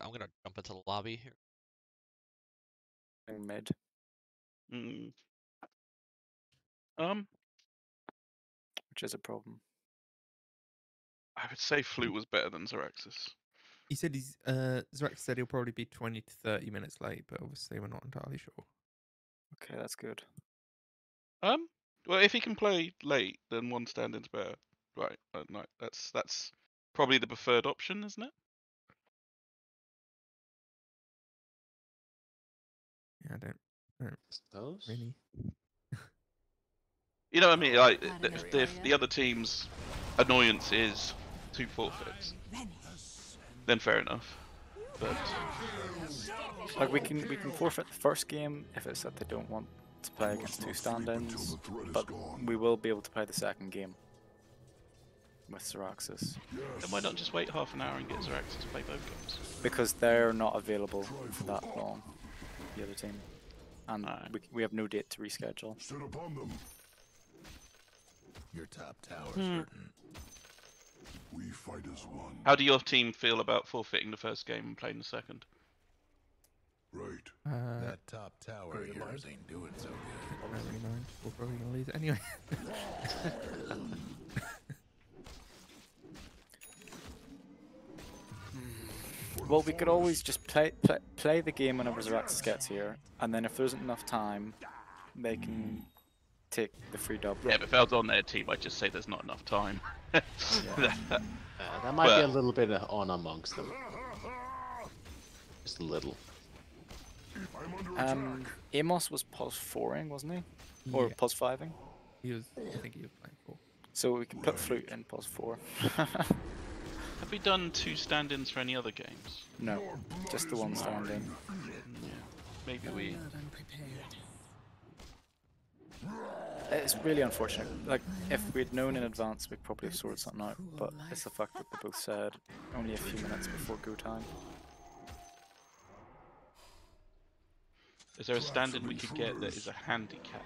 I, I'm gonna jump into the lobby here. in mid. Mm. Um, which is a problem. I would say Flute was better than Zeraxis. He said he's uh Zrex said he'll probably be twenty to thirty minutes late, but obviously we're not entirely sure. Okay, that's good. Um, well, if he can play late, then one stand-in's better. Right, uh, no, that's that's probably the preferred option, isn't it? I don't, I don't Those? really. You know what I mean? Like, Not th- in if, this if the other team's annoyance is two forfeits, then fair enough. But Like we can we can forfeit the first game if it's that they don't want to play against two stand-ins, but we will be able to play the second game with Syraxis then why not just wait half an hour and get Zeraxis to play both games? because they're not available for that long. The other team, and Alright. we we have no date to reschedule. Sit upon them. Your top tower's Hmm. hurting. We fight as one. How do your team feel about forfeiting the first game and playing the second? Right. Uh, That top tower of yours ain't doing so good. I don't. We're probably gonna lose it anyway. Well, we could always just play play, play the game whenever Syraxis gets here, and then if there isn't enough time, they can take the free dub. Yeah, but if I was on their team, I'd just say there's not enough time. Uh, that might be a little bit uh, on amongst them. Just a little. I'm under attack. Um, Amos was pos fouring, wasn't he? Or Yeah, pos fiving? he was. I think he was playing for. So we can put flute in pos four. Have we done two stand-ins for any other games? no, just the one standing. Yeah. Maybe we. Uh, it's really unfortunate. Like, if we'd known in advance, we'd probably have sorted something out. But it's the fact that they both said only a few minutes before go time. Is there a stand-in we could get that is a handicap?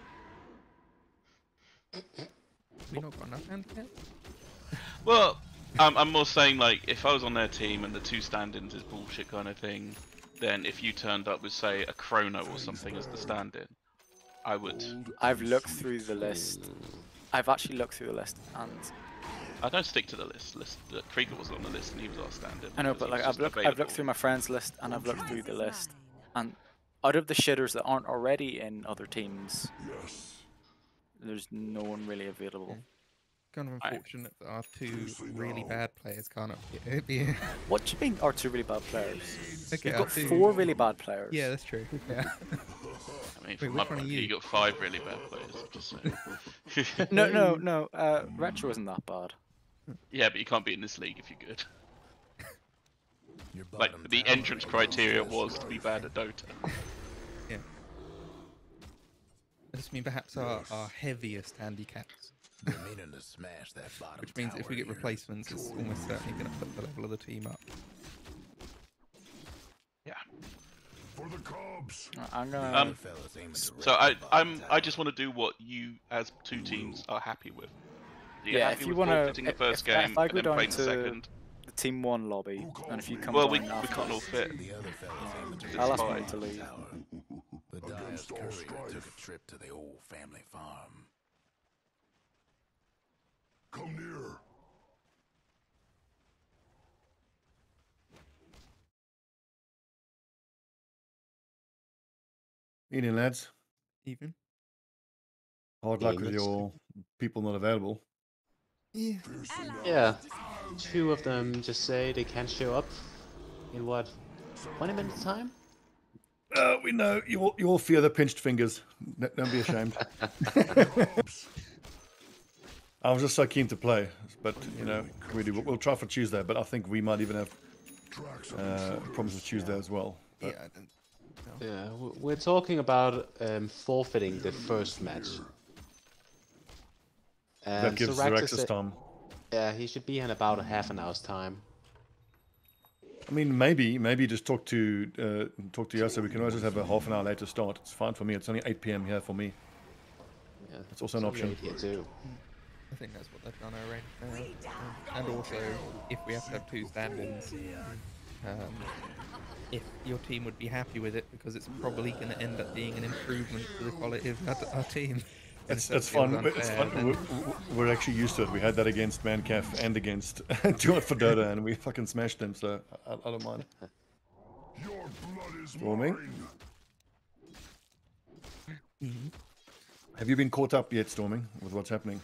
We not got enough handicap. Well, I'm, I'm more saying like if I was on their team and the two stand-ins is bullshit kind of thing, then if you turned up with say a chrono or something as the stand-in, I would. I've looked through the list. I've actually looked through the list, and I don't stick to the list. List that Krieger was on the list and he was our stand-in. I know, but like I've looked, I've looked through my friends list, and I've looked through the list, and out of the shitters that aren't already in other teams, Yes. there's no one really available. Kind of I- unfortunate that our two really bad players can't up here. Yeah. What do you mean are two really bad players? Okay, You've got two- four really bad players. Yeah, that's true. Yeah. I mean, Wait, from which my one are point you? you got five really bad players. I'm just saying. No, no, no. Uh, retro isn't that bad. yeah, but you can't be in this league if you're good. Your Like the entrance criteria was so to be bad at Dota. yeah. I just mean perhaps our, our heaviest handicaps, Been meaning to smash that bottom which means if we get replacements, it's almost certainly going to put the level of the team up. Yeah. For the Cubs. I'm gonna. Um, other fellas aiming to So I, I'm, I just want to do what you, as two teams, are happy with. Are Yeah, happy if you wanna- forfeiting the first if game if I and then down playing the second? the team one lobby, and if you come Well, we, down we after, can't all fit. The other fellas aiming to It's I'll ask fine. them to leave. The Dias Against all courier took a trip to the old family farm. Come near. Evening, lads. Even. Hard luck Hey, with your people not available. Yeah. Yeah. Two of them just say they can't show up in what? 20 minutes time? Uh, we know you all, you all fear the pinched fingers. N- Don't be ashamed. I was just so keen to play, but you know, we do. We'll try for Tuesday, but I think we might even have uh, promises Tuesday as well. Yeah. But I don't, Yeah, we're talking about um, forfeiting the first match. that gives Syraxis Rexus said- time. Yeah, he should be in about a half an hour's time. I mean, maybe, maybe just talk to uh, talk to Yosa. We can always just have a half an hour later start. It's fine for me. It's only 8 p.m. here for me. Yeah, It's also an option. Here too. I think that's what they're trying to arrange now. Um, and also, if we have to have two stand-ins, um, if your team would be happy with it because it's probably going to end up being an improvement to the quality of our, our team. It's, it's fun. feels but It's fun. then- We're, we're actually used to it. We had that against Mancaf and against Duat for Dota, and we fucking smashed them. So I, I don't mind. Your blood is Storming. Have you been caught up yet, Storming, with what's happening?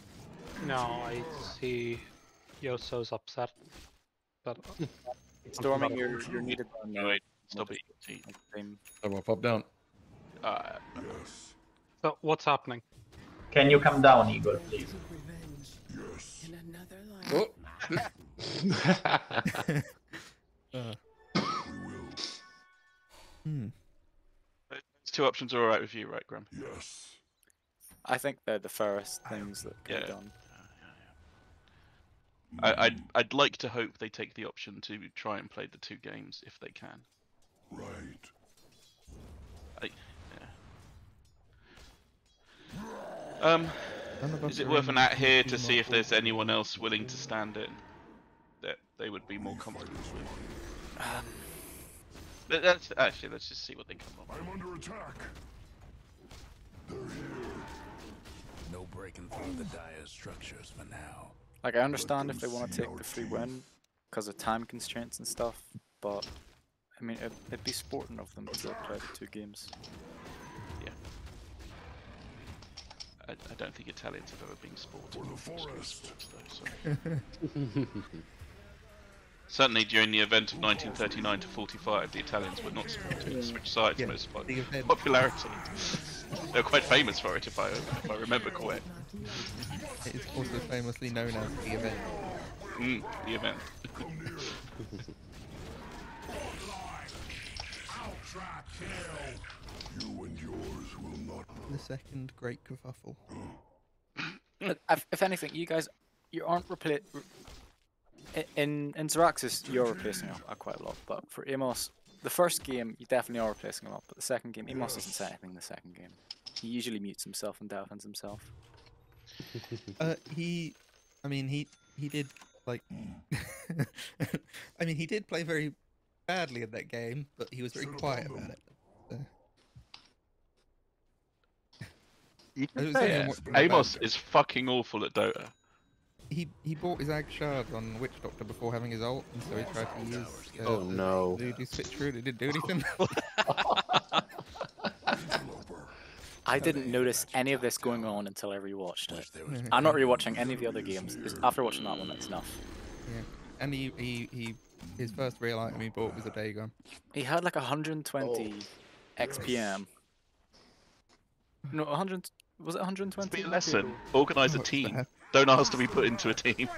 No, I see Yoso's upset. But Storming, you're, you're needed on No, the wait, stop it. team. team. Oh, I'll pop down. Uh, Yes. so what's happening? Can you come down, Igor, please? Yes. Oh, Uh, We will. hmm. those two options are alright with you, right, Graham? Yes. I think they're the fairest things that can Yeah. be done. I, I'd I'd like to hope they take the option to try and play the two games if they can. Right. I, yeah. Um, None of us is it worth an at here to see if there's anyone else willing to stand in that they would be more comfortable with? Let- Let's actually let's just see what they come up. with. I'm under attack. They're here. No breaking through the dire structures for now. Like, I understand if they want to take the free win because of time constraints and stuff, but I mean, it, it'd be sporting of them to play the two games. I, I don't think Italians have ever been sporting. The forest. though, so- Certainly during the event of 1939 to 45, the Italians were not supported to switch sides Yeah, most of the the popularity. They're quite famous for it, if I if I remember correct. It is also famously known as the event. Mm, the event. Come near. I'll try kill. You and yours will not. The second great kerfuffle. If, if anything, you guys, you aren't repla- in in Xeraxis, you're replacing a, a quite a lot, but for Amos, the first game you definitely are replacing a lot, but the second game, Amos doesn't say anything. in The second game, he usually mutes himself and defends himself. Uh, he, I mean, he he did like, I mean, he did play very badly in that game, but he was very quiet about it. So. You I was say saying it. Amos is fucking awful at Dota. He he bought his Ag Shard on Witch Doctor before having his ult, and so he tried to use. Uh, Oh, the no. Voodoo Switcheroo. It didn't do anything. Interloper. I didn't notice any of this going on until I rewatched it. Wish there was I'm not rewatching any of the other games. It's after watching that one, that's enough. Yeah, and he, he he his first real item he bought was a Dagon. He had like 120 XPM. No, 100. Was it 120? Be a lesson. Organise a team. Don't ask to be put into a team.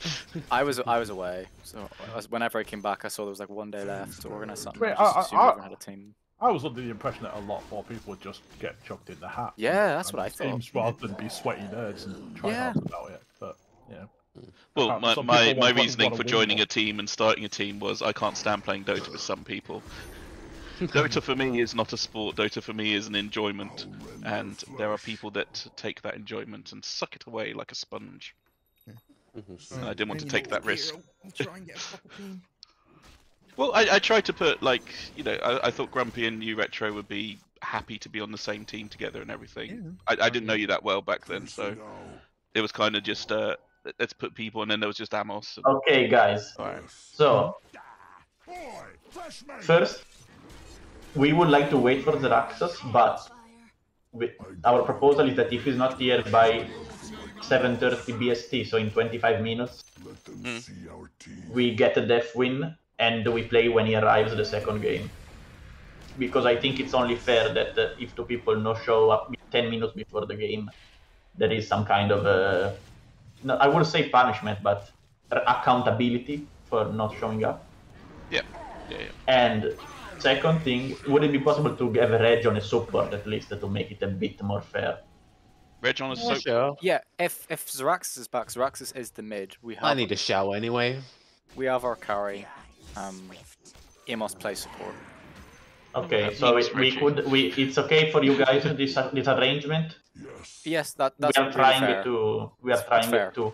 I was I was away, so whenever I came back, I saw there was like one day left to organise something. Wait, I just I- I- assumed I- had a team. I was under the impression that a lot more people would just get chucked in the hat. Yeah, that's what I thought. Teams rather than be sweaty nerds and try Yeah. hard about it. But yeah. Well, my, my, my want- want- reasoning for joining more. a team and starting a team was I can't stand playing Dota with some people. Dota for me is not a sport. Dota for me is an enjoyment, and there are people that take that enjoyment and suck it away like a sponge. And I didn't want to take that risk. I'll try and get a proper team. Well, I, I tried to put like you know I, I thought Grumpy and New Retro would be happy to be on the same team together and everything. I, I didn't know you that well back then, so it was kind of just uh let- let's put people, and then there was just Amos. And, Okay, guys. Alright. So, Boy, flesh mate. first, we would like to wait for the Raxus, but we, our proposal is that if he's not here by 7.30 BST, so in 25 minutes, Mm. see our team. we get a death win and we play when he arrives the second game. Because I think it's only fair that uh, if two people no show up 10 minutes before the game, there is some kind of, uh, no, I would say punishment, but accountability for not showing up. Yeah, yeah, yeah. And second thing, would it be possible to have a reg on a support at least to make it a bit more fair? Reg on a Yeah, soap. sure. Yeah, if if Xeraxis is back, Xeraxis is the mid. We have I need a shower anyway. we have our carry. Um, Amos plays support. Okay, so means we, we could we it's okay for you guys this this arrangement. Yes. Yes, that We that's are really trying fair. it to we are That's trying fair. to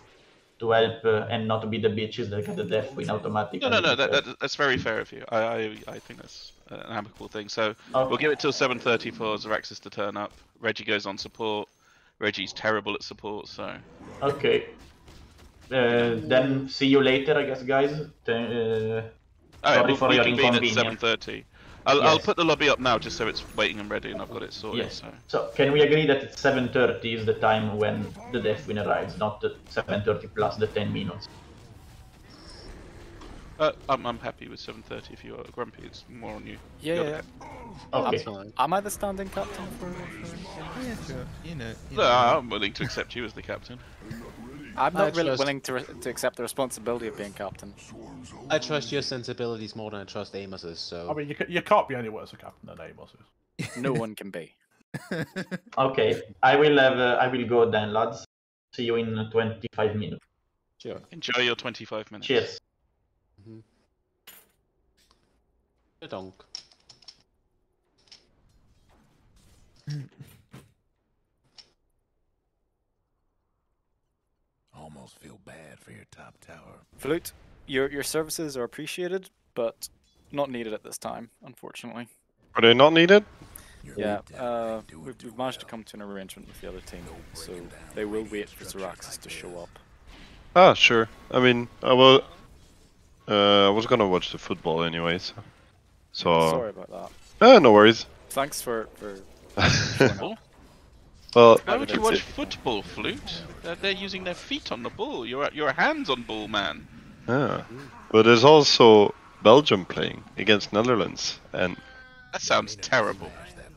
to help uh, and not be the bitches that get the death win automatically. No, no, no. That, that, that's very fair of you. I, I, I think that's an amicable thing. So Okay. we'll give it till 7:30 for Zaraxis to turn up. Reggie goes on support. Reggie's terrible at support, so Okay. Uh, then see you later, I guess, guys. Th- Uh, All right, sorry we'll for your reconvene at inconvenience. 7:30. I'll, I'll put the lobby up now just so it's waiting and ready, and I've got it sorted. Yes. So So can we agree that it's 7:30 is the time when the death win arrives, not the 7:30 plus the 10 minutes? uh, I'm, I'm happy with 7:30. If you are grumpy, it's more on you. Yeah, You're yeah. the yeah. Okay. That's fine. Am I the standing captain for? for Yeah, sure. You know. You No, know. I'm willing to accept you as the captain. I'm I not really trust- willing to re- to accept the responsibility of being captain. I trust your sensibilities more than I trust Amos's, so. I mean, you, you can't be any worse a captain than Amos is. No one can be. Okay, I will have. Uh, I will go then, lads. See you in 25 minutes. Sure. Enjoy your 25 minutes. Cheers. Donk. Almost feel bad for your top tower. Flute, your your services are appreciated, but not needed at this time, unfortunately. Are they not needed? Yeah, uh, we've, we've managed to come to an arrangement with the other team, so they will wait for Zaraxis to show up. Ah, sure. I mean, I will. Uh, I was gonna watch the football anyways. So. Sorry about that. Eh, no worries. Thanks for for. well, Why would you watch it. football, flute? They're, they're using their feet on the ball. You're you're a hands-on ball man. yeah. But there's also Belgium playing against Netherlands, and That sounds terrible.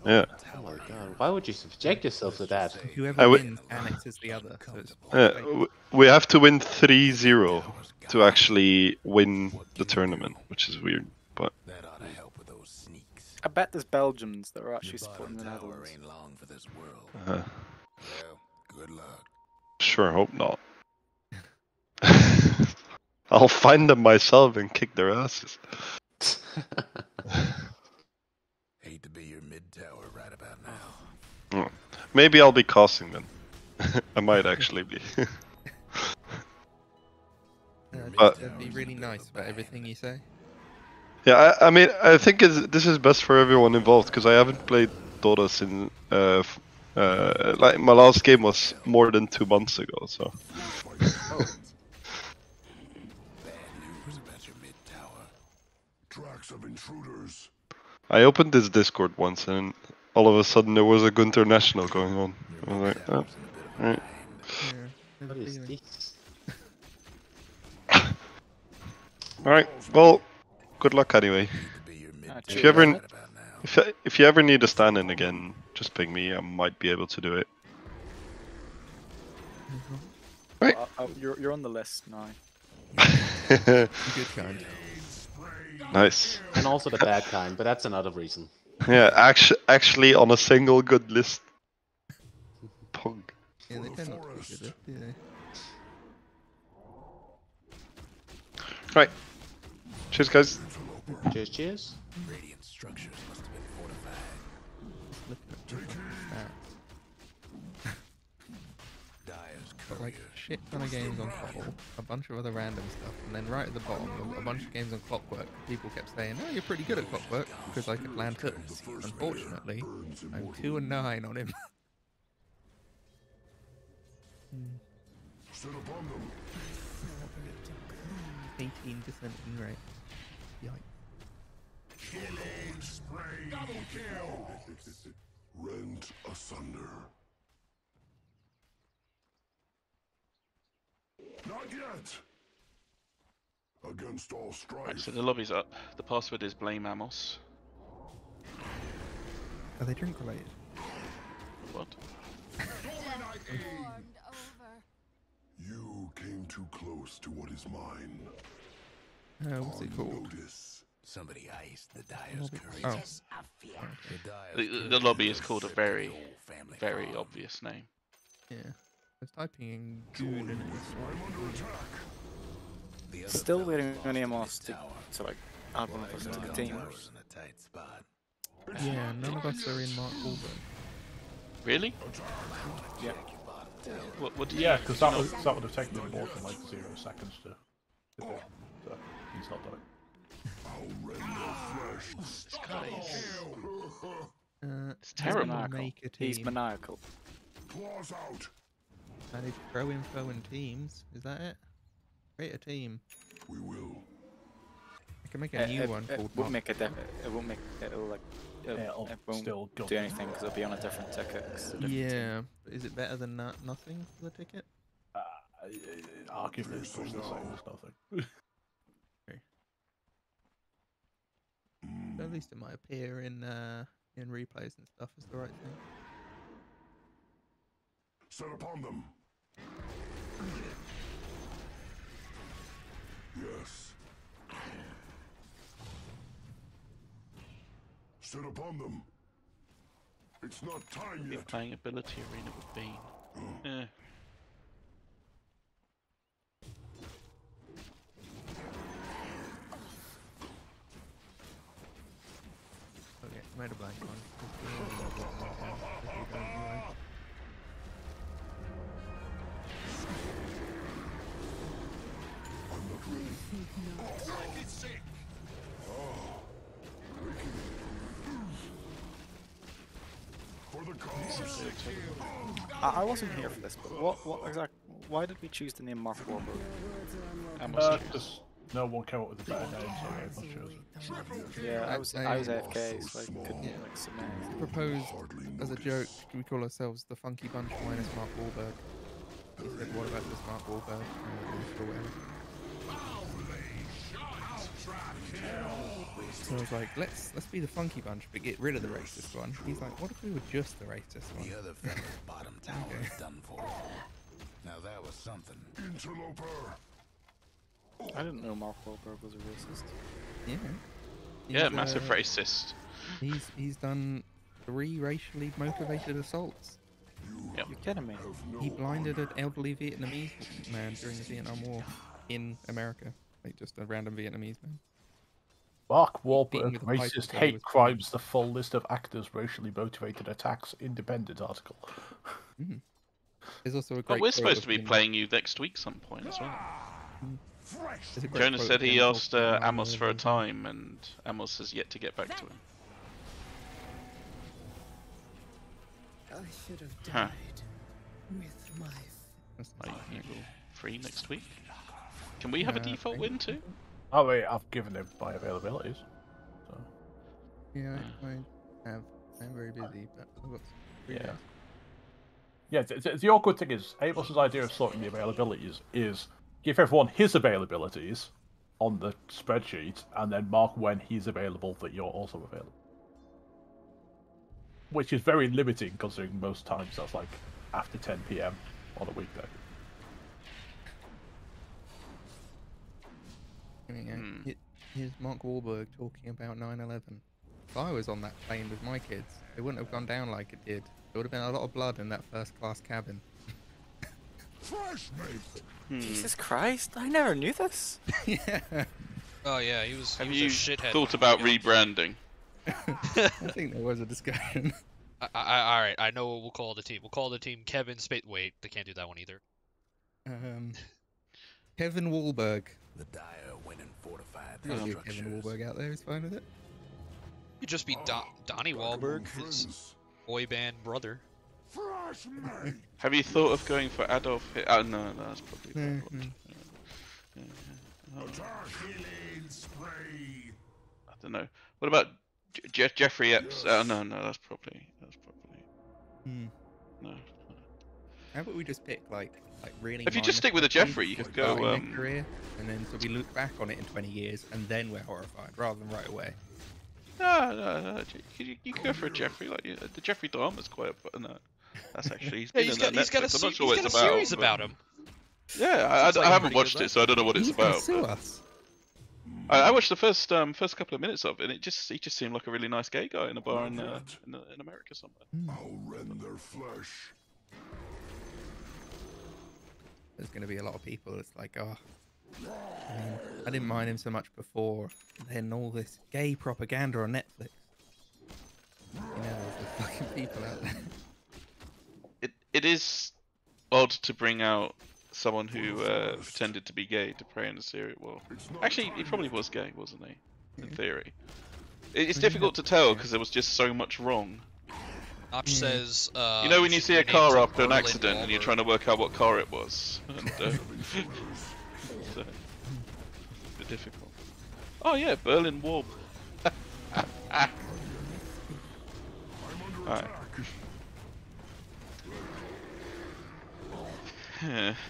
yeah, Oh my god, why would you subject yourself to that? Whoever I wi- wins annexes the other. So yeah. We have to win 3-0 to actually win the tournament, which is weird. But That ought to help with those sneaks. I bet there's Belgians that are actually Your supporting the bottom tower Netherlands. ain't long for this world. Uh-huh. Well, good luck. sure, hope not. I'll find them myself and kick their asses. Hate to be your mid tower right about now. Maybe I'll be casting them. I might actually be. uh, But- just, uh, be really nice about everything you say. Yeah, I, I mean, I think it's, this is best for everyone involved because I haven't played Dota since uh, uh, like my last game was more than two months ago. So Bad news about your mid tower. Tracks of intruders. I opened this Discord once, and all of a sudden there was a Goonternational going on. I was like, oh, alright. Yeah, there's What a is feeling. this? Alright, well, good luck anyway. Hate to be your mid Ah, tower If you ever, right about now. if, if you ever need a stand in again, just ping me. I might be able to do it. Right. Uh, uh, you're you're on the list now. Good kind. nice. And also the bad kind, but that's another reason. Yeah, actually, actually on a single good list. Pog. Yeah, they tend not to be good, do? Right. Cheers, guys. Cheers, cheers. Radiant structures must have been fortified. Looking at the stats. Dyer's Got like shit ton of games on Cobble, a bunch of other random stuff, and then right at the bottom, a- a bunch of games on Clockwork. People kept saying, "Oh, you're pretty good at Clockwork," because I could land hooks. Unfortunately, I'm two and nine on him. Sit upon them. 18% win rate. Yikes. Killing spree. Double kill. Rent asunder. Not yet. Against all strife. Right, so the lobby's up. The password is blame Amos. Are they drink related? What? You came too close to what is mine. Uh, what's it called? Notice. Somebody iced the Dyer's Lobby- oh. The, Dyer's The, the courier lobby is called a very, family very farm. obvious name. Yeah. I was typing in goon and it I'm under attack. The other Still waiting on their Amos to, to like add one of us to the Mine team. in a tight spot. Yeah, none of us are in Mark Wahlberg. Really? Yeah. What, what Yeah, because that, not- that would have taken him more than like zero seconds to, to do. So he's not done it. This guy Uh, It's terrible. maniacal. Make a He's maniacal. Claws out. Manage pro info and teams. Is that it? Create a team. We will. I can make a It, new it, one it called. won't make a def- It won't make. It'll like. It'll, It'll it won't still go- do anything because it'll be on a different ticket. a different. Yeah, but is it better than no- nothing for the ticket? Uh, arguably, it's just the same as nothing. So at least it might appear in uh, in replays and stuff. Is the right thing. Set upon them. Yes. Set upon them. It's not time Be yet. playing ability arena with Bean. Yeah. Okay, made a blank one. For the cause. I, I wasn't here for this, but what what exact? Why did we choose the name Mark Wahlberg? Amos Uh, just no one came up with a better name, so everyone chose it. Yeah, I I- was I- I was AFK, so I couldn't Yeah. like submit. Proposed as a joke, we call ourselves the Funky Bunch minus Mark Wahlberg? He said, "What about this Mark Wahlberg?" And we were. So I was like, "Let's let's be the Funky Bunch, but get rid of the racist one." He's like, "What if we were just the racist one?" The other fellow's bottom tower is done for. Now that was something. Interloper. I didn't know Mark Wahlberg was a racist. Yeah. Yeah, He's, massive uh, racist. He's he's done three racially motivated assaults. Yep. You're kidding me? He blinded an elderly Vietnamese man during the Vietnam War in America. Like just a random Vietnamese man. Mark Beaten Wahlberg, with a pipe racist hate crimes, the full list of actors racially motivated attacks, independent article. There's also a But great. we're supposed to be playing you next week some point as well. there's a great Jonas said he asked uh, Amos for a time, and Amos has yet to get back to him. I should have Huh. died with my Are you free next week? Can we have a Uh, default win too? Oh wait, I've given him my availabilities. So Yeah, I, I have. I'm very busy, but I've got three Yeah. days. yeah, the, the, the awkward thing is Amos's idea of sorting the availabilities is give everyone his availabilities on the spreadsheet, and then mark when he's available that you're also available. Which is very limiting considering most times that's like after 10 p.m. on a weekday. Hmm. Here's Mark Wahlberg talking about 9/11. If I was on that plane with my kids, it wouldn't have gone down like it did. There would have been a lot of blood in that first class cabin. Fresh meat. Hmm. Jesus Christ! I never knew this. yeah. Oh yeah, he was. Have he you was a shithead. thought about rebranding? I think there was a discussion. I, I, all right, I know what we'll call the team. We'll call the team Kevin Spade. Wait, they can't do that one either. Um, Kevin Wahlberg. The dire went and fortified There's the a Kevin structures. Wahlberg out there who's fine with it. You'd just be Don, Donnie Wahlberg, his boy band brother. Fresh meat. Have you thought of going for Adolf? Hi- Oh no, no, that's probably. No, bad. no. Yeah, yeah. Oh, spray. I don't know. What about Je- Je- Jeffrey Epps? Oh no, no, that's probably that's probably Hmm. no. How about we just pick like like really? If you just stick with a Jeffrey, you just could go, starting their um, career, and then so we look back on it in 20 years, and then we're horrified, rather than right away. No, no, no. You, you, you could go for a Jeffrey. Like you- the Jeffrey Dahmer's quite a no. That's actually he's Yeah, he's got, he's got a, se- sure he's what got a about. series but- about him. Yeah, I, I, like I a haven't watched it, so I don't know what it's He's gonna about. sue but- us. I, I watched the first um first couple of minutes of it. and It just he just seemed like a really nice gay guy in a bar in uh, in, uh, in America somewhere. I'll rend their flesh. There's going to be a lot of people. It's like, oh, I mean, I didn't mind him so much before. Then all this gay propaganda on Netflix. You know, there's the fucking people out there. It it is odd to bring out someone who uh, pretended to be gay to pray in the Syrian war. actually, he probably was gay, wasn't he? In theory, it's difficult to tell because there was just so much wrong. Notch says. Uh, you know when you see a car after an accident and you're trying to work out what car it was. And, uh, it's, a bit difficult. Oh yeah, Berlin Wall. Alright. Yeah.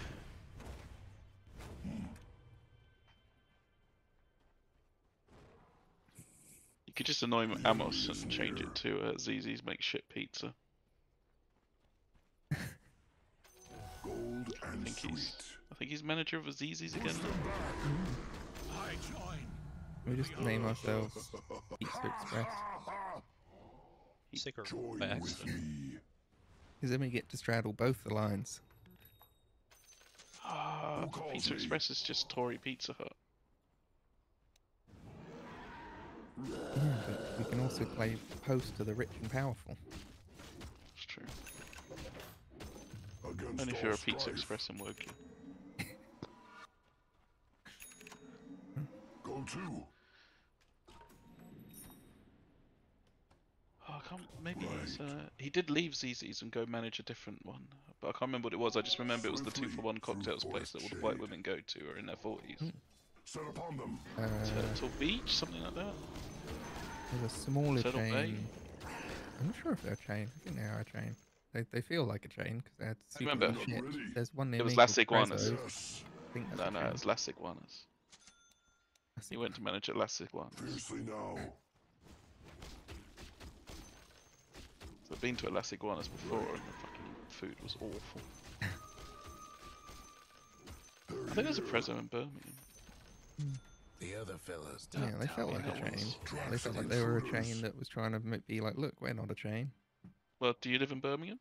You could just annoy Amos and change it to uh, Zizzi's make shit pizza. Gold I and think sweet. he's I think he's manager of Zizzi's again. I join. We just name ourselves Pizza Express. Sick or Join by with accident. me. Because then we get to straddle both the lines. Ah, Pizza me? Express is just Tory Pizza Hut. Yeah, but we can also play host to the rich and powerful. It's true. Against Only if you're a Pizza strife. Express and working. Go to. Oh, I can't. Maybe it's, uh, he did leave Zizzi's and go manage a different one, but I can't remember what it was. I just remember it was the two for one cocktails place that all the white women go to or in their forties. Hmm. Set upon them. Turtle Beach, something like that. there's a smaller Turtle Bay? chain. I'm not sure if they're a chain. I think they are a chain. They, they feel like a chain because they had super remember. shit. There's one near It was Las Iguanas. I think that's No, a no, chain. it's Las Iguanas. Las He went to manage at Las Iguanas. Fiercely now. So I've been to a Las Iguanas before and the fucking food was awful. I think there's a Prezzo in Birmingham. The other fellas. Yeah, they felt like a chain. They felt like they were a chain that was trying to be like, look, we're not a chain. Well, do you live in Birmingham?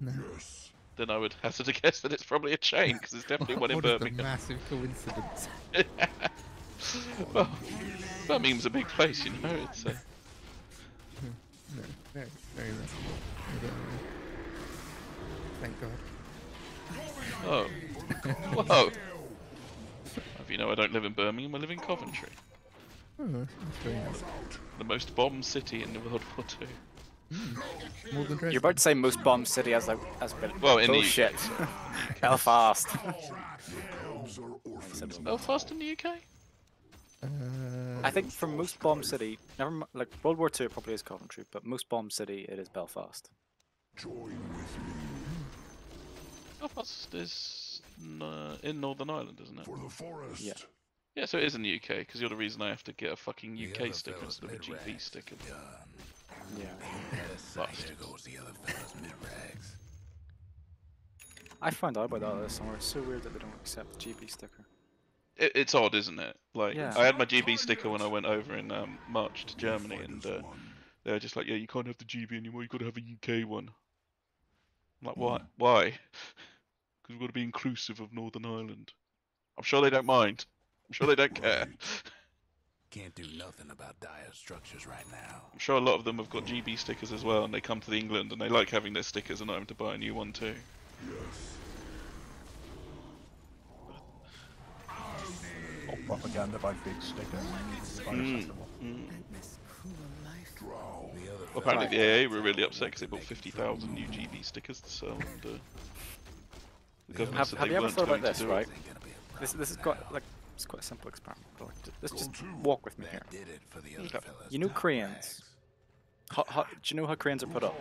No. Yes. Then I would hazard a guess that it's probably a chain because there's definitely one in What is the Birmingham. massive coincidence? well, Birmingham's a big place, you know. It's uh, No, very, very much. Thank God. oh, whoa. If you know, I don't live in Birmingham. I live in Coventry, Oh, that's very nice. the most bombed city in the World War Two. More than You're about to say most bomb city as like as been Well, in the bullshit. Belfast. Elves are orphans. Belfast in the UK? Uh, I think for most bomb city, never mi- like World War Two probably is Coventry, but most bomb city it is Belfast. Join with me Belfast is uh, in Northern Ireland, isn't it? for the forest. Yeah. Yeah, so it is in the UK because you're the reason I have to get a fucking UK other sticker fellas instead of a mid GB sticker. Done. Yeah. Had a sight. Bastard. There goes the other fellas. I found out about that this summer. It's so weird that they don't accept the GB sticker. It, it's odd, isn't it? Like, Yeah. I had my GB sticker when I went over in um, March to Germany, and uh, they were just like, "Yeah, you can't have the GB anymore. you've got to have a UK one." I'm like, why? Why? Because we've got to be inclusive of Northern Ireland. I'm sure they don't mind. I'm sure they don't care. Can't do nothing about dire structures right now. I'm sure a lot of them have got GB stickers as well, and they come to the England and they like having their stickers and not having to buy a new one too. Yes. Or propaganda by big stickers. It's Mm. Mm. And this cruel life. Drow. The other Well, apparently the AA were really upset because they bought 50,000 new GB stickers to sell, and uh, the government Have, said have they you ever weren't thought going about this, to do right? it. ain't gonna be a This this is quite like it's quite a simple experiment. But like, let's just walk with me here. Did it for the other Okay. fellas. You know top cranes. How, how, do you know how cranes are put up?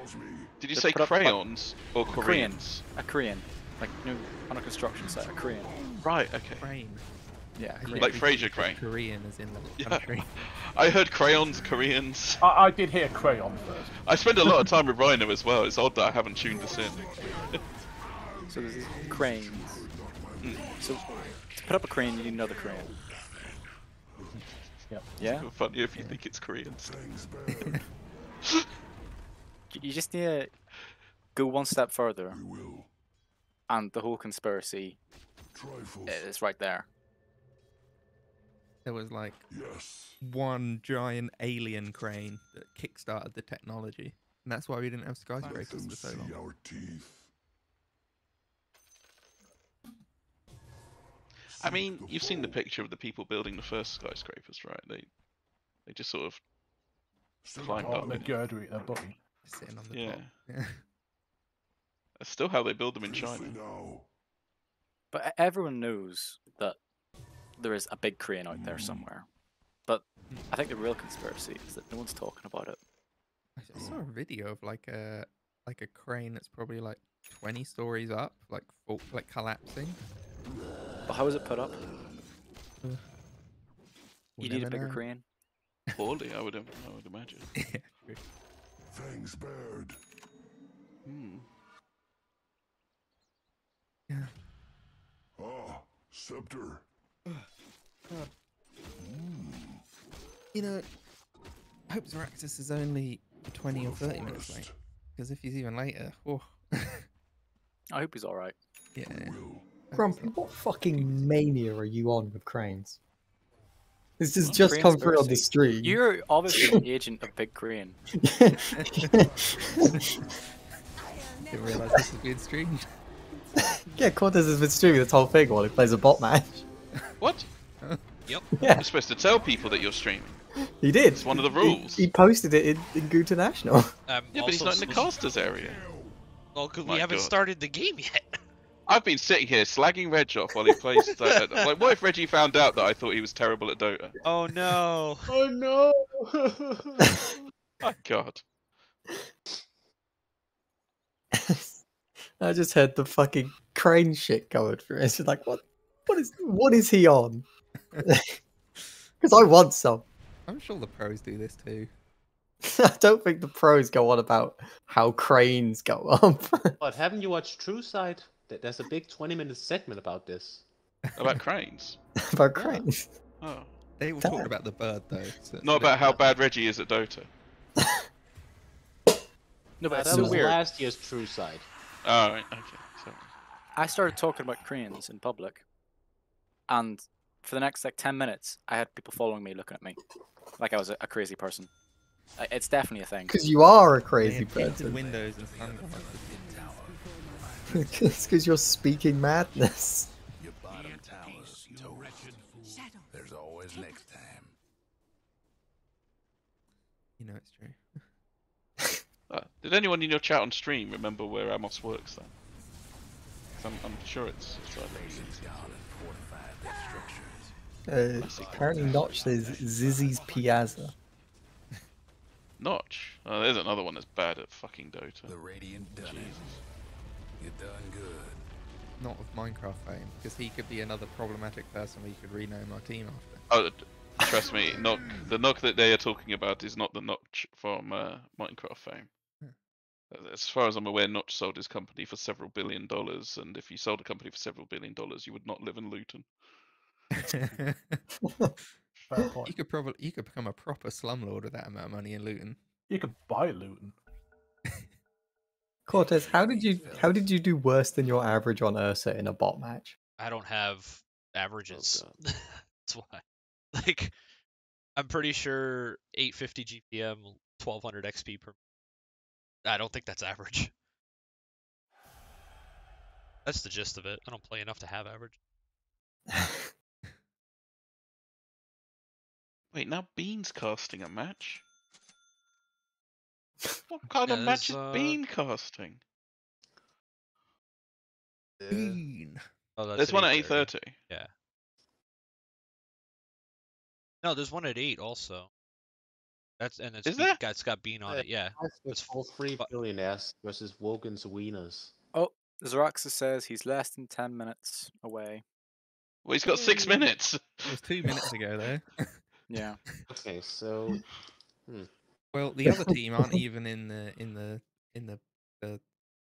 Did you They say put up, like, crayons or crane. Koreans? A crane, like you know, on a construction site, a crane. Right, okay. Crane. Yeah, a I crane. Like literally Frasier Crane. Korean is in the Yeah. country. I heard crayons, Koreans. I, I did hear crayon first. I spend a lot of time with Rhino as well. It's odd that I haven't tuned this in. So there's these cranes. Mm. So to put up a crane, you need another crane. Yep. Yeah. Funny if you think it's Koreans. You- You just need to go one step further, and the whole conspiracy Trifles. is right there. there was like Yes. one giant alien crane that kickstarted the technology. And that's why we didn't have skyscrapers for so see long. our teeth. I mean, you've seen the picture of the people building the first skyscrapers, right? They they just sort of climbed Oh, up. the it. girder eating a bunny. Sitting on the Yeah. top. Yeah. That's still how they build them in China. But e- everyone knows that there is a big crane out there somewhere. But I think the real conspiracy is that no one's talking about it. I saw a video of like a like a crane that's probably like 20 stories up, like full, like collapsing. But how is it put up? We'll You need a bigger know. crane. Poorly, I would I would imagine. Fangs bared. Hmm. Yeah. Ah, scepter. You know, I hope Zaraxis is only 20 or 30 minutes late. Because if he's even later, oh. I hope he's alright. Yeah. Grumpy, what fucking mania are you on with cranes? This has Well, just come through on the conspiracy. stream. You're obviously an agent of Big Crane. Didn't realise this was being streamed. yeah, Cortez has been streaming this whole thing while he plays a bot match. What? Yep. Yeah. You're supposed to tell people that you're streaming. He did. It's one of the rules. He, posted it in, in Goo National. Um, Yeah, but he's not in the casters area. Well, because we haven't God. started the game yet. I've been sitting here slagging Reg off while he plays. Dota. like, what if Reggie found out that I thought he was terrible at Dota? Oh no. Oh no! My God. I just heard the fucking crane shit going through. It's just like, what? What is? What is he on? Because I want some. I'm sure the pros do this too. I don't think the pros go on about how cranes go up. But haven't you watched TrueSight? Th- There's a big 20 minute segment about this. About cranes. about cranes. Oh. They were talking about the bird though. so- Not about how bad Reggie is at Dota. No, but Uh, that was weird. last year's TrueSight. Alright, okay. Sorry. I started talking about cranes in public, and for the next like ten minutes, I had people following me, looking at me, like I was a, a crazy person. It's definitely a thing. Because you are a crazy person. windows and sunglasses. It's because you're speaking madness. Your bottom tower's toast. There's always next time. You know it's true. Uh, did anyone in your chat on stream remember where Amos works then? I'm, I'm sure it's. it's either- Uh, apparently, Notch says Zizzi's Piazza. Notch. Oh, there's another one that's bad at fucking Dota. The Radiant done it. You done good. Not of Minecraft fame, because he could be another problematic person we could rename our team after. Oh, trust me, knock the knock that they are talking about is not the Notch from uh, Minecraft fame. As far as I'm aware, Notch sold his company for several billion dollars, and if you sold a company for several billion dollars, you would not live in Luton. Fair point. You could probably you could become a proper slumlord with that amount of money in Luton. You could buy Luton. Cortez, how did you how did you do worse than your average on Ursa in a bot match? I don't have averages. Oh, that's why. Like, I'm pretty sure 850 GPM, 1200 XP per. I don't think that's average. That's the gist of it. I don't play enough to have average. Wait, now Bean's casting a match. What kind of match is uh, Bean casting? Bean. Oh, that's There's one at 8:30. 8:30. Yeah. No, there's one at eight also. That's and it's Is Bean- there? got- it's got Bean on it. Yeah. It's all three billionaires versus Wogan's wieners. Oh, Zaraxa says he's less than ten minutes away. Well, he's got six minutes. It was two minutes ago though. Yeah. Okay, so. Hmm. Well, the other team aren't even in the in the in the the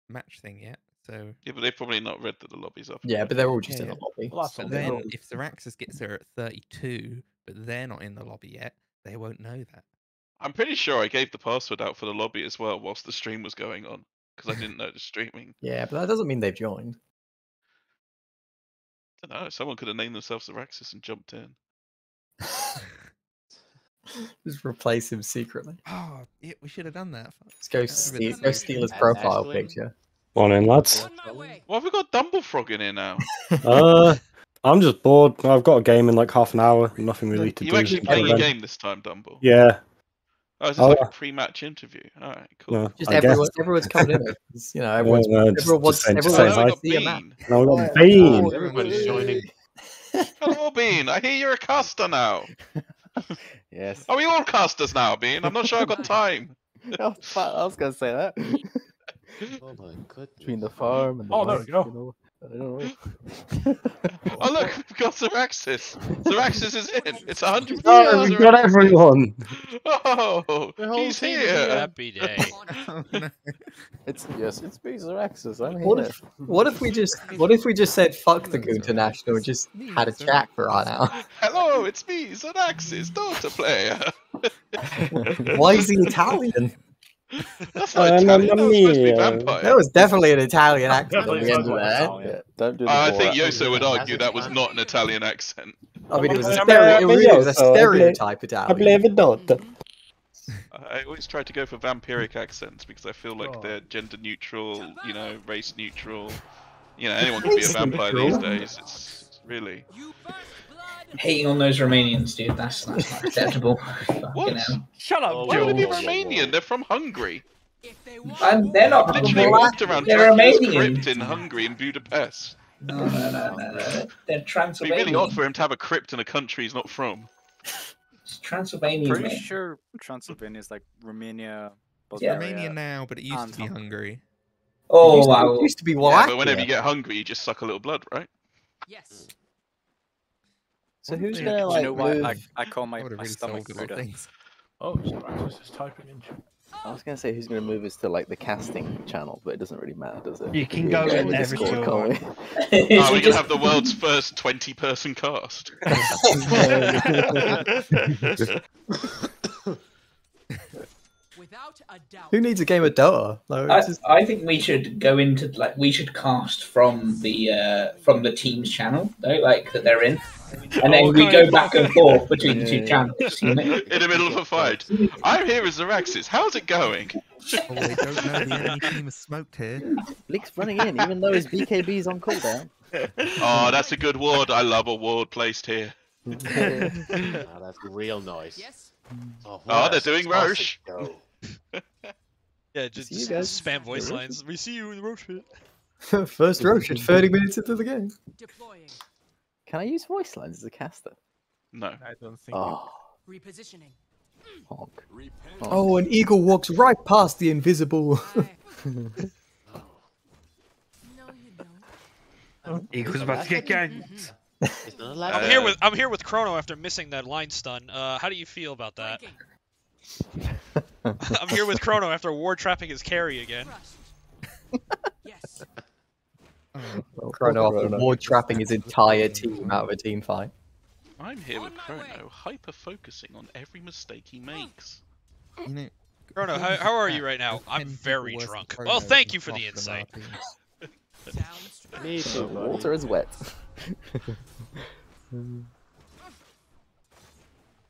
match thing yet. So Yeah, but they've probably not read that the lobby's up. Yeah, but they're all just in Yeah. the lobby. Well, that's but all then right. if Zeraxis gets there at 32, but they're not in the lobby yet, they won't know that. I'm pretty sure I gave the password out for the lobby as well whilst the stream was going on because I didn't know the streaming. Yeah, but that doesn't mean they've joined. I don't know. Someone could have named themselves Araxis and jumped in. Just replace him secretly. Oh, yeah, we should have done that. Let's go steal, go steal his profile ask him. picture. Come on in, lads. Well, have we got Dumblefrog in here now? Uh, I'm just bored. I've got a game in like half an hour. Nothing really to do. You do. actually playing a game this time, Dumble? Yeah. Oh, is this Oh, like a pre-match interview? All right, cool. No, Just everyone, everyone's coming in. You know, everyone's, no, just- everyone wants, just saying- just everyone wants to see a map. No, we got Oh, Everybody's joining. Hello, Bean. I hear you're a caster now. Yes. Are we all casters now, Bean? I'm not sure I've got time. Oh, fuck, I was gonna say that. Oh my goodness. Between the farm and the Oh, there we go. you know, I don't know. Hmm? Oh look, we've got Zeraxis. Zeraxis is in. It's a hundred. Oh, we got everyone. Oh, The whole he's team here. here. Happy day. It's yes, it's Beezer Axis. I'm What here. if, what if we just, what if we just said fuck the International and just had a chat for right now? Hello, it's me, Zeraxis, Dota player. Why is he Italian? That's Uh, not Italian. That was supposed to be vampire. That was definitely an Italian accent at the Definitely end of sounds. Italian. Yeah, don't do the I think movie. Yoso would argue that was not an Italian accent. I mean, it was a, I'm stereo, a- it really was a- stereotype I believe it not. I always try to go for vampiric accents because I feel like they're gender neutral, you know, race neutral. You know, anyone can be a vampire these days. It's, it's really. Hating on those Romanians, dude. That's that's not acceptable. What? hell. Shut up, Oh, Why would they be. Romanian? They're from Hungary. And they're not Literally Romanian. walked around They're Dracula's Romanian. crypt in Hungary and Budapest. No, no, no, no, no. They're It'd be really odd for him to have a crypt in a country he's not from. It's Transylvanian, Pretty mate. sure Transylvania is like Yeah. Romania, Bulgaria. Romania now, but it used and to be Hungary. Oh, it Oh used to- wow. it used to be Yeah, Wallachia. but whenever you get hungry, you just suck a little blood, right? Yes. So who's Yeah, gonna like you know why move? I, I call my, That would have my really stomach solved a lot of Buddha? things. Oh, Zeraxis is typing in. I was gonna say who's gonna move us to like the casting channel, but it doesn't really matter, does it? You can We go get in the every Discord, single can't one. we? Oh, we can have the world's first 20 person cast. Without a doubt. Who needs a game of Dota? Like, I, it's just- I think we should go into like we should cast from the uh from the team's channel though, like that they're in, and then we go back and forth between the two channels. You know? In the middle of a fight. I'm here as Zeraxis. How's it going? Oh, they don't know the enemy team is smoked here. Blick's running in, even though his BKB's on cooldown. Oh, that's a good ward. I love a ward placed here. Ah, that's real nice. Yes. Oh, Oh, they're doing sausage Rosh. Yeah, just, See you just spam voice lines. We see you in the road. First Rosh at 30 minutes into the game. Deploying. Can I use voice lines as a caster? No. I don't think. Oh, Repositioning. honk. Oh, an eagle walks right past the invisible. No, you don't. Eagle's about to get ganked. It's not allowed. I'm here with I'm here with Chrono after missing that line stun. Uh, how do you feel about that? I'm here with Chrono after ward trapping his carry again. Crushed. yes. Chrono after ward trapping his entire team out of a team fight. I'm here with On my Chrono, hyper focusing on every mistake he makes. You know, Chrono, how, how are you right now? I'm very drunk. Chrono Well, thank you for the half of them are insight. Me too, buddy. Water is wet.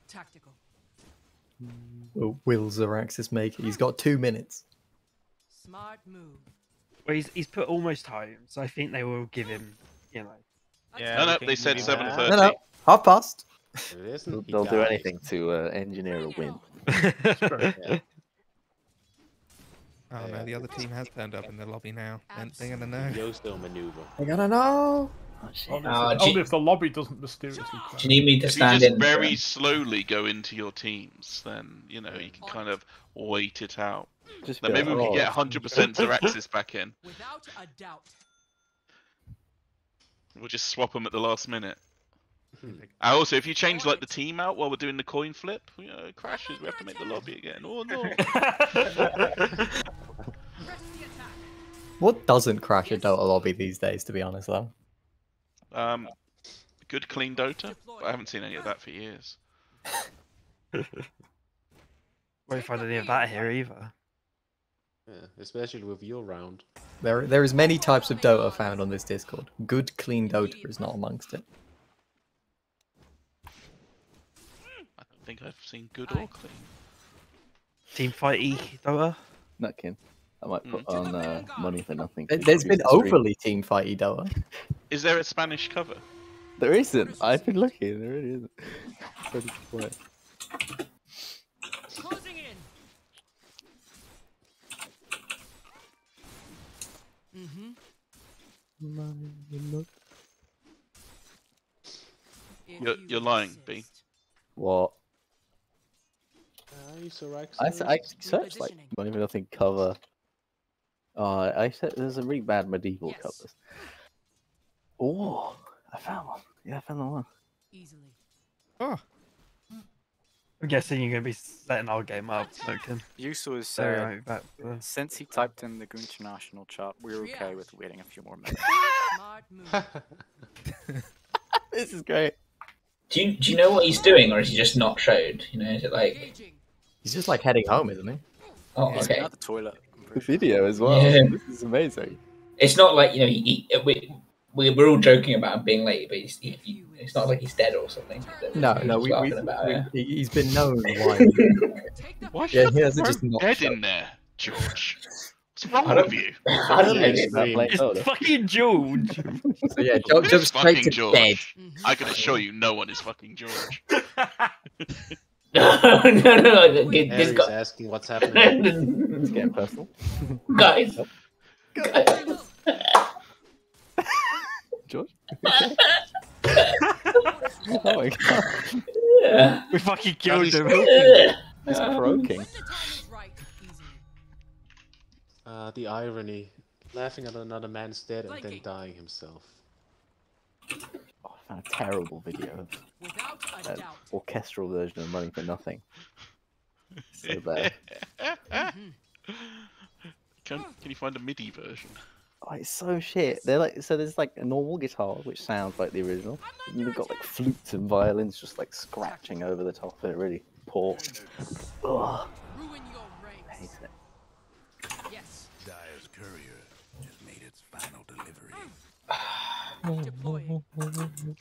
Tactical. Well, Will Zeraxis make it? He's got two minutes. Smart move. Well, he's, he's put almost home, so I think they will give him, you know. Yeah, No, no, they said 7.30. No, no, half past. It isn't. They'll, they'll do anything to uh, engineer a win. Yeah. Oh no, the other team has turned up in the lobby now. And they're gonna know. Yosto maneuver. I gotta know. Oh, shit. Only, Uh, if, do- only if the lobby doesn't mysteriously Do crash. you need me to If you stand just in? very for- slowly go into your teams, then, you know, you can kind of wait it out. Just Then be maybe we can get "Oh, 100% Zeraxis back in. Without a doubt. We'll just swap them at the last minute. Hmm. Uh, also, if you change like the team out while we're doing the coin flip, you know, it crashes. We have to make the lobby again. Oh no! Press the attack. What doesn't crash a Dota lobby these days, to be honest, though? Um, good clean Dota. But I haven't seen any of that for years. Won't find any of that here either. Yeah, especially with your round. There, there is many types of Dota found on this Discord. Good, clean Dota is not amongst it. I don't think I've seen good or clean. Team fight E Dota. Nutkin. I might put Mm. on uh, money for nothing. There's been overly team fighty Dota. Is there a Spanish cover? There isn't. I've been looking. There really isn't. Closing in. Mm-hmm. You're, you're lying, B. What? Uh, you Soraxis? I, s- I searched like not even nothing cover. Uh, I said there's a really bad medieval covers. Oh, I found one. Yeah, I found the one. Easily. Oh. I'm guessing you're going to be setting our game up, Loken. Yoso has So, uh, said right, since he typed in the Goon International chart, we're okay with waiting a few more minutes. This is great. Do you do you know what he's doing, or is he just not showed? You know, is it like? He's just like heading home, isn't he? Oh, He's okay. been at the toilet. The video as well. Yeah. This is amazing. It's not like you know he, he, we, we we're all joking about him being late, but he's, he, he, it's not like he's dead or something. No, no, we, we, laughing about we, it. he- he's been known why. Why Yeah, should he hasn't just not dead in there, George? What's wrong I don't- with you? I don't know. It's fucking George. So yeah, Who jump, is straight fucking to George? bed. I can assure you, no one is fucking George. no, no, no. This, this Harry's guy, asking what's happening. It's getting personal. guys, guys. George? oh my god. Yeah. We fucking killed him. It's croaking. Uh, the irony. Laughing at another man's dead and then dying himself. Oh, I found a terrible video of an orchestral version of Money for Nothing. So bad. Can, can you find a MIDI version? Oh, it's so shit. They're like so. There's like a normal guitar which sounds like the original. And you've got like flutes and violins just like scratching over the top of it. Really poor. Ugh. Ruin your ranks. I hate it. Yes. Dire's courier just made its final delivery. Deploying.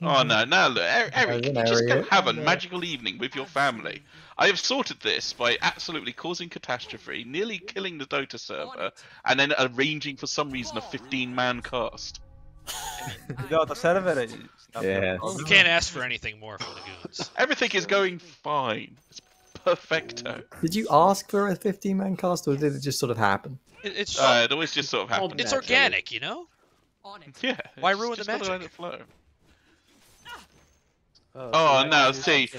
Oh no, no, look, Er- Eric, an you just go have a magical evening with your family. I have sorted this by absolutely causing catastrophe, nearly killing the Dota server, and then arranging for some reason a 15-man cast. No, the server is Yeah. You can't ask for anything more from the goons. Everything is going fine. It's perfecto. Did you ask for a 15 man cast or did it just sort of happen? It, it's Uh, it always just sort of happens. it's organic, you know. On it. Yeah. Why ruin the just gotta let magic? it flow. Oh, Oh so no, see,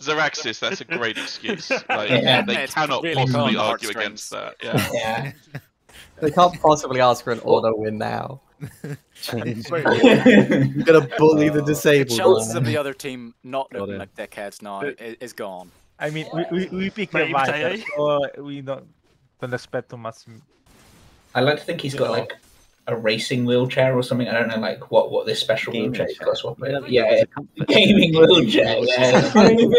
Zeraxis, that's a great excuse. Like Yeah. they It's cannot really possibly argue against that. Yeah. Yeah. They can't possibly ask for an auto win now. Change. You're gonna bully the The disabled. chances of the other team not Got looking it. like dickheads now is, is gone. I mean, we, we, we pick Maybe the potato. so uh, we don't, don't expect too much. I like to think he's got like a racing wheelchair or something. I don't know, like what what this special Gaming wheelchair is chair. got swap Yeah. Yeah, it's a comfort. gaming wheelchair. Yeah. I mean,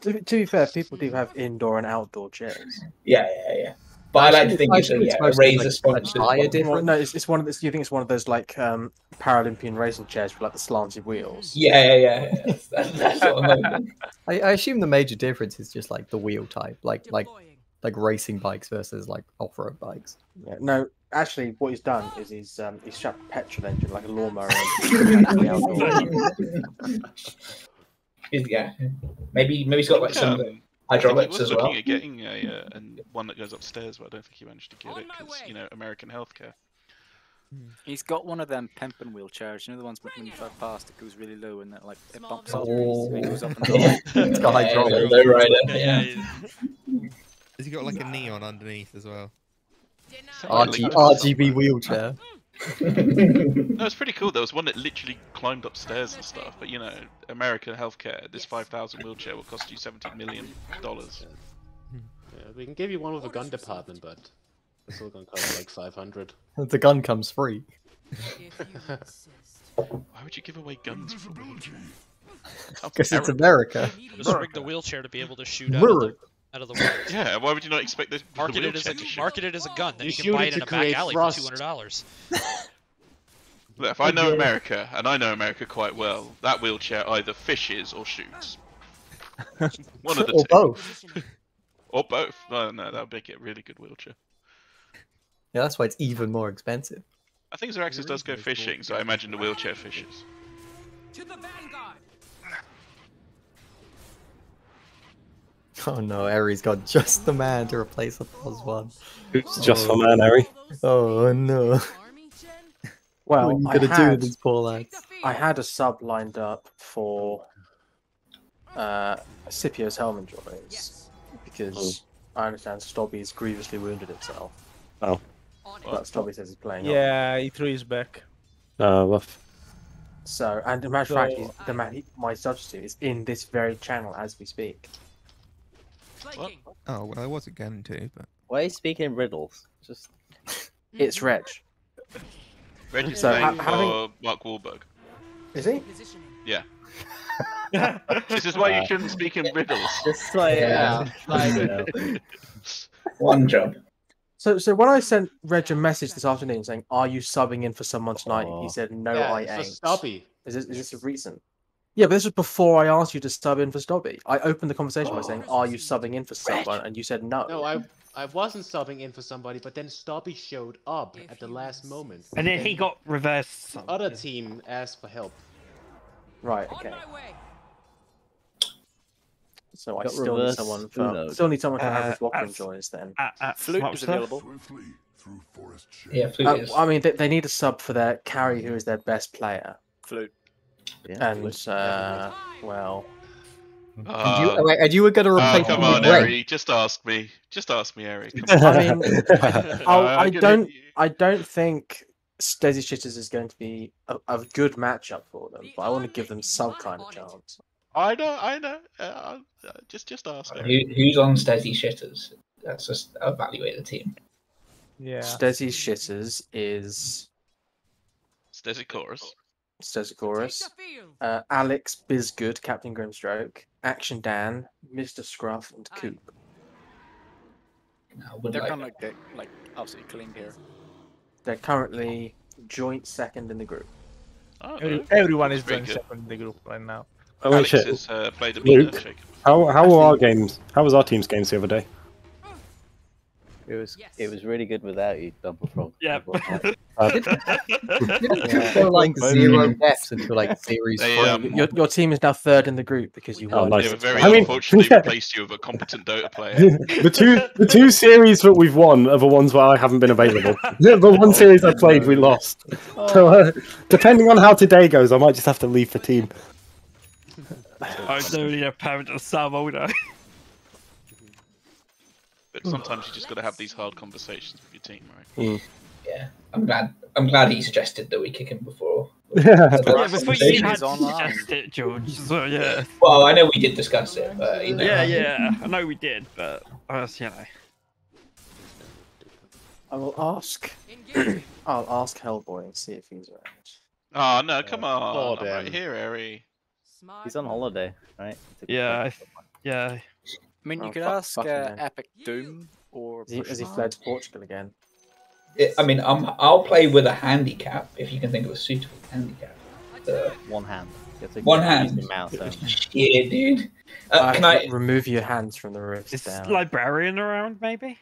to, to be fair, people do have indoor and outdoor chairs. yeah, yeah, yeah. But I like to think I it's a, think it's yeah, a razor like, a sponsored. one. difference. Well, no, it's, it's one of the. You think it's one of those like um, Paralympian racing chairs with like the slanted wheels? Yeah, yeah, yeah. yeah. That's, that's what I'm. I, I assume the major difference is just like the wheel type, like like Deploying. Like racing bikes versus like off road bikes. Yeah, no, actually, what he's done is he's um, he's strapped a petrol engine like a lawnmower. onto the outdoor. Yeah, maybe maybe he's got like some hydraulics he was as well. looking at getting a, uh, and one that goes upstairs, but I don't think he managed to get On it because you know American healthcare. He's got one of them pimping wheelchairs. You know the ones when you drive past, it goes really low and then like it bumps up. Oh. and It goes up and down. It's got Yeah, hydraulics. low rider. Yeah, Yeah. Has he got like a neon underneath as well? RG, RGB wheelchair. No, it's pretty cool. There was one that literally climbed upstairs and stuff. But you know, American healthcare, this 5,000 wheelchair will cost you 70 million dollars. Yeah, we can give you one with a gun department, but it's still gonna cost like 500. The gun comes free. If you insist. Why would you give away guns for a wheelchair? Because it's terrible. America. Just rig the wheelchair to be able to shoot out of the, America. Out of the woods. Yeah, why would you not expect this the Market it as a market it as a gun. Then You you, can buy it it in a back alley thrust. for two hundred dollars. Look, if I know America, and I know America quite well, that wheelchair either fishes or shoots. One of the Or two. both. Or both. No, no, that would make it a really good wheelchair. Yeah, that's why it's even more expensive. I think Zeraxis does go fishing, so I imagine the wheelchair fishes. To the vanguard. Oh no, Eri's got just the man to replace the plus one. Who's just the man, Eri? Oh no. Well, what are you I gonna do had, with these poor lads? I had a sub lined up for uh, Scipio's Helm Enjoys because I understand Stobby's grievously wounded itself. Oh. But Stobby says he's playing. on. Yeah, he threw his back. Uh, rough. So, and the matter of fact, So- the man, he, my substitute is in this very channel as we speak. Oh well, I wasn't going to, but Why are you speaking in riddles? Just It's Reg. Reggie's So, playing ha- having- for Mark Wahlberg. Is he? Yeah. this is why you shouldn't speak in riddles. Just like Yeah. One job. So, so when I sent Reg a message this afternoon saying, "Are you subbing in for someone tonight?" Oh. He said, "No, Yeah, I for ain't." Stobby. Is this, is this a reason? Yeah, but this was before I asked you to sub in for Stobby. I opened the conversation by saying, "Are you subbing in for someone?" And you said no. No, I I wasn't subbing in for somebody, but then Stobby showed up at the last moment. And then he got reversed. The other team asked for help. Right. Okay. So I Got still need someone for Uno. still need someone for Uh, average Walker at- enjoys then. At, at Flute is Swapster. available. Yeah, Flute Uh, is. I mean, they, they need a sub for their carry, who is their best player, Flute. Yeah, and uh, well, And Uh, you, and you were going to replace come him on, Eric. Just ask me. Just ask me, Eric. I mean, I, Uh, I don't, I don't think Stazzy Shitters is going to be a, a good matchup for them, but I want to give them some kind of chance. I know, I know. Uh, uh, just, just ask. Who, who's on steady shitters? Let's just evaluate the team. Yeah. Stazzy Shitters is Stesichorus. Stegosaurus, uh, Alex Bizgood, Captain Grimstroke, Action Dan, Mr. Scruff, and Coop. I would They're like kind of like the, like absolutely clean here. They're currently joint second in the group. Oh, Every, everyone is Very doing good. second in the group right now. Oh, Alex shit. has uh, played a Luke, bit. Shaken. how how were our games? How was our team's games the other day? It was it was really good without you, Double Frog. Yeah. Uh, Didn't Yeah. go like zero deaths until like series They, three. um, Your, your team is now third in the group because you Oh, won. nice. They were very I mean- unfortunately yeah. replaced you with a competent Dota player. the two the two series that we've won are the ones where I haven't been available. the the one series I played, we lost. So, uh, depending on how today goes, I might just have to leave the team. I'm the a parent of Sam Older. But sometimes you just got to have these hard conversations with your team, right? Yeah, I'm glad. I'm glad he suggested that we kick him before. yeah, before you had suggested it, George. So yeah. Well, I know we did discuss it, but you know. Yeah, yeah. I know we did, but uh, you know. I will ask. I'll ask Hellboy and see if he's around. Oh no, come on! Oh, I'm right here, Eri. He's on holiday, right? He took a Yeah. I, yeah. I mean, you Oh, could fuck- ask fucking uh. Epic Doom or Has he, has he fled to Portugal again? It- I mean, I'm, I'll play with a handicap if you can think of a suitable handicap. Uh, One hand. You have to One hand. your mouse yeah, dude. Uh, Uh, can I? remove your hands from the wrist Is down? librarian around? Maybe.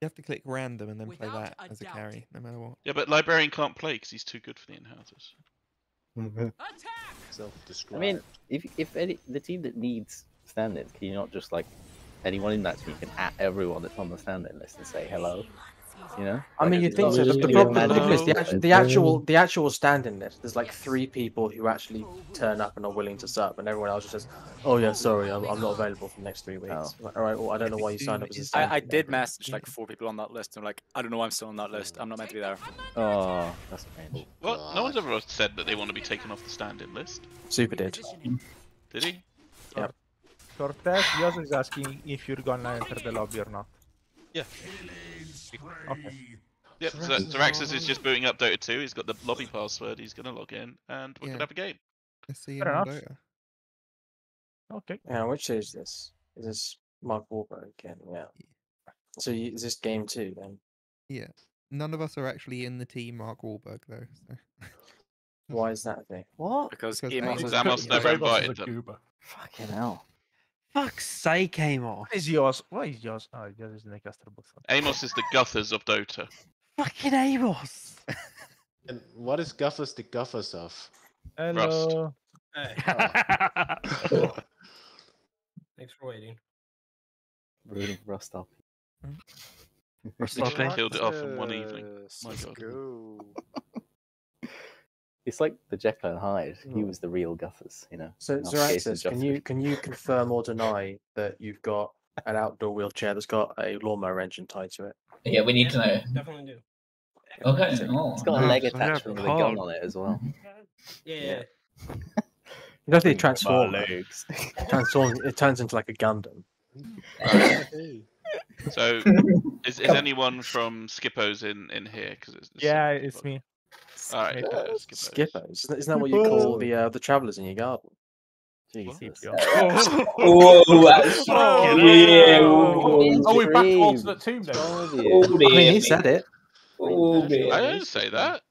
You have to click random and then play that a as a doubt. carry, no matter what. Yeah, but Librarian can't play because he's too good for the Inheritors. I mean, if if any the team that needs stand-ins, can you not just like anyone in that team can at everyone that's on the stand-in list and say hello? You know? I mean, you think so. just The, the problem be the is the actual, and- the actual the actual stand-in list. There's like three people who actually turn up and are willing to sub, and everyone else just says, "Oh yeah, sorry, I'm, I'm not available for the next three weeks." Like, All right, well, I don't know why you signed up as a I, I stand-in. did message like four people on that list, and like, I don't know why I'm still on that list. I'm not meant to be there. Oh, that's strange. Well, no one's ever said that they want to be taken off the stand-in list. Super did. Did he? Cortez Yoso is asking if you're gonna enter the lobby or not. Yeah. Okay. Yep. So Zeraxis is just booting up Dota 2. He's got the lobby password. He's gonna log in, and we're Yeah. gonna have a game. Let's see Fair him on enough. Dota. Okay. Yeah, which is this? Is this Mark Wahlberg again? Yeah. So you, is this game two then? Yeah. None of us are actually in the team Mark Wahlberg though. So. Why is that a thing? What? Because Because Amos Amos- was Amos never Amos is invited them. Fucking hell. Fuck's sake, Amos. What is yours? What is yours? Oh, yours is Nick Asterbus. Amos is the Guthers of Dota. Fucking Amos. And what is Guffers the Guffers of? Hello. Hey. Oh. Thanks for waiting. Rude Rust up. Hmm? Literally killed eh? it off in one evening. My Let's God. go. It's like the Jekyll and Hyde. He mm. was the real Guthers, you know. So, not so can you can you confirm or deny that you've got an outdoor wheelchair that's got a lawnmower engine tied to it? Yeah, we need to know. Definitely do. Okay. It's Oh, got a leg nice. attachment with a gun on it as well. Yeah. You don't think Think about it legs. Transforms. It turns into like a Gundam. So, is, is anyone from Skippo's in in here? Because it's, it's Yeah, it's me. All right. Uh, Skippo's. Skippos. Isn't that- isn't that what you call the uh, the travellers in your garden? Jesus. Oh, that's Oh, yeah. Are we back to alternate team then? Oh, I mean, he said it. Oh, I didn't say that.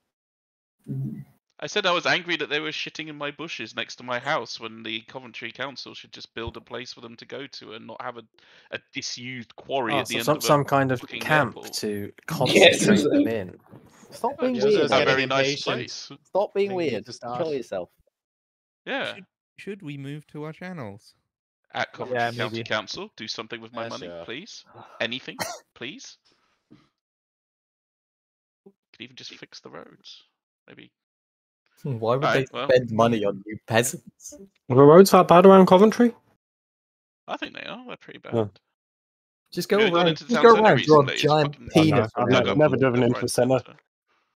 I said I was angry that they were shitting in my bushes next to my house when the Coventry Council should just build a place for them to go to and not have a, a disused quarry Oh, at the so end some of some kind of camp airport. to Yes, concentrate it's them in. Stop being It's weird. a very nice place. Stop being Think we need weird. to start. Control yourself. Yeah. Should we move to our channels? At Coventry Yeah, County maybe. Council, do something with my Yeah, money, sure. please. Anything, please. Could even just fix the roads, maybe. Hmm, why would Alright, they well. spend money on you peasants? Are the roads that bad around Coventry? I think they are. They're pretty bad. Yeah. Just go you gone around. Just go around. Draw a giant penis. I've never, driven left, into the centre.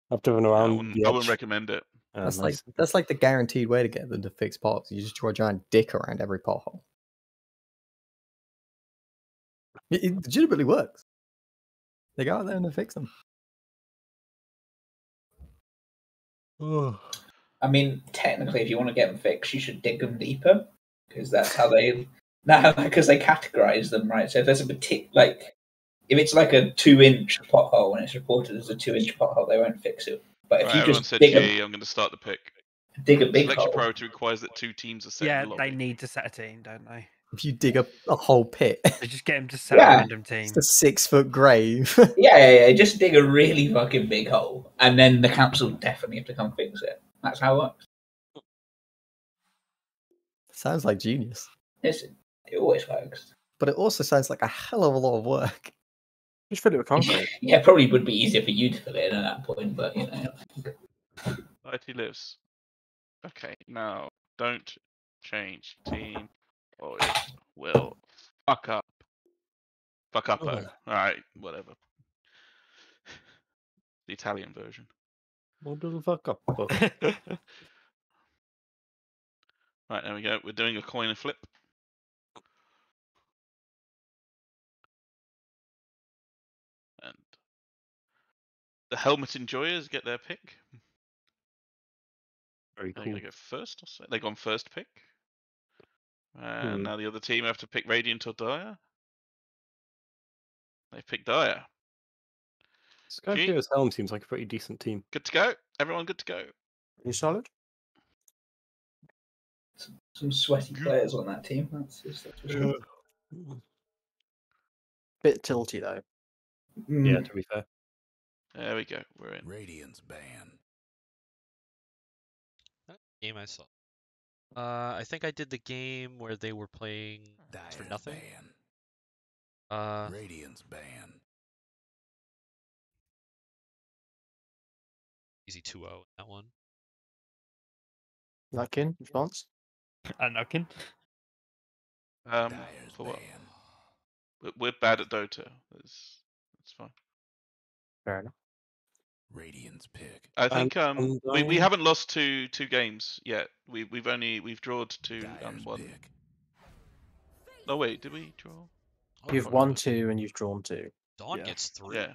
Centre. I've driven I around wouldn't, I wouldn't recommend it. Ah, That's nice. like that's like the guaranteed way to get them to fix potholes. You just draw a giant dick around every pothole. It, it legitimately works. They go out there and they fix them. I mean, technically, if you want to get them fixed, you should dig them deeper because that's how they now because they categorize them right. So if there's a particular like if it's like a two-inch pothole and it's reported as a two-inch pothole, they won't fix it. But if Right, you just said dig G, a, I'm going to start the pick. dig a big Selection hole, priority requires that two teams are set Yeah, in the they need to set a team, don't they? If you dig a, a whole pit, They just get him to set Yeah. a random team. it's a six foot grave. yeah, yeah, yeah, just dig a really fucking big hole, and then the council definitely have to come fix it. That's how it works. sounds like genius, Listen, it always works. but it also sounds like a hell of a lot of work. Just fill it with concrete. Yeah, probably would be easier for you to fill it in at that point, but you know. IT lives. Okay, now don't change team or it will fuck up. Fuck up. Oh. Alright, whatever. The Italian version. What the fuck up? Right, there we go. We're doing a coin flip. The helmet enjoyers get their pick. Very They're cool. gonna go first. I'll say. They gone first pick. And Hmm. now the other team have to pick Radiant or Dire. They picked Dire. Scipio's Helm seems like a pretty decent team. Good to go. Everyone good to go. You solid? Some sweaty players on that team. That's, that's for sure. Bit tilty though. Yeah, Mm. to be fair. There we go. We're in. Radiant's ban. Game I saw. Uh, I think I did the game where they were playing for nothing. ban. Uh, Radiant's ban. easy 2-0 in that one. Nutkin, response? Anakin. Um, Dire's for what? ban. We're- We're bad at Dota. That's, that's fine. Fair enough. Radiant's pick. I think um, and we, we haven't lost two two games yet. We we've only we've drawn two and Dire's one. pick. No wait, did we draw? I You've won remember. two and you've drawn two. Dawn Yeah. gets three. Yeah.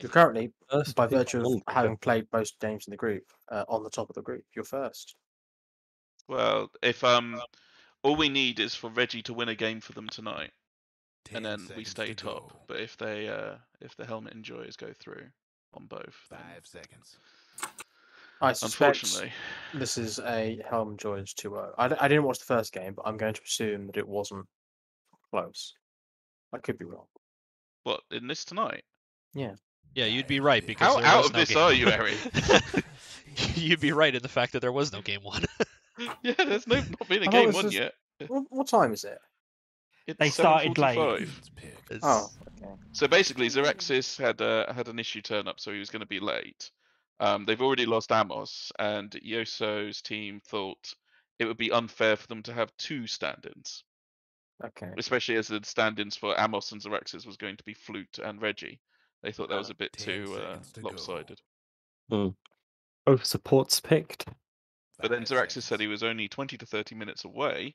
You're currently, First by virtue of having played most games in the group, uh, on the top of the group. You're first. Well, if um, all we need is for Reggie to win a game for them tonight, and then we stay to top. go. But if they uh, if the helmet enjoyers go through on both, then Five seconds. I uh, suspect unfortunately, this is a Helm Joys 2-0. I, d- I didn't watch the first game, but I'm going to assume that it wasn't close. I could be wrong. what in this tonight? Yeah. Yeah, you'd be right because How there out was of no this are one. you, Harry? you'd be right in the fact that there was no game one. Yeah, there's no not been a I game was one just- yet. What, what time is it? It's They started late. 7:45. Oh, okay. So basically, Xerxes had uh, had an issue turn up, so he was going to be late. Um, they've already lost Amos, and Yoso's team thought it would be unfair for them to have two stand-ins, Okay. especially as the stand-ins for Amos and Xerxes was going to be Flute and Reggie. They thought that was a bit too uh, lopsided. Hmm. Both supports picked. But then Zeraxis said he was only 20 to 30 minutes away.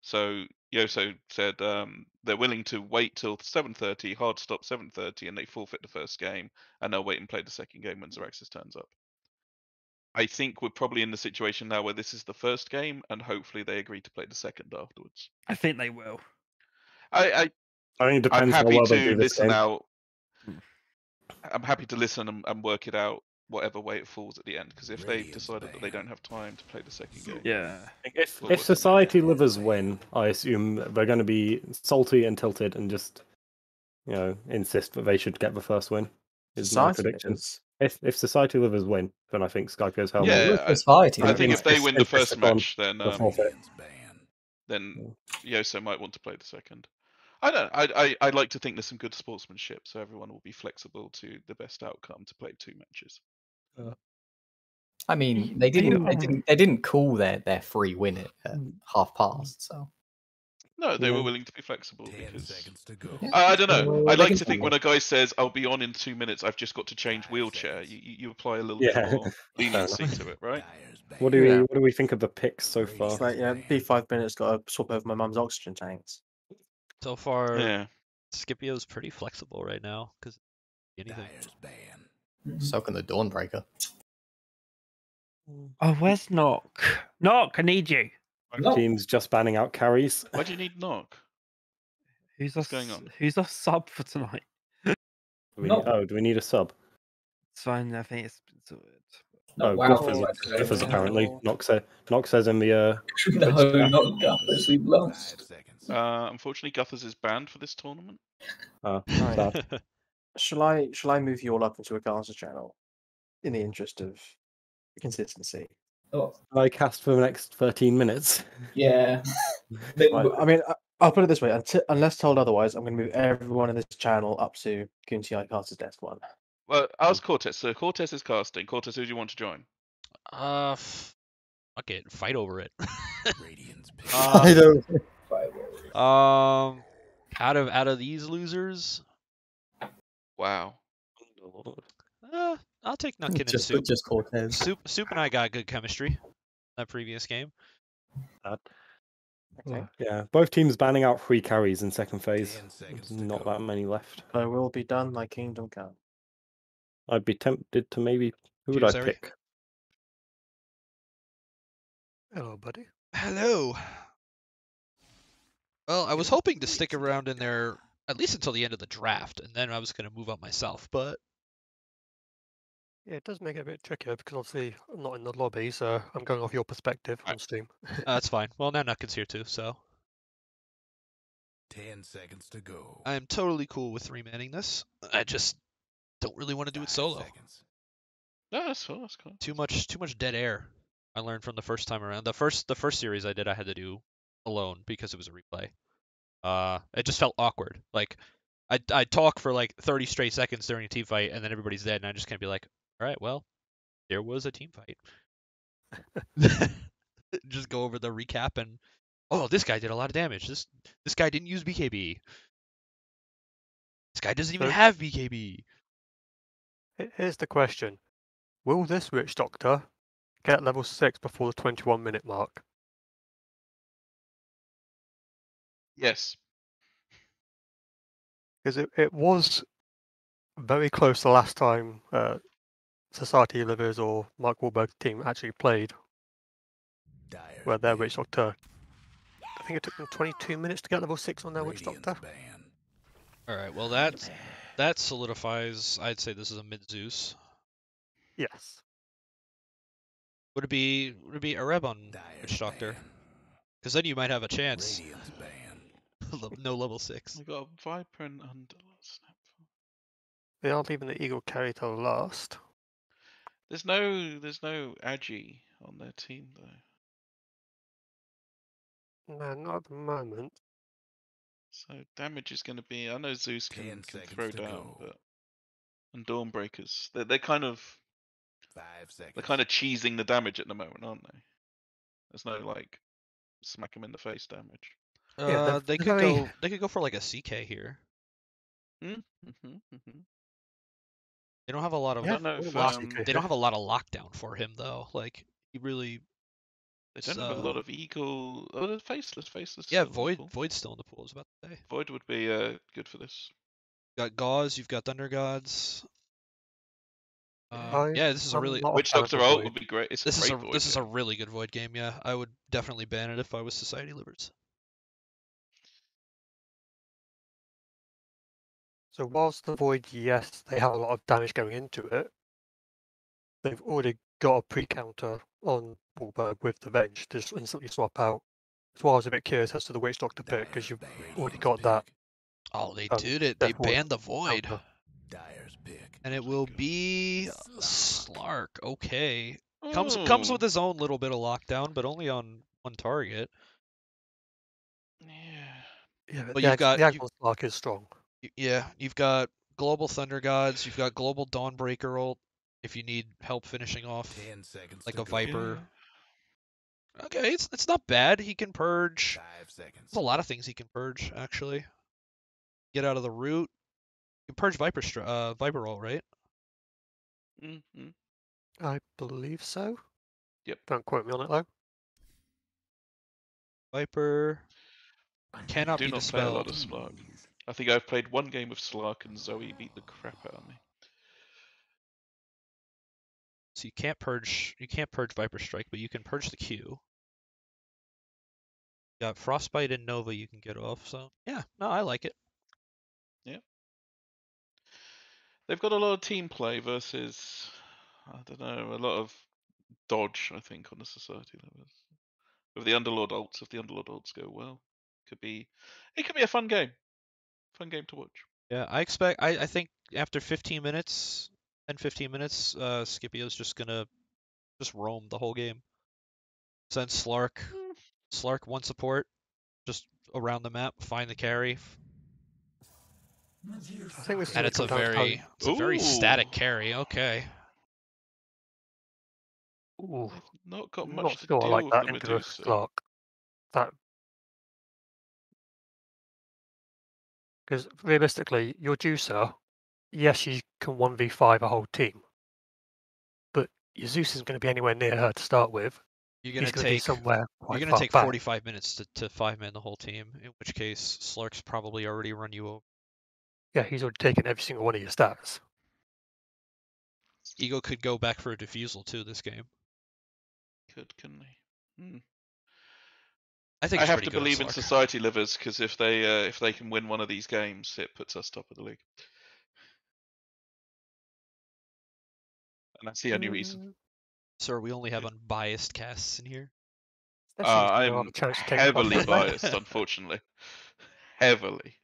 So Yoso said um, they're willing to wait till 7.30, hard stop 7.30, and they forfeit the first game, and they'll wait and play the second game when Zeraxis turns up. I think we're probably in the situation now where this is the first game, and hopefully they agree to play the second afterwards. I think they will. I, I I think it I'm depends how happy well they to do this listen game. out. I'm happy to listen and, and work it out whatever way it falls at the end. Because if they decided that they don't have time to play the second game, Yeah. If, if work Society Livers win, I assume they're going to be salty and tilted and just, you know, insist that they should get the first win. Is my prediction. Livers? If if Society Livers win, then I think Skype's Helmet. Yeah, will I, Society I think if they win the first match, then the um, forfeit. then Yoso might want to play the second. I don't. I, I I like to think there's some good sportsmanship, so everyone will be flexible to the best outcome to play two matches. I mean, they didn't. They didn't. They didn't call their their free win at uh, half past. So No, they were willing to be flexible because Yeah. I, I don't know. I'd like to think when a guy says, "I'll be on in two minutes," I've just got to change wheelchair. You, you you apply a little Yeah, bit more leniency to it, right? What do we Yeah. what do we think of the picks so far? It's like, yeah, be five minutes, got to swap over my mum's oxygen tanks. So far, Yeah. Scipio's pretty flexible right now because anything. So can the Dawnbreaker. Oh, where's Knock? Knock, I need you. Both Teams just banning out carries. Why do you need knock? Who's our, What's going on? Who's our sub for tonight? Do we, Oh, do we need a sub? It's fine. I think it's been sorted. No, oh, wow. Guffers, I'd say. Apparently. Knox, sa- Knox says in the uh, No, not Guffers. We've lost. Uh, unfortunately, Guthers is banned for this tournament. uh, Right. sad. Shall I shall I move you all up into a Gaza channel in the interest of consistency? Oh, I cast for the next thirteen minutes. yeah. Right, I mean, I- I'll put it this way: unless told otherwise, I'm going to move everyone in this channel up to Gunti Icar's desk one. Well, ask Cortez. So Cortez is casting. Cortez, who do you want to join? Uh, fuck it, fight over it. I don't. Um, out of out of these losers, Wow. uh, I'll take Nutkin and Just Soup. just Cortez. Soup, Soup and I got good chemistry that previous game. Sad. Okay. Yeah, both teams banning out free carries in second phase. Not that many left. I will be done. My kingdom come. I'd be tempted to maybe. Who would I pick? Hello, buddy. Hello. Well, I was hoping to stick around in there at least until the end of the draft, and then I was going to move up myself. But Yeah, it does make it a bit trickier because obviously I'm not in the lobby, so I'm going off your perspective on Steam. uh, that's fine. Well, now Nutkin's here too, so Ten seconds to go. I'm totally cool with three manning this. I just don't really want to do it solo. No, that's cool. That's cool. Too much, too much dead air. I learned from the first time around. The first, the first series I did, I had to do alone because it was a replay. Uh, it just felt awkward. Like, I I talk for like 30 straight seconds during a team fight, and then everybody's dead, and I just can't be like, all right, well, there was a team fight. just go over the recap and, oh, this guy did a lot of damage. This this guy didn't use BKB. This guy doesn't even So- have BKB. Here's the question: Will this witch doctor get level six before the 21 minute mark? Yes. Because it, it was very close the last time uh, Society Livers or Mark Wahlberg's team actually played, where their witch doctor. I think it took them 22 minutes to get level six on their witch doctor. All right, well that that solidifies. I'd say this is a mid Zeus. Yes. Would it be would it be a Reb on Witch Doctor? Because then you might have a chance. Le- no level six. We got a Viper and under. They aren't leaving the Eagle carry till last. There's no, there's no Agi on their team though. No, not at the moment. So damage is going to be. I know Zeus can, can throw down, go. but and Dawnbreakers. They're, they're kind of Five seconds. they're kind of cheesing the damage at the moment, aren't they? There's no like smack 'em in the face damage. Uh, they're they could very- go. They could go for like a CK here. Mm-hmm, mm-hmm. They don't have a lot of. I don't if, lock- um, they don't have a lot of lockdown for him though. Like he really. They don't have a lot uh, of eagle. Oh, they're faceless, faceless. Yeah, still Void. Void's still in the pool. I was about to say. Void would be uh, good for this. You've got Gauze. You've got Thunder Gods. I- Um, yeah, this is a I'm really. not a Witch fan Doctor the Ult Void. would be great. It's a This is a Void this is a really good Void game. Yeah, I would definitely ban it if I was Society Livers. So whilst the void, yes, they have a lot of damage going into it. They've already got a pre-counter on Wahlberg with the Venge to just instantly swap out. That's why I was a bit curious as to the Witch Doctor pick because you've already got that. Oh, they um, did it. They banned the Void, counter. Dire's pick. and it will be Slark. Okay, comes comes Oh. with his own little bit of lockdown, but only on one target. Yeah, but But the, you've got the you- Slark is strong. Y- Yeah, you've got Global Thunder Gods, you've got Global Dawnbreaker ult if you need help finishing off Ten seconds. like a go. Viper. Okay, it's it's not bad. He can purge. Five seconds. There's a lot of things he can purge actually. Get out of the root. You can purge Viper str- uh Viper ult, right? Mm-hmm. I believe so. Yep. Don't quote me on it though. Viper cannot Do be not play a lot dispelled. of Slark. I think I've played one game of Slark and Zoe beat the crap out of me. So you can't purge you can't purge Viper Strike, but you can purge the Q. Got Frostbite and Nova you can get off, so yeah, no, I like it. Yeah. They've got a lot of team play versus, I don't know, a lot of dodge. I think on the society levels. With the Underlord ults, if the Underlord ults go well, could be, it could be a fun game, fun game to watch. Yeah, I expect. I, I think after 15 minutes, 10 15 minutes, uh, Scipio's just gonna just roam the whole game. Send Slark, Slark one support, just around the map, find the carry, I think this is and it's a come down very, it's a very static carry. Okay. Ooh, Not got much not to sure I like with that the into the Medusa. Slark. That because realistically, your juicer, yes, you can one v five a whole team, but your Zeus isn't going to be anywhere near her to start with. You're gonna He's be take somewhere quite you're gonna take back. 45 minutes to, to five man the whole team. In which case, Slark's probably already run you over. Yeah, he's already taken every single one of your stats. Ego could go back for a Diffusal too this game. Could can they? Hmm. I think I have to good believe in society livers because if they uh, if they can win one of these games, it puts us top of the league. And that's the only reason. Sir, we only have unbiased casts in here. Uh, seems to have I'm a chance to heavily biased, unfortunately. Heavily.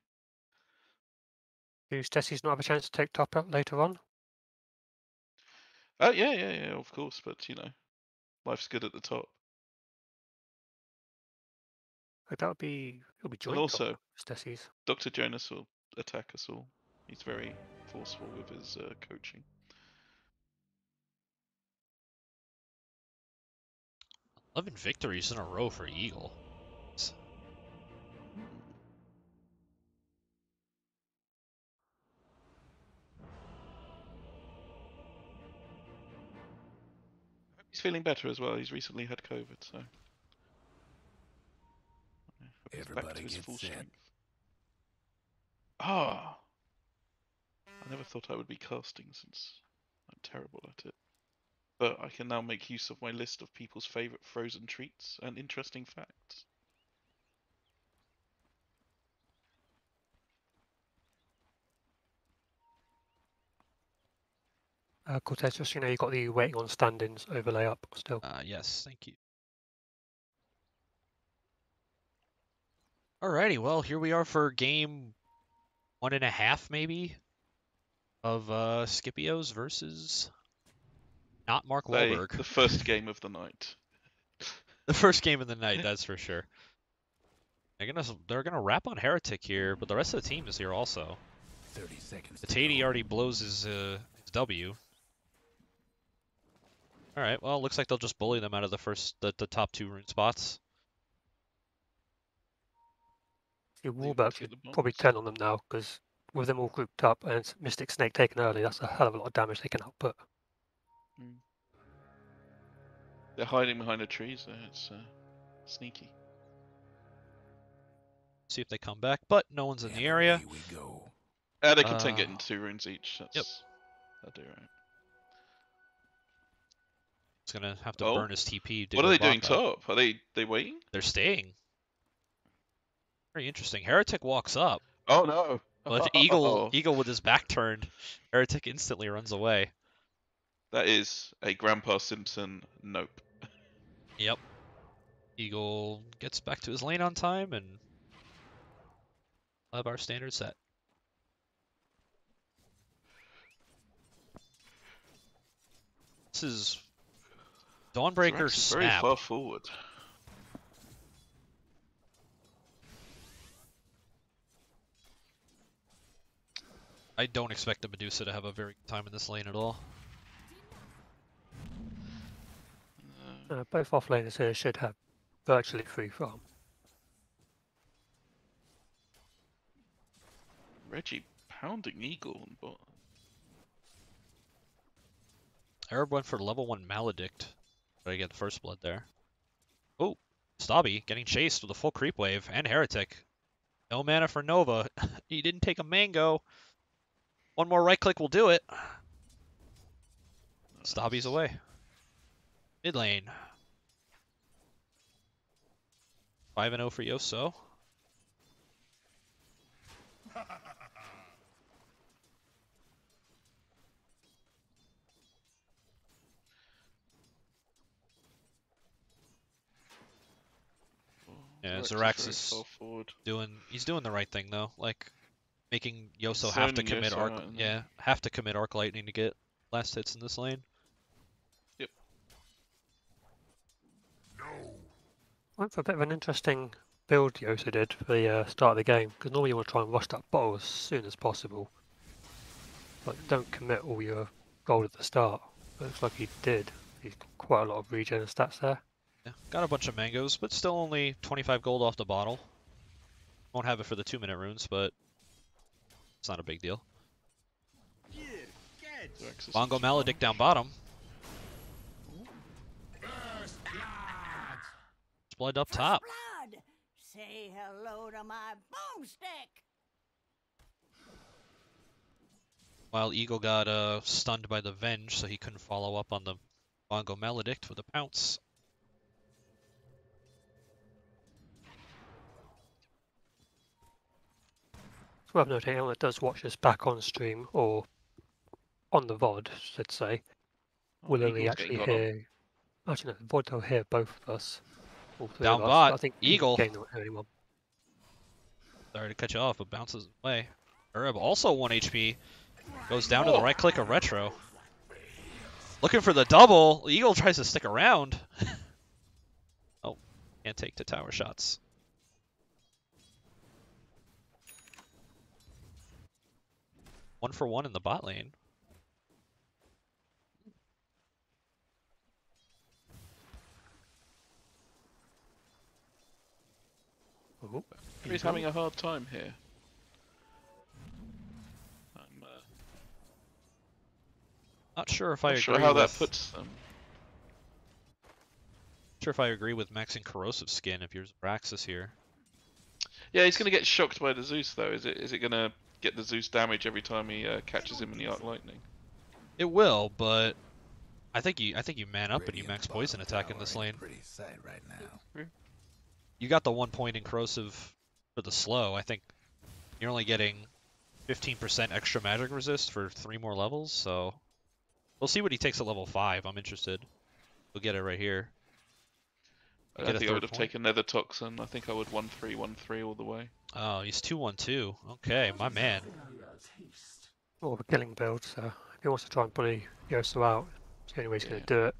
Does Tessie's not have a chance to take top up later on? Oh yeah, yeah, yeah, of course. But you know, life's good at the top. Like, that would be it'll be joint And also, top, Tessie's. Dr. Jonas will attack us all. He's very forceful with his uh, coaching. 11 victories in a row for Eagle. He's feeling better as well. He's recently had COVID, so. Yeah, hope he's back to Everybody his full set. strength. Ah, I never thought I would be casting since I'm terrible at it. But I can now make use of my list of people's favourite frozen treats and interesting facts. Uh, Cortez, just you know, you've got the waiting on standings overlay up still. Uh, yes, thank you. Alrighty, well, here we are for game one and a half, maybe, of uh, Scipios versus not Mark They- Wahlberg. the first game of the night. The first game of the night, that's for sure. They're gonna s- they're gonna wrap on Heretic here, but the rest of the team is here also. 30 seconds. The Tatati already blows his uh, his W. All right, well, looks like they'll just bully them out of the first the, the top two rune spots. Your Wahlberg should probably turn on them now because with them all grouped up and Mystic Snake taken early, that's a hell of a lot of damage they can output. They're hiding behind the trees there. It's uh, sneaky. See if they come back, but no one's in the area. Here we go. Uh, they can ten Uh, getting two runes each. That's, That'll do right. He's gonna have to Oh. burn his TP. What are they doing block that. top? Are they they waiting? They're staying. Very interesting. Heretic walks up. Oh no! But Eagle Eagle with his back turned, Heretic instantly runs away. That is a Grandpa Simpson nope. Yep. Eagle gets back to his lane on time and have our standard set. This is Dawnbreaker is very Snap. far forward. I don't expect the Medusa to have a very good time in this lane at all. Uh, both offlaners here should have virtually free farm. Reggie pounding Eagle on bot. Arab went for level 1 Maledict. But I get the first blood there. Oh, Stobby getting chased with a full creep wave and Heretic. No mana for Nova. he didn't take a mango. One more right click will do it. Stobby's away. Mid lane. 5 0 for Yoso. Yeah, Xerax is Zerax is doing he's doing the right thing though, like making Yoso have to commit Yoso arc out, yeah, have to commit arc lightning to get last hits in this lane. Yep. Went for a bit of an interesting build Yoso did for the uh, start of the game because normally you want to try and rush that bottle as soon as possible. But don't commit all your gold at the start. Looks like he did. He's got quite a lot of regen and stats there. Yeah, got a bunch of mangoes, but still only 25 gold off the bottle. Won't have it for the two minute runes, but it's not a big deal. Xerax is Maledict down bottom. Blood up top. Blood. Say hello to my boomstick. While Eagle got uh, stunned by the Venge, so he couldn't follow up on the Bongo Maledict with a pounce. It's worth noting anyone that does watch this back on stream or on the VOD, let's say, oh, will only actually got on. Actually, no, the VOD will hear both of us. All three Down of us. bot, I think Eagle. Game don't hear anyone. Sorry to cut you off, but bounces away. Urb also 1 HP. Goes down to the right click of Retro. Looking for the double. Eagle tries to stick around. oh, can't take to tower shots. One for one in the bot lane. Oh, He's having a hard time here. I'm uh, Not sure if I agree sure how that with, puts them. sure if I agree with maxing corrosive skin if you're Braxis here. Yeah, he's gonna get shocked by the Zeus though. Is it? Is it gonna get the Zeus damage every time he uh, catches him in the arc lightning? It will, but I think you I think you man up and you max poison attack in this lane. Pretty sight right now. You got the one point in corrosive for the slow. I think you're only getting 15% extra magic resist for three more levels, so we'll see what he takes at level five. I'm interested. We'll get it right here. I think I would have taken Nether Toxin. I think I would one three one three all the way. Oh, he's two one two. Okay, my man. Oh, of killing build, so if he wants to try and bully Yoso out, it's the only way he's yeah. going to do it.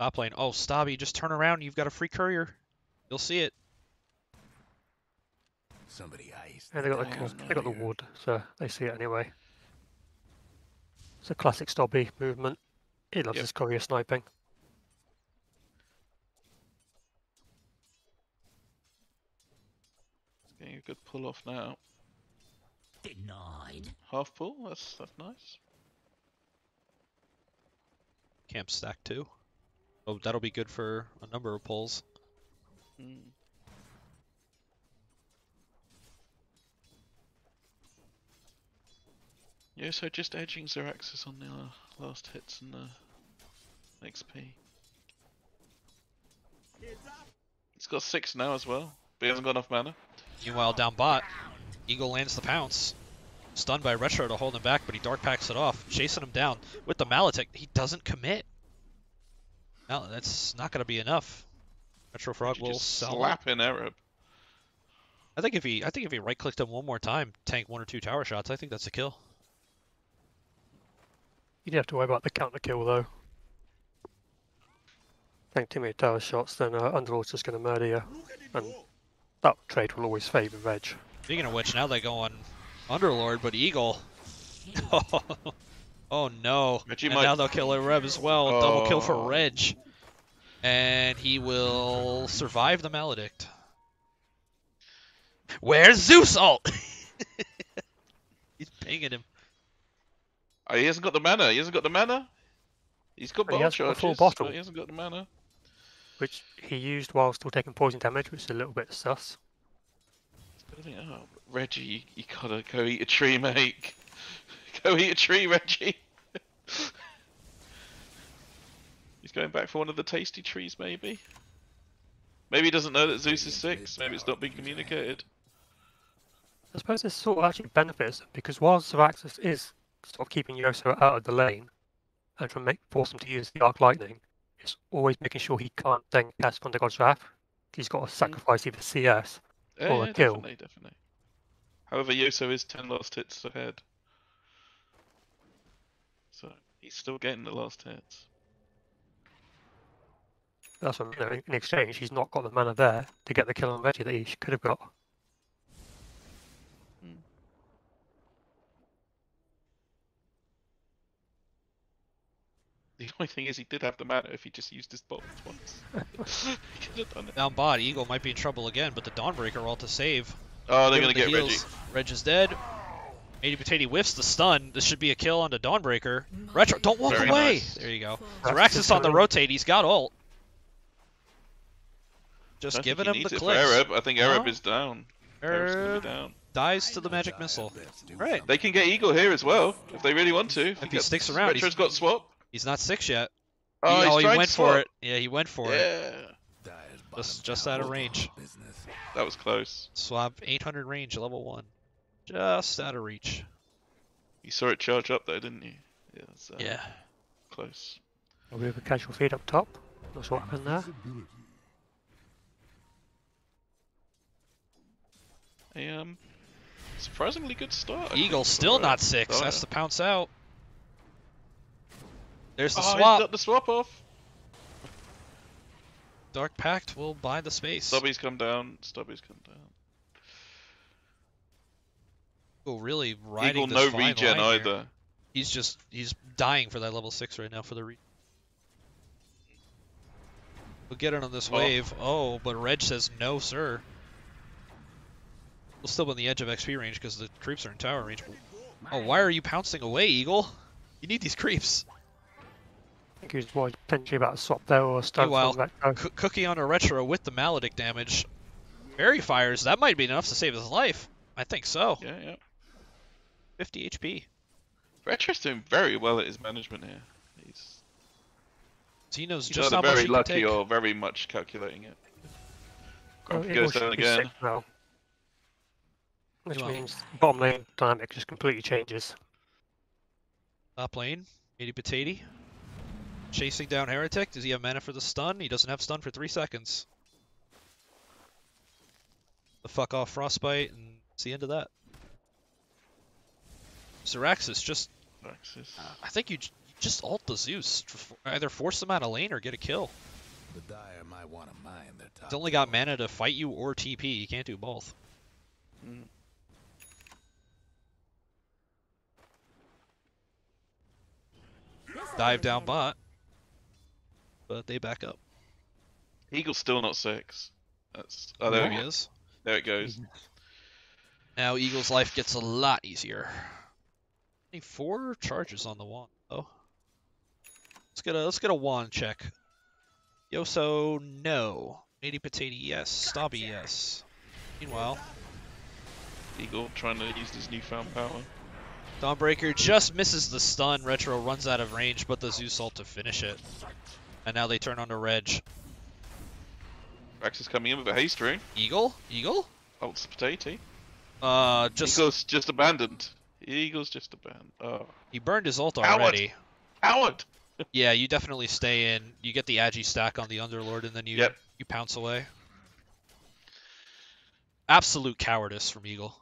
Top lane. Oh, Stobby, just turn around. You've got a free courier. You'll see it. Somebody ice. Yeah, they got the they got the wood, so they see it anyway. It's a classic Stobby movement. He loves Yep. his courier sniping. It's getting a good pull off now. Denied. Half pull. That's that's nice. Camp stack too. Oh, that'll be good for a number of pulls. Hmm. Yeah, so just edging Zeraxis on the uh, last hits and the XP. He's got six now as well, but he hasn't got enough mana. Meanwhile, down bot, Eagle lands the pounce. Stunned by Retro to hold him back, but he dark packs it off, chasing him down with the Maledict. He doesn't commit. No, that's not going to be enough. Retro Frog will sell. slap in Arab. I think if he, I think if he right clicked him one more time, tank one or two tower shots, I think that's a kill. You don't have to worry about the counter kill though. Take too many tower shots, then uh, Underlord's just going to murder you, and that trade will always favour Reg. Speaking of which, now they go on Underlord, but Eagle. oh no! Reggie and might- now they'll kill a Reb as well. Double kill for Oh. Reg, and he will survive the Maledict. Where's Zeus ult? He's pinging him. Oh, he hasn't got the mana. He hasn't got the mana. He's got he bottle has got a full bottle. he hasn't got the mana. which he used while still taking poison damage, which is a little bit sus. Think, oh, Reggie, you, you gotta go eat a tree, mate. go eat a tree, Reggie. He's going back for one of the tasty trees, maybe. Maybe he doesn't know that Zeus is six. Maybe it's not being communicated. I suppose this sort of actually benefits because while Zeraxis is sort of keeping Yoso out of the lane and trying to make, force him to use the Arc Lightning, it's always making sure he can't then cast Thunder God's Wrath. He's got to hmm. sacrifice either CS Yeah, or yeah, a kill. definitely, definitely. However, Yoso is ten last hits ahead, so he's still getting the last hits. That's what, you know, in exchange, he's not got the mana there to get the kill on Reggie that he could have got. The only thing is, he did have the mana if he just used his bolt once. he could have done it. Down bot, Eagle might be in trouble again, but the Dawnbreaker all to save. Oh, they're gonna the get heals. Reg is dead. Matey Potato whiffs the stun. This should be a kill on the Dawnbreaker. Retro, don't walk Very away! nice. There you go. That's Zeraxis just on the rotate. He's got ult. Just I giving him the it clicks. Arab. I think Arab No? is down. Arab down. dies to the magic missile. Right. They can get Eagle here as well if they really want to. If he sticks around, he's- Retro's got swap. He's not six yet. Oh, he, oh, he went for it. Yeah, he went for it. Yeah. Just, just out of range. That was close. Swap 800 range, level one. Just out of reach. You saw it charge up though, didn't you? Yeah. That's, uh, Yeah. Close. A bit of a casual feed up top. That's what happened there. A um, surprisingly good start. Eagle still not six. Dire. That's the pounce out. There's the Oh, he's swap. got the swap off. Dark Pact will buy the space. Stobby's come down. Stobby's come down. Eagle really riding Eagle this no regen line here. either. He's just he's dying for that level six right now for the re. We'll get it on this Oh. wave. Oh, but Reg says no, sir. We'll still be on the edge of XP range because the creeps are in tower range. Oh, why are you pouncing away, Eagle? You need these creeps. I think he was more potentially about a swap there or a stun Meanwhile, that Cookie on a retro with the Maledict damage. Fairy fires. That might be enough to save his life. I think so. Yeah, yeah. 50 HP. Retro's doing very well at his management here. He's, He knows he's just either how much very he can lucky take. or very much calculating it. Oh, Grumpy it goes down again. now. Which Well. means bottom lane dynamic just completely changes. Top lane, Matey Potato. Chasing down Heretic. Does he have mana for the stun? He doesn't have stun for three seconds. The fuck off Frostbite, and it's the end of that. Zeraxis just. Zeraxis. I think you j- Just ult the Zeus. Either force them out of lane or get a kill. The Dire might want to mine their top. He's only got mana to fight you or TP. He can't do both. Mm. Dive down bot. But they back up. Eagle's still not six. That's oh There there he is. There it goes. Now Eagle's life gets a lot easier. Only four charges on the wand though. Let's get a let's get a wand check. Yoso no. Matey Potato yes. Stobby yes. Meanwhile, Eagle trying to use his newfound power. Dawnbreaker just misses the stun. Retro runs out of range, but the Zeus ult to finish it. And now they turn on to Reg. Rex is coming in with a haste rune. Eagle? Eagle? Oh, it's potato. Uh, just Eagle's just abandoned. Eagle's just abandoned. Oh. he burned his ult already. Howard! Yeah, you definitely stay in. You get the Agi stack on the Underlord, and then you Yep. you pounce away. Absolute cowardice from Eagle.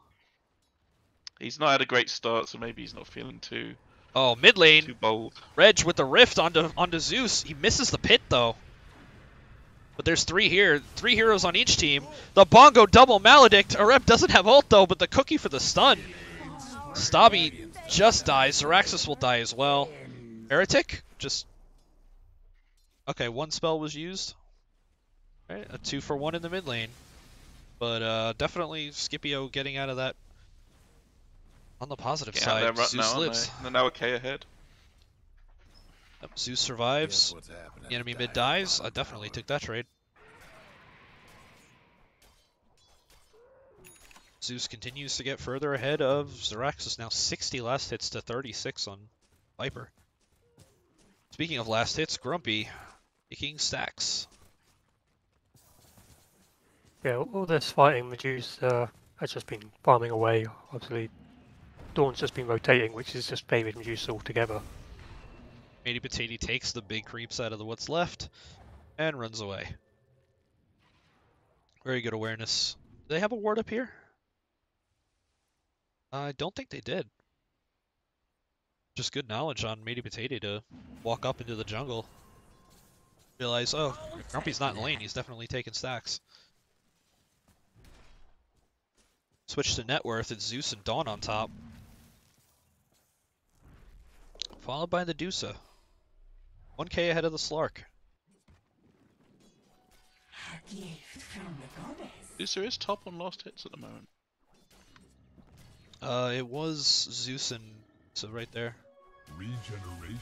He's not had a great start, so maybe he's not feeling too Oh, mid lane. too bold. Reg with the rift onto onto Zeus. He misses the pit though. But there's three here, three heroes on each team. The Bongo double maledict. Arep doesn't have ult though, but the cookie for the stun. Stobby just dies. Zeraxis will die as well. Heretic just okay. One spell was used. Right, a two for one in the mid lane. But uh, definitely Scipio getting out of that on the positive Get out side. there right Zeus now, aren't lives. they? They're now a K ahead. Yep, Zeus survives. The enemy mid dies. I definitely took that trade. Zeus continues to get further ahead of Zeraxis now 60 last hits to 36 on Viper. Speaking of last hits, Grumpy making stacks. Yeah, all this fighting, Medusa has just been farming away. Obviously, Dawn's just been rotating, which has just favoured Medusa altogether. Matey Potato takes the big creeps out of the what's left and runs away. Very good awareness. Do they have a ward up here? I don't think they did. Just good knowledge on Matey Potato to walk up into the jungle. Realize, oh, Grumpy's not in lane, he's definitely taking stacks. Switch to net worth, it's Zeus and Dawn on top. Followed by the Dusa. 1k ahead of the Slark. Lucer is top on last hits at the moment. Uh, it was Zeus and so right there. Regeneration.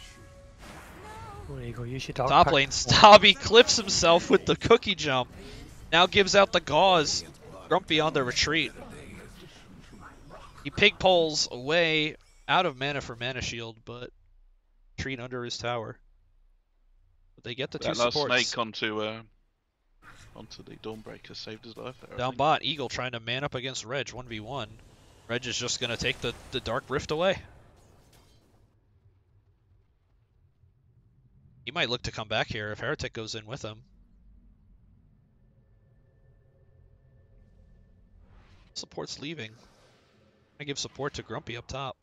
Well, you go, use your dark Top lane, Stobby clips himself with the cookie jump. Now gives out the gauze. Grumpy on the retreat. He pig poles away out of mana for mana shield, but retreat under his tower. But they get the two that last supports. snake onto uh, onto the Dawnbreaker saved his life there. Down bot, Eagle trying to man up against Reg, 1v1. Reg is just going to take the, the Dark Rift away. He might look to come back here if Heretic goes in with him. Support's leaving. I give support to Grumpy up top.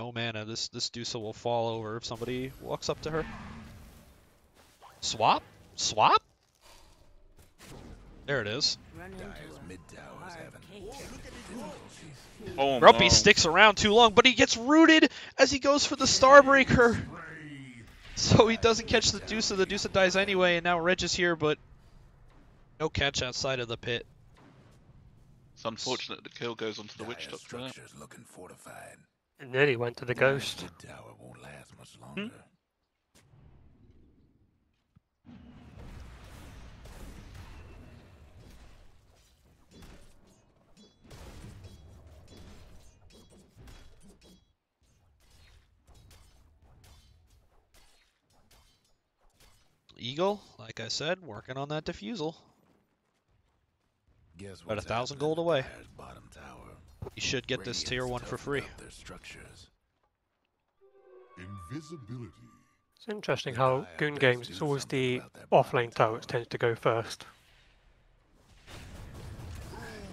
Oh, no mana, uh, this this Dusa will fall over if somebody walks up to her. Swap? Swap? There it is. Oh, Grumpy no. sticks around too long, but he gets rooted as he goes for the Starbreaker. So he doesn't catch the Dusa. The Dusa dies anyway, and now Reg is here, but no catch outside of the pit. It's unfortunate the kill goes onto the witch doctor. now. Structures looking fortified. It nearly went to the ghost. Mid tower won't last much hmm? longer. Eagle, like I said, working on that diffusal. Guess About a thousand gold away. Bottom tower. You should get this tier one for free. Their structures. Invisibility. It's interesting how Goon games, it's always the off-lane tower that tends to go first.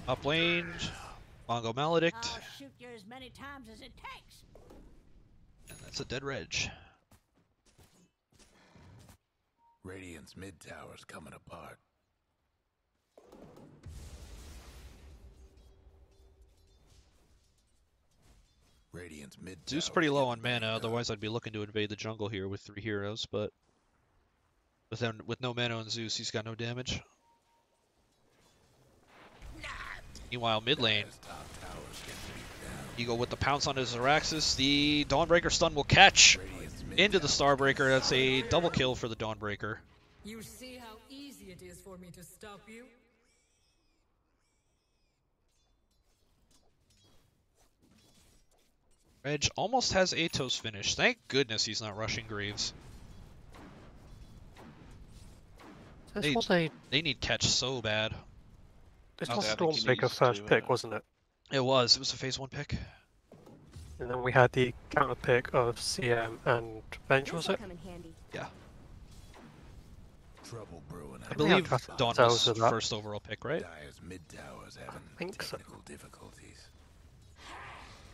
Up lane, Mongo Maledict. I'll shoot you as many times as it takes. And that's a dead reg. Radiant's mid tower's coming apart. Radiant's mid Zeus pretty low on mana, otherwise I'd be looking to invade the jungle here with three heroes, but with, them, with no mana on Zeus, he's got no damage. Meanwhile, mid lane, Eagle with the pounce on his Zeraxis. The Dawnbreaker stun will catch into the Starbreaker. That's a double kill for the Dawnbreaker. You see how easy it is for me to stop you? Reg almost has Atos finished. Thank goodness he's not rushing Graves. That's They, what they. they need catch so bad. This was yeah, I think he Stormbreaker first to, uh, pick, wasn't it? It was. It was a phase one pick. And then we had the counter pick of CM and Venge, was it? Yeah. Trouble brewing. I think believe Dawn details was of that. first overall pick, right? Dire's mid towers having think so. technical difficulties.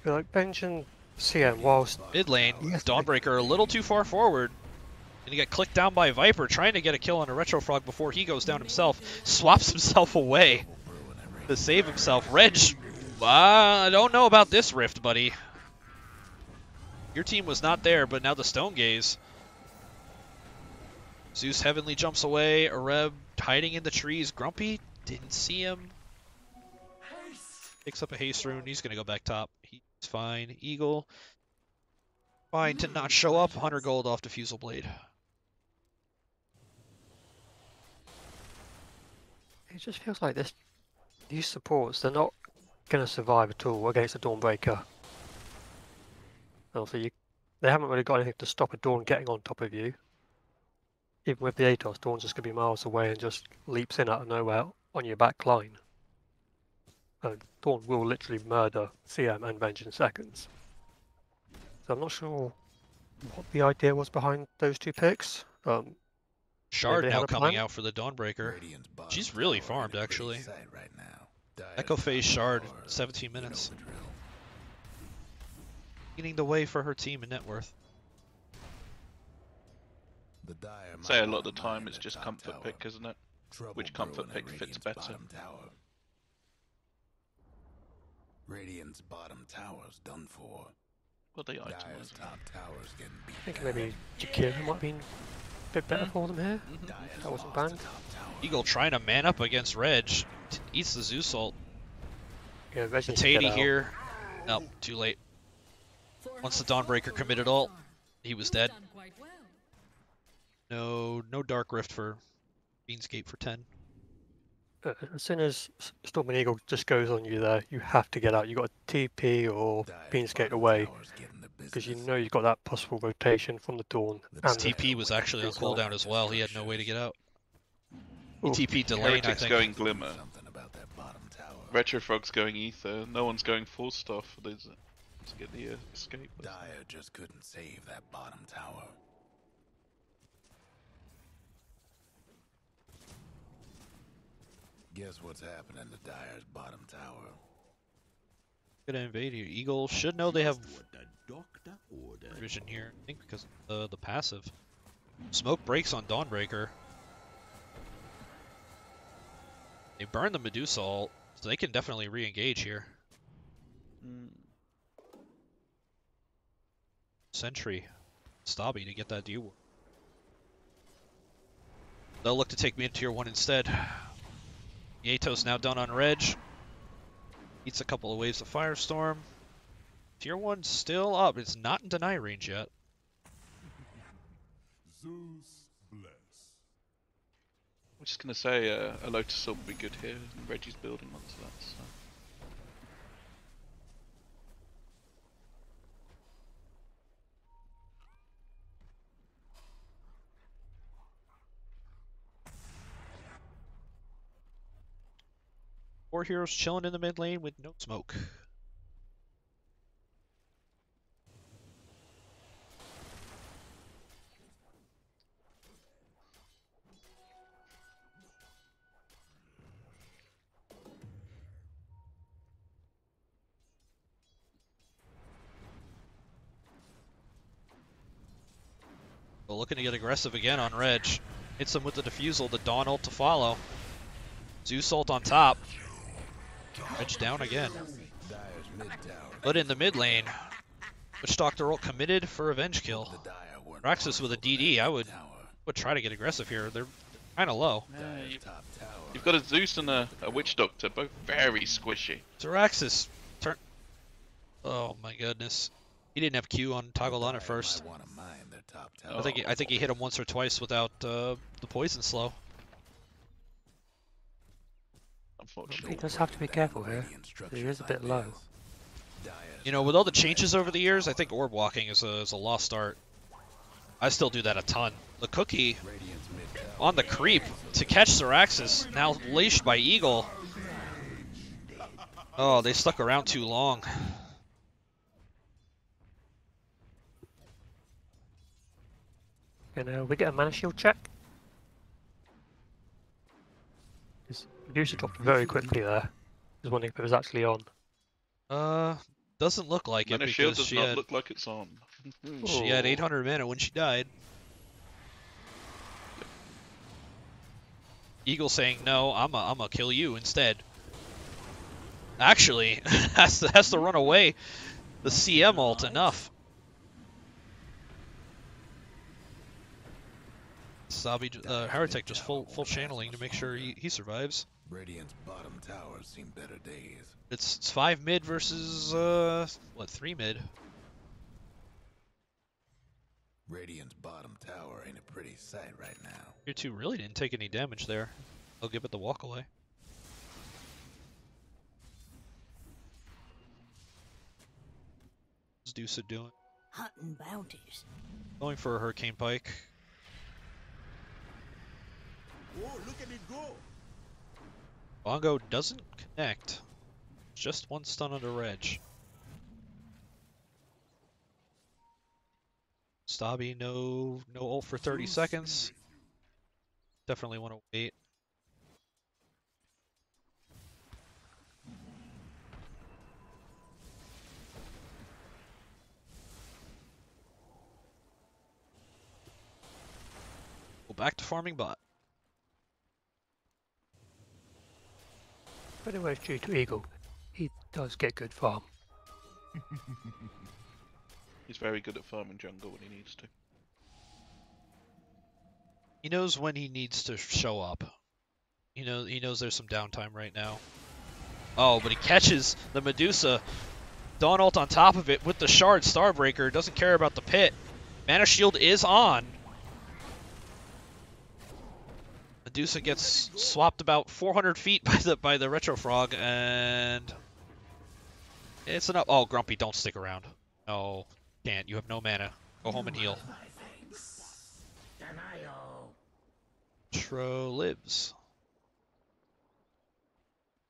But like Venge and CM, whilst Mid lane, Dawnbreaker a little too far forward. And he got clicked down by Viper, trying to get a kill on a Retro Frog before he goes down himself. Swaps himself away to save himself. Reg, uh, I don't know about this rift, buddy. Your team was not there, but now the Stone Gaze. Zeus Heavenly jumps away. Areb hiding in the trees. Grumpy didn't see him. Picks up a haste rune. He's going to go back top. He's fine. Eagle. Fine to not show up. 100 gold off Diffusal Blade. it just feels like this. These supports, they're not going to survive at all against a Dawnbreaker. Also, you, they haven't really got anything to stop a Dawn getting on top of you. Even with the Atos, Dawn's just going to be miles away and just leaps in out of nowhere on your back line. And Dawn will literally murder CM and Venge in seconds. So I'm not sure what the idea was behind those two picks. Um, Shard now coming plan? out for the Dawnbreaker. She's really farmed, actually. Echo Phase Shard, 17 minutes. Leading the way for her team in net worth. The Dire Say a lot of the time it's just comfort tower. pick, isn't it? Trouble Which comfort pick fits better? tower. Radiant's bottom tower's done for. Well, they Dire's itemized. top tower's getting beat I think down. maybe Jakiro might have been a bit better hmm. for them here. Mm-hmm. That wasn't banned. Eagle trying to man up against Reg. T- Eats the Zeus ult. Yeah, Reg needs to get Tatey out. here. Nope, too late. Once the Dawnbreaker committed ult, he was dead. No, no Dark Rift for Beanscape for 10. Uh, as soon as S- Storm and Eagle just goes on you there, you have to get out. You've got a TP or Beanskate away because you know you've got that possible rotation from the Dawn. His and the- TP was actually on as well. cooldown as well. He had no way to get out. He Ooh. TP delayed, I Heretic's think. going Glimmer. Retrofrog's going Ether. No one's going full stuff for those to get the uh, escape. Dire just couldn't save that bottom tower. Guess what's happening to Dire's bottom tower? Gonna invade here. Eagle should know they have vision here. I think because of the, the passive. Smoke breaks on Dawnbreaker. They burn the Medusa ult, so they can definitely re-engage here. Sentry. Stobby to get that deal. They'll look to take me into tier 1 instead. Yatos now done on Reg. Eats a couple of waves of Firestorm. Tier 1 still up. It's not in deny range yet. Zeus bless. I'm just gonna say uh, a Lotus Ult would be good here. and Reggie's building onto that. So. Four heroes chilling in the mid lane with no smoke. But looking to get aggressive again on Reg. Hits him with the diffusal, the Dawn ult to follow. Zeus ult on top. Reg down again. But in the mid lane, Witch Doctor ult committed for revenge kill. Raxus with a DD, I would would try to get aggressive here. They're kind of low. Yeah, you, you've got a Zeus and a, a Witch Doctor, both very squishy. Zeraxis, turn. Oh my goodness. He didn't have Q on toggled on at first. I think he, I think he hit him once or twice without uh, the poison slow. He does have to be careful here. He is a bit low. You know, with all the changes over the years, I think orb walking is a, is a lost art. I still do that a ton. The cookie on the creep to catch Zeraxis, now leashed by Eagle. Oh, they stuck around too long. Can uh, we get a mana shield check? His producer dropped very quickly there. I was wondering if it was actually on. Uh, doesn't look like it Mana Shield because does she not had look like it's on. she had 800 mana when she died. Eagle saying no, I'm a, I'm gonna kill you instead. Actually, has to has to run away. The CM ult enough. Sabi, j- uh, Heretic just full full channeling to make sure he, he survives. Radiant's bottom tower seen better days. It's, it's five mid versus uh what three mid. Radiant's bottom tower ain't a pretty sight right now. Your two really didn't take any damage there. I'll give it the walk away. What's Deuce doing? Hunting bounties. Going for a Hurricane Pike. Oh, look at it go! Bongo doesn't connect. Just one stun under Reg. Stobby, no no ult for 30 seconds. Definitely want to wait. Go back to farming bot. But anyway, it's due to Eagle. He does get good farm. He's very good at farming jungle when he needs to. He knows when he needs to show up. He knows he knows there's some downtime right now. Oh, but he catches the Medusa. Dawn ult on top of it with the Shard Starbreaker. Doesn't care about the pit. Mana Shield is on. Medusa gets swapped about 400 feet by the by the Retro Frog, and it's enough. Oh, Grumpy, don't stick around. No, can't. You have no mana. Go home and heal. Tro lives.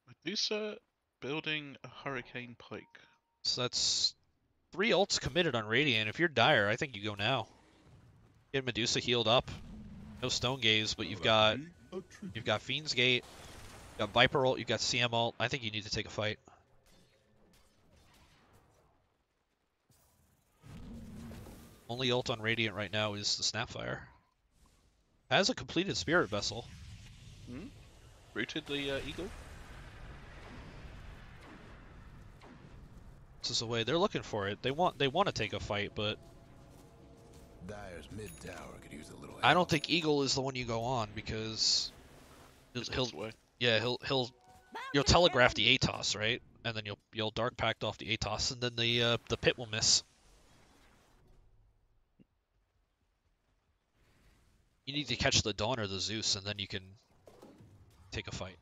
Medusa building a Hurricane Pike. So that's three ults committed on Radiant. If you're dire, I think you go now. Get Medusa healed up. No Stone Gaze, but you've got you've got Fiend's Gate, you've got Viper ult, you've got CM ult. I think you need to take a fight. Only ult on Radiant right now is the Snapfire. Has a completed Spirit Vessel. Hmm? Rooted the uh, eagle. This is the way they're looking for it. They want they want to take a fight, but Dire's mid tower could use a little. I don't think Eagle is the one you go on because he'll, he'll yeah he'll he'll you'll telegraph the Atos right, and then you'll you'll dark pact off the Atos, and then the uh, the pit will miss. You need to catch the Dawn or the Zeus, and then you can take a fight.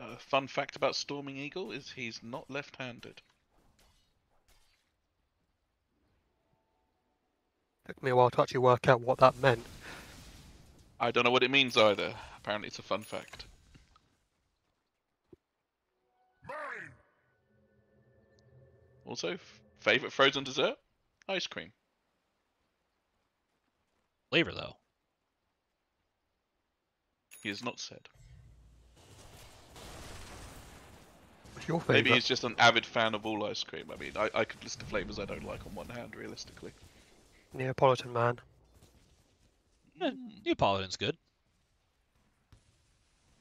Uh, fun fact about Storming Eagle is he's not left-handed. Took me a while to actually work out what that meant. I don't know what it means either. Apparently, it's a fun fact. Also, f- favorite frozen dessert? Ice cream. Flavor though. He has not said. What's your Maybe favourite? he's just an avid fan of all ice cream. I mean, I, I could list the flavors I don't like on one hand, realistically. Neapolitan man. Eh, Neapolitan's good.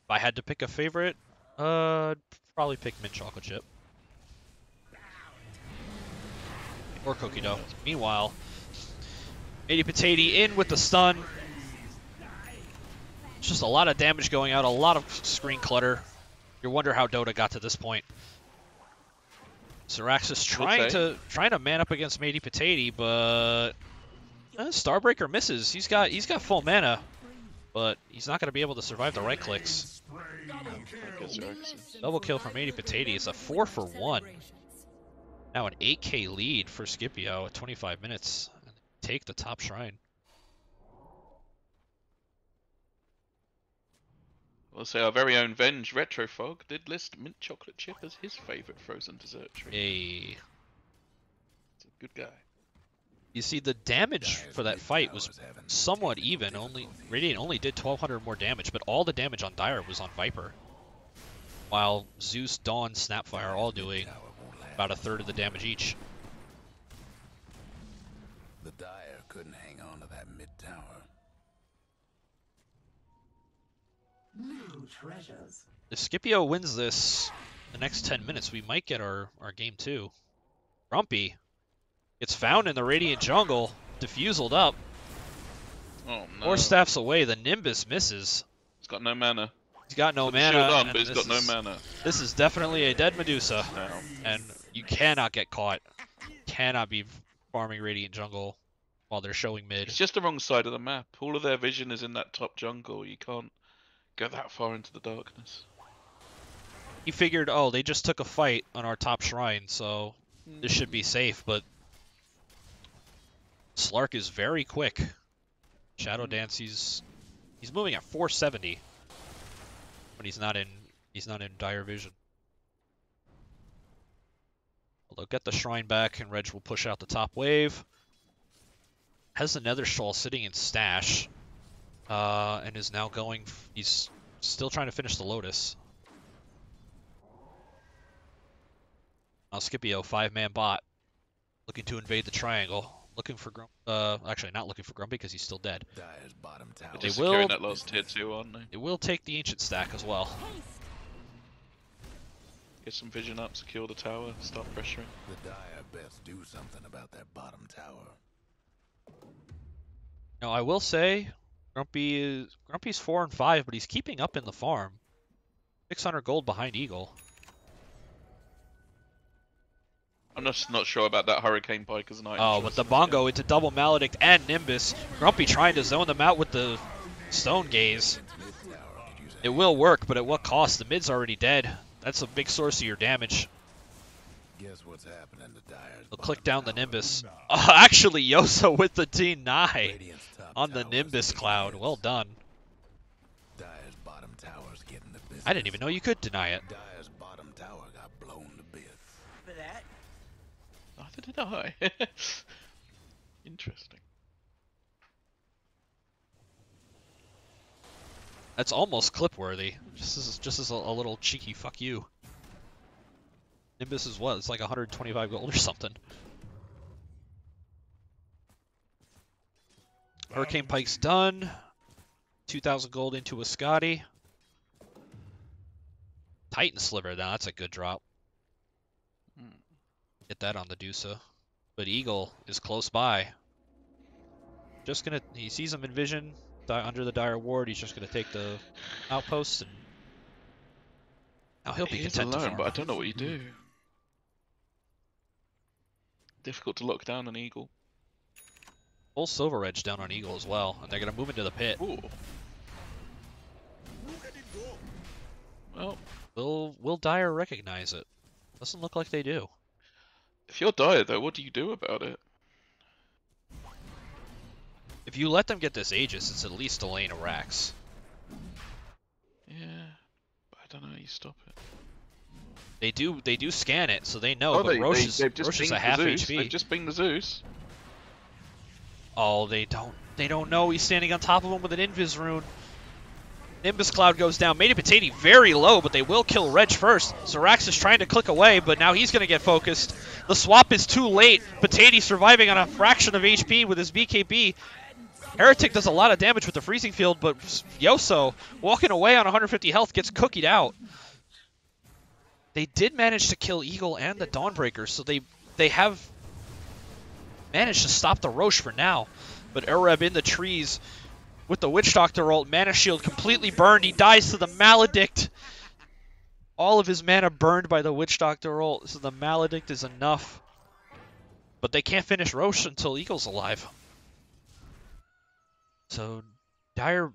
If I had to pick a favorite, uh, I'd probably pick mint chocolate chip. Or cookie dough. Meanwhile, Matey Potato in with the stun. It's just a lot of damage going out, a lot of screen clutter. You wonder how Dota got to this point. Zeraxis trying Okay. to trying to man up against Matey Potato, but uh, Starbreaker misses. He's got he's got full mana, but he's not going to be able to survive the right clicks. Double kill from Matey Potato. It's a four for one. Now an 8k lead for Scipio at 25 minutes. Take the top shrine. We'll say our very own Venge Retrofrog did list mint chocolate chip as his favourite frozen dessert treat. Hey. He's a good guy. You see, the damage for that fight was somewhat even. Only Radiant only did 1,200 more damage, but all the damage on Dire was on Viper. While Zeus, Dawn, Snapfire all doing about a third of the damage each. The Dire couldn't hang on to that mid tower. New treasures. If Scipio wins this the next 10 minutes, we might get our, our game two. Grumpy gets found in the Radiant jungle, diffuseled up. Oh no. Four staffs away, the Nimbus misses. He's got no mana. He's got no mana. shield on, but he's this got no is- mana. This is definitely a dead Medusa. And you cannot get caught. Cannot be farming Radiant jungle while they're showing mid. It's just the wrong side of the map. All of their vision is in that top jungle. You can't go that far into the darkness. He figured, oh, they just took a fight on our top shrine, so this should be hmm. safe, but Slark is very quick. Shadow Dance, he's he's moving at 470 but he's not in he's not in dire vision. They'll get the shrine back, and Reg will push out the top wave. Has the Nether Shawl sitting in stash, uh, and is now going. f- He's still trying to finish the Lotus. Now Scipio, five-man bot, looking to invade the triangle. Looking for Grump. Uh, actually, not looking for Grumpy because he's still dead. Dire's bottom tower. They're They just will. securing that last tier two, aren't they? It will take the ancient stack as well. Get some vision up, secure the tower, start pressuring. The Dire best do something about that bottom tower. Now I will say, Grumpy is Grumpy's four and five, but he's keeping up in the farm. 600 gold behind Eagle. I'm just not sure about that Hurricane Pike as an item. Oh, but the Bongo into double Maledict and Nimbus. Grumpy trying to zone them out with the Stone Gaze. It will work, but at what cost? The mid's already dead. That's a big source of your damage. Guess what's happening to Dire's They'll click down the Nimbus. Oh, actually, Yoso with the deny on the Nimbus cloud. Well done. Dire's bottom tower's getting the business. I didn't even know you could deny it. Dire's bottom tower got blown to bits. For that. Neither did I. Interesting. That's almost clip worthy. Just as just as a, a little cheeky fuck you. Nimbus is what? It's like 125 gold or something. Hurricane Pike's done. 2,000 gold into a Skadi. Titan Sliver, now that's a good drop. Get that on the Dusa. But Eagle is close by. Just gonna, he sees him in vision, di- under the dire ward. He's just gonna take the outpost and now he'll be He content to alone, but I don't know what you do. Difficult to lock down an eagle. Full Silver Edge down on Eagle as well, and they're gonna move into the pit. Ooh. Well, will will Dire recognize it? Doesn't look like they do. If you're dire though, what do you do about it? If you let them get this Aegis, it's at least a lane of Rax. Yeah, but I don't know how you stop it. They do they do scan it, so they know. oh, but they, Rosh is, Rosh is a half Zeus. HP. They've just pinged the Zeus. Oh, they don't they don't know he's standing on top of him with an Invis rune. Nimbus Cloud goes down. Matey Potato very low, but they will kill Reg first. Zorax is trying to click away, but now he's going to get focused. The swap is too late. Potato surviving on a fraction of HP with his BKB. Heretic does a lot of damage with the freezing field, but Yoso, walking away on 150 health, gets cookied out. They did manage to kill Eagle and the Dawnbreaker, so they they have managed to stop the Rosh for now. But Ereb in the trees with the Witch Doctor ult, Mana Shield completely burned. He dies to the Maledict. All of his mana burned by the Witch Doctor ult, so the Maledict is enough. But they can't finish Rosh until Eagle's alive. So Dire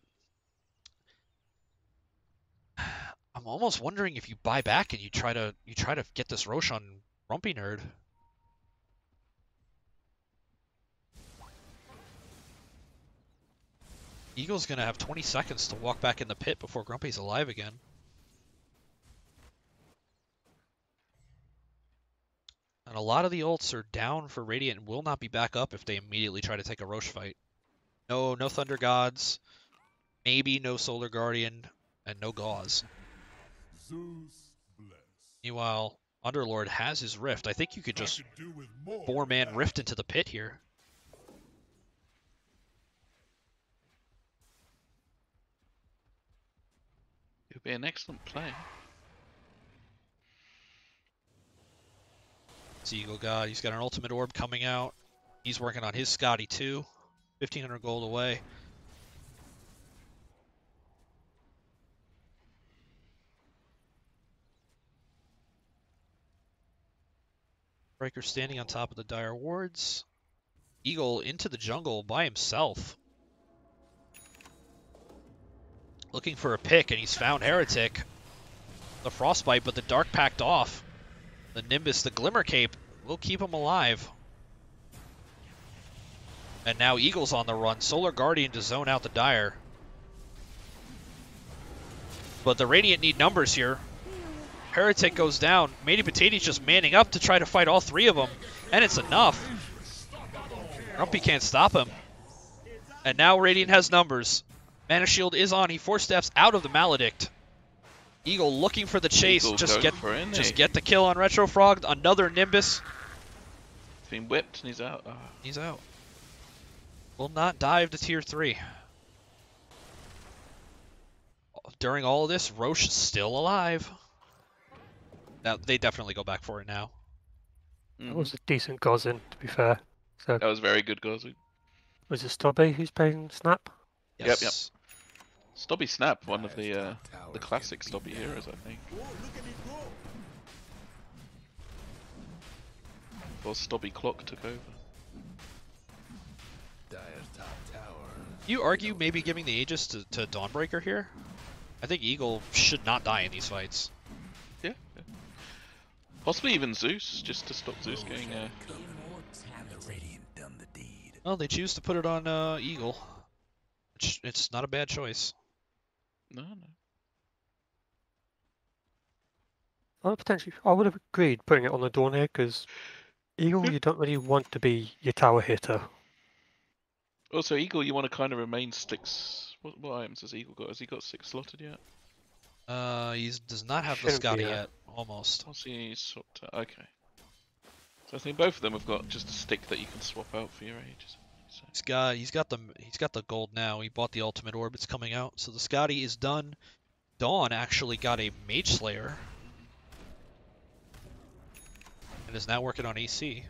I'm almost wondering if you buy back and you try to you try to get this Rosh on Rumpy Nerd. Eagle's gonna have 20 seconds to walk back in the pit before Grumpy's alive again. And a lot of the ults are down for Radiant and will not be back up if they immediately try to take a Rosh fight. No, no Thunder Gods, maybe no Solar Guardian, and no Gauze. Meanwhile, Underlord has his Rift. I think you could just four-man Rift into the pit here. Be an excellent play. It's Eagle God. He's got an ultimate orb coming out. He's working on his Skadi too. 1500 gold away. Breaker standing on top of the Dire Wards. Eagle into the jungle by himself. Looking for a pick, and he's found Heretic. The Frostbite, but the Dark Pact off. The Nimbus, the Glimmer Cape, will keep him alive. And now Eagle's on the run. Solar Guardian to zone out the Dire. But the Radiant need numbers here. Heretic goes down. Matey Potato's just manning up to try to fight all three of them. And it's enough. Grumpy can't stop him. And now Radiant has numbers. Mana Shield is on. He four steps out of the Maledict. Eagle looking for the chase. Eagle just get for just get the kill on Retrofrog. Another Nimbus. He's been whipped and he's out. Ah. He's out. Will not dive to tier three. During all of this, Rosh is still alive. Now they definitely go back for it now. That was a decent Gozin, to be fair. So That was very good, Gozu. was it Stobby who's playing Snap? Yep, yep. Stobby Snap, one of the uh, the classic Stobby heroes, I think. Or Stobby Clock took over. You argue maybe giving the Aegis to, to Dawnbreaker here? I think Eagle should not die in these fights. Yeah. yeah. Possibly even Zeus, just to stop Zeus getting uh, Well, they choose to put it on uh, Eagle. It's not a bad choice. No, no. I would potentially, I would have agreed putting it on the Dawn here because Eagle, you don't really want to be your tower hitter. Also, Eagle, you want to kind of remain six. What, what items has Eagle got? Has he got six slotted yet? Uh, he does not have the Shouldn't be Skadi yet. Almost. I'll see he's swapped out. Okay. So I think both of them have got just a stick that you can swap out for your Aegis. He's got he's got the he's got the gold now. He bought the ultimate orb. It's coming out. So the Skadi is done. Dawn actually got a Mage Slayer. And is now working on AC.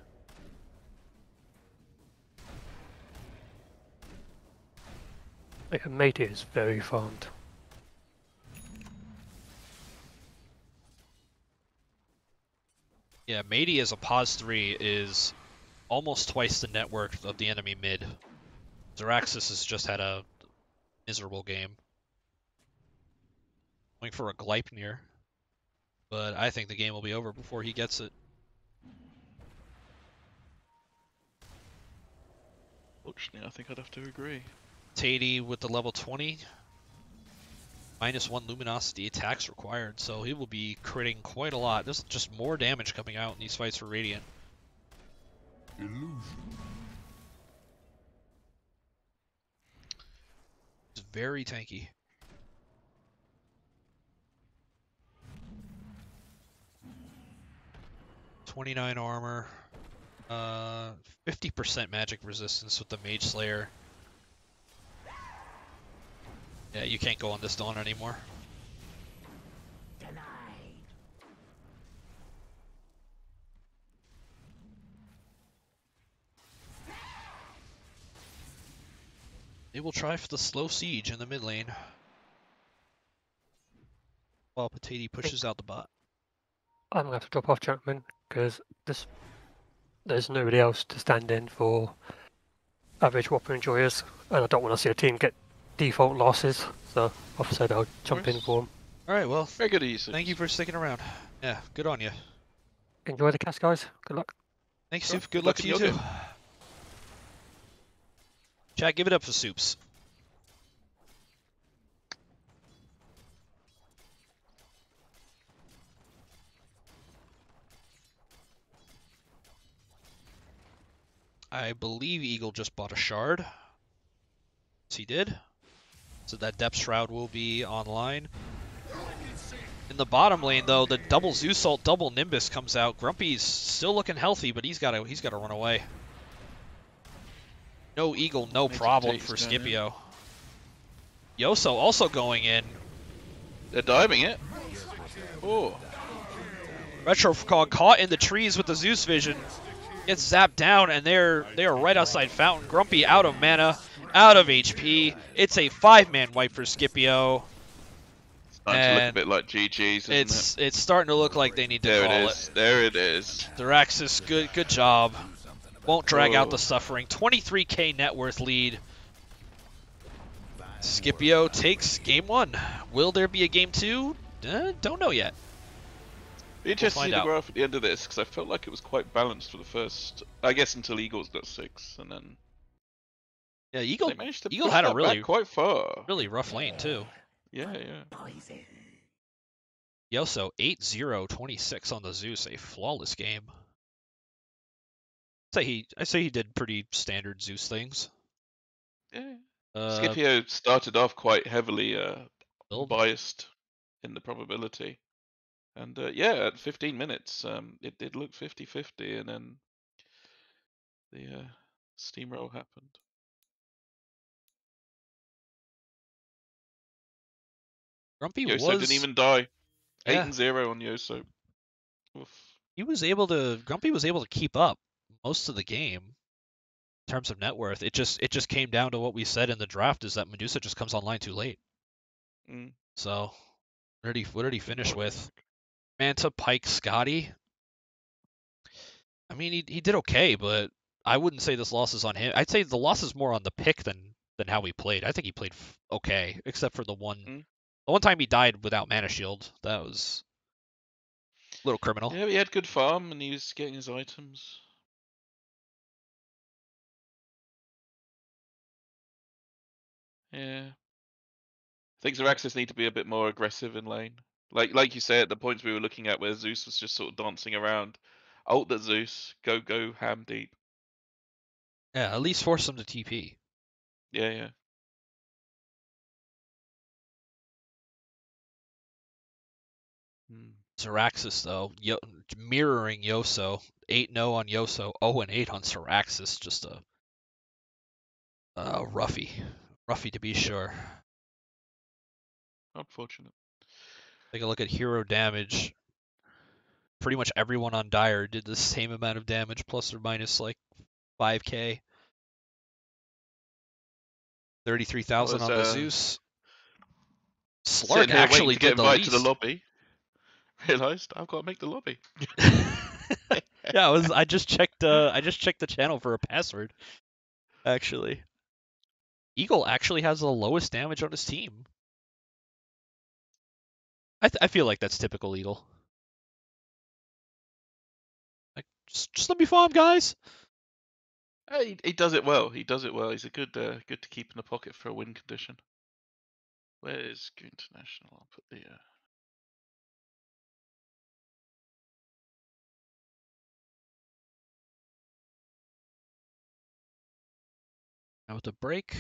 Like a mate is very farmed. Yeah, Matey as a pos 3 is almost twice the network of the enemy mid. Zeraxis has just had a miserable game. Going for a Gleipnir. But I think the game will be over before he gets it. Fortunately, I think I'd have to agree. Tatey with the level 20. Minus one luminosity attacks required, so he will be critting quite a lot. There's just more damage coming out in these fights for Radiant. Illusion. It's very tanky. Twenty-nine armor. Uh, fifty percent magic resistance with the Mage Slayer. Yeah, you can't go on this Dawn anymore. They will try for the slow siege in the mid lane. While Patati pushes out the bot. I'm gonna have to drop off, gentlemen, because this there's nobody else to stand in for average Whopper enjoyers, and I don't want to see a team get default losses. So I've said I'll jump in for them. Alright, well, Very good easy. thank you for sticking around. Yeah, good on you. Enjoy the cast, guys. Good luck. Thanks, Sure. Soup. Good Good luck luck to you your too. Chat, give it up for Soups. I believe Eagle just bought a shard. Yes, he did. So that Depth Shroud will be online. In the bottom lane, though, the double Zeus Ult, double Nimbus comes out. Grumpy's still looking healthy, but he's got to he's got to run away. No Eagle, no Makes problem for down, Scipio. Yoso also going in. They're diving it. Oh. Retro caught caught in the trees with the Zeus vision. Gets zapped down, and they're they are right outside Fountain. Grumpy out of mana, out of HP. It's a five-man wipe for Scipio. Starting to look a bit like GG's, isn't It's it's starting to look like they need to There call it is. There it is. Diraxis, good good job. Won't drag out Oh. the suffering. 23k net worth lead. Scipio takes game one. Will there be a game two? Uh, don't know yet. Be interested to find see graph at the end of this because I felt like it was quite balanced for the first. I guess until Eagles got six, and then Yeah, Eagle they managed to Eagle push had a that back really quite far. really rough lane too. Yeah, yeah. Yoso 8-0-26 on the Zeus, a flawless game. Say he I say he did pretty standard Zeus things. Yeah. Uh, Scipio started off quite heavily uh, biased in the probability. And uh, yeah, at 15 minutes, um, it did look 50 50, and then the uh, steamroll happened. Grumpy Yoso was didn't even die. 8 Yeah. and 0 on Yoso. Oof. he was able to Grumpy was able to keep up most of the game in terms of net worth. It just it just came down to what we said in the draft is that Medusa just comes online too late. Mm. So what did he what did he finish with? Manta, Pike, Skadi. I mean he he did okay, but I wouldn't say this loss is on him. I'd say the loss is more on the pick than than how he played. I think he played f- okay, except for the one Mm. the one time he died without mana shield. That was a little criminal. Yeah, he had good farm and he was getting his items. Yeah. I think need to be a bit more aggressive in lane. Like like you say at the points we were looking at where Zeus was just sort of dancing around. Ult the Zeus, go go ham deep. Yeah, at least force them to TP. Yeah, yeah. Hmm. Zeraxis though, Yo- mirroring Yoso, 8-0 on Yoso, zero and eight on Zeraxis, just a uh, roughy, roughy to be sure. Unfortunate. Take a look at hero damage. Pretty much everyone on Dire did the same amount of damage, plus or minus like 5k. 33,000 Was, on the uh, Zeus. Slark actually did the least. to the lobby. Realised I've got to make the lobby. yeah, I was. I just checked. Uh, I just checked the channel for a password. Actually, Eagle actually has the lowest damage on his team. I th- I feel like that's typical Eagle. Like, just just let me farm, guys. Hey, he, he does it well. He does it well. He's a good uh, good to keep in the pocket for a win condition. Where is International? I'll put the uh... Now with the break,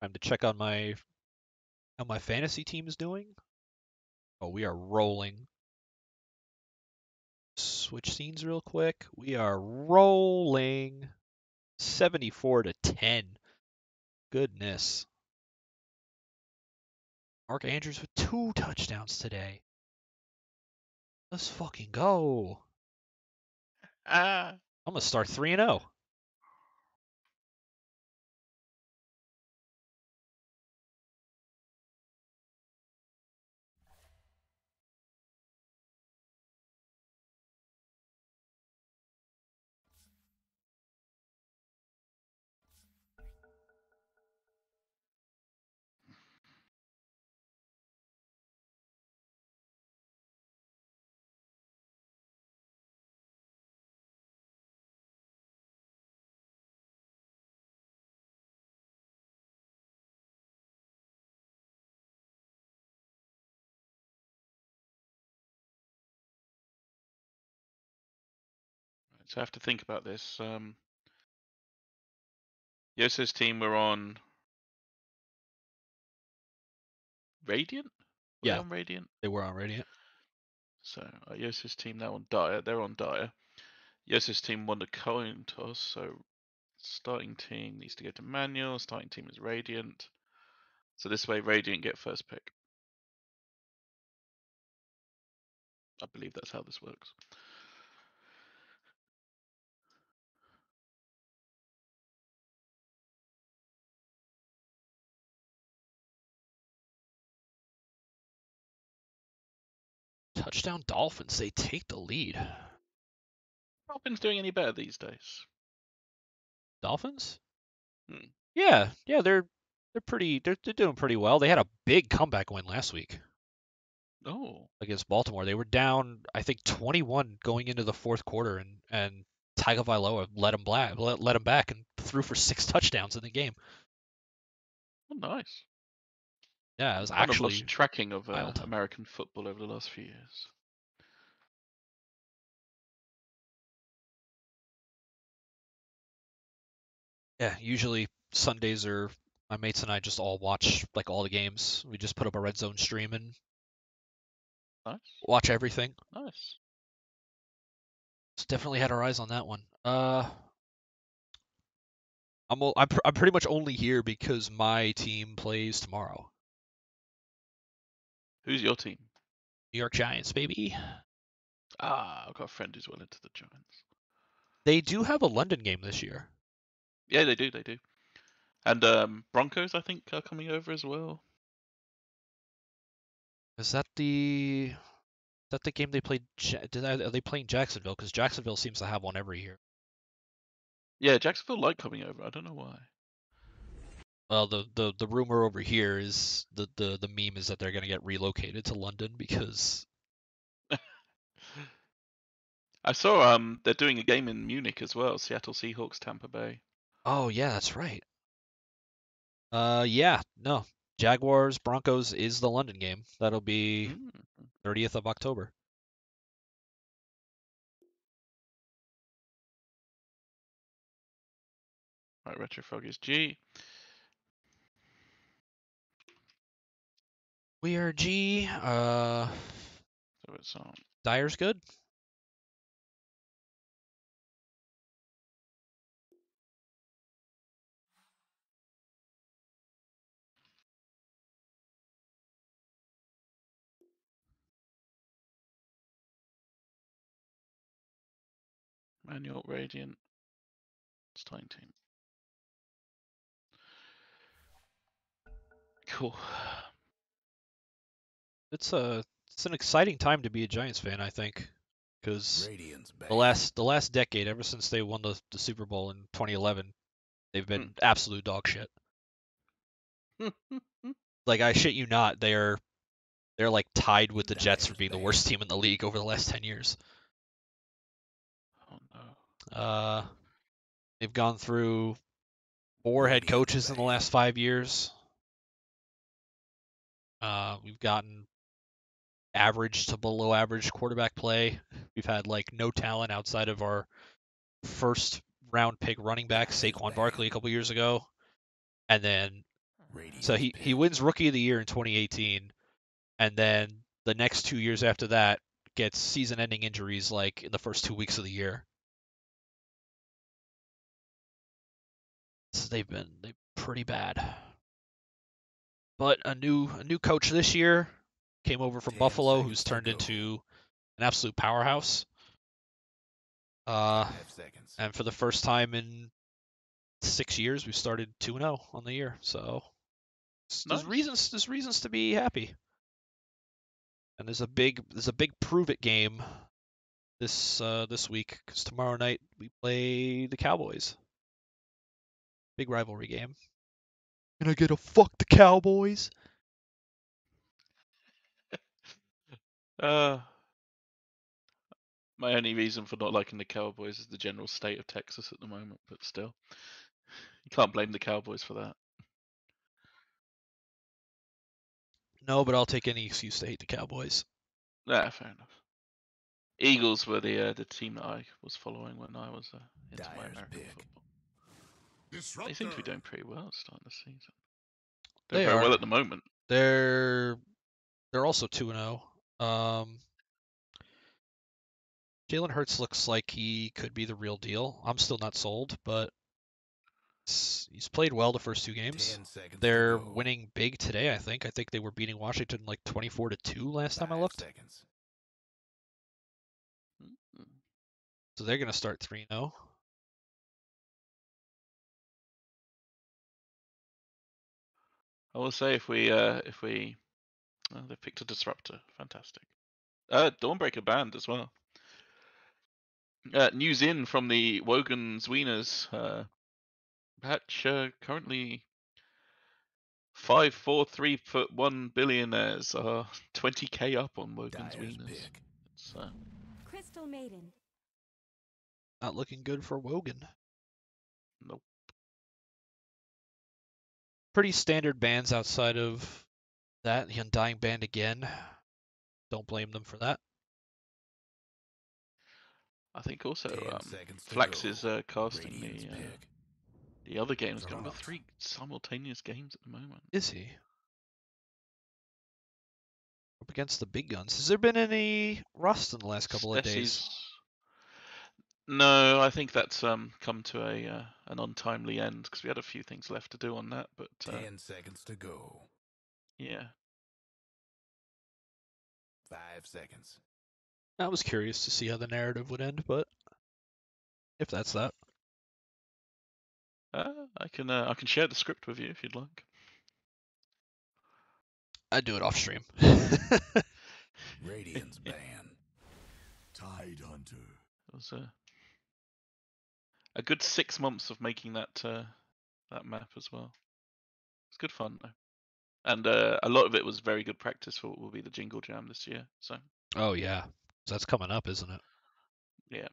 time to check on my how my fantasy team is doing. Oh, we are rolling. switch scenes real quick. We are rolling 74 to 10. Goodness. Mark Andrews with two touchdowns today. Let's fucking go. Ah. I'm gonna start 3 and oh. So I have to think about this. Um, Yoso's team were on Radiant. Were they Yeah. on Radiant. They were on Radiant. So uh, Yoso's team now on Dire. They're on Dire. Yoso's team won the coin toss. So starting team needs to go to manual. Starting team is Radiant. So this way, Radiant get first pick. I believe that's how this works. Touchdown Dolphins. They take the lead. Dolphins doing any better these days? Dolphins? Hmm. Yeah, yeah, they're they're pretty they're they're doing pretty well. They had a big comeback win last week Oh, against Baltimore. They were down, I think, 21 going into the fourth quarter, and and Tagovailoa let them black, let, let them back, and threw for six touchdowns in the game. oh nice. Yeah, it was actually lost tracking of uh. American football over the last few years. yeah. Usually Sundays are my mates and I just all watch like all the games. We just put up a red zone stream and Nice, watch everything. nice. So definitely had our eyes on that one. Uh, I'm I'm I'm pretty much only here because my team plays tomorrow. Who's your team? New York Giants, baby. Ah, I've got a friend who's well into the Giants. They do have a London game this year. Yeah, they do, they do. And um, Broncos, I think, are coming over as well. Is that the is that the game they played? Did I, are they playing Jacksonville? Because Jacksonville seems to have one every year. Yeah, Jacksonville like coming over. I don't know why. Well, the, the, the rumor over here is the, the, the meme is that they're gonna get relocated to London because I saw um they're doing a game in Munich as well. Seattle Seahawks, Tampa Bay. oh yeah, that's right. Uh yeah, no. Jaguars Broncos is the London game. That'll be Mm. 30th of October. Right, Retrofrog is G. We are G. Uh, So it's on. Dire's good. Manual Radiant. Starting team. Cool. It's a it's an exciting time to be a Giants fan, I think, because the last the last decade, ever since they won the, the Super Bowl in 2011, they've been absolute dog shit. Like I shit you not, they're they're like tied with the Jets for being the worst team in the league over the last 10 years. Oh no. Uh, they've gone through four head coaches in the last five years. Uh, we've gotten average to below average quarterback play. We've had like no talent outside of our first round pick running back Saquon Barkley a couple years ago, and then so he he wins Rookie of the Year in 2018, and then the next two years after that, gets season-ending injuries like in the first two weeks of the year. So they've been they pretty bad. But a new a new coach this year came over from Buffalo, who's turned into an absolute powerhouse. Uh, and for the first time in six years, we started two and zero on the year. So s- there's Nice. reasons there's reasons to be happy. And there's a big there's a big prove it game this uh, this week because tomorrow night we play the Cowboys. Big rivalry game. And I get to fuck the Cowboys. Uh, my only reason for not liking the Cowboys is the general state of Texas at the moment, but still, you can't blame the Cowboys for that. No, but I'll take any excuse to hate the Cowboys. Yeah, fair enough. Eagles were the uh, the team that I was following when I was uh, into my American football. They seem to be doing pretty well starting the season. Doing They very well at the moment. They're they're also two and zero. Um, Jalen Hurts looks like he could be the real deal. I'm still not sold, but he's played well the first two games. They're winning big today. I think. I think they were beating Washington like 24 to two last time I looked. So they're gonna start three oh. 0 I will say if we uh, if we oh, they picked a disruptor, fantastic. Uh, Dawnbreaker banned as well. Uh, news in from the Wogan Wieners uh, patch uh, currently five four three foot one billionaires are twenty k up on Wogan's Wieners. It's, uh, Crystal Maiden. Not looking good for Wogan. Nope. Pretty standard bands outside of that. The Undying Band again. Don't blame them for that. I think also um, Flax is uh, casting the uh, the other games. Going with three simultaneous games at the moment. Is he? Up against the big guns. Has there been any rust in the last couple of days? No, I think that's um come to a uh, an untimely end because we had a few things left to do on that. But uh, Ten seconds to go. Yeah, Five seconds. I was curious to see how the narrative would end, but if that's that. uh, I can uh, I can share the script with you if you'd like. I'd do it off stream. Radiance ban. Tide Hunter. It was uh, a good six months of making that uh, that map as well. It's good fun though, and uh, a lot of it was very good practice for what will be the Jingle Jam this year. So oh yeah, that's coming up, isn't it? yeah,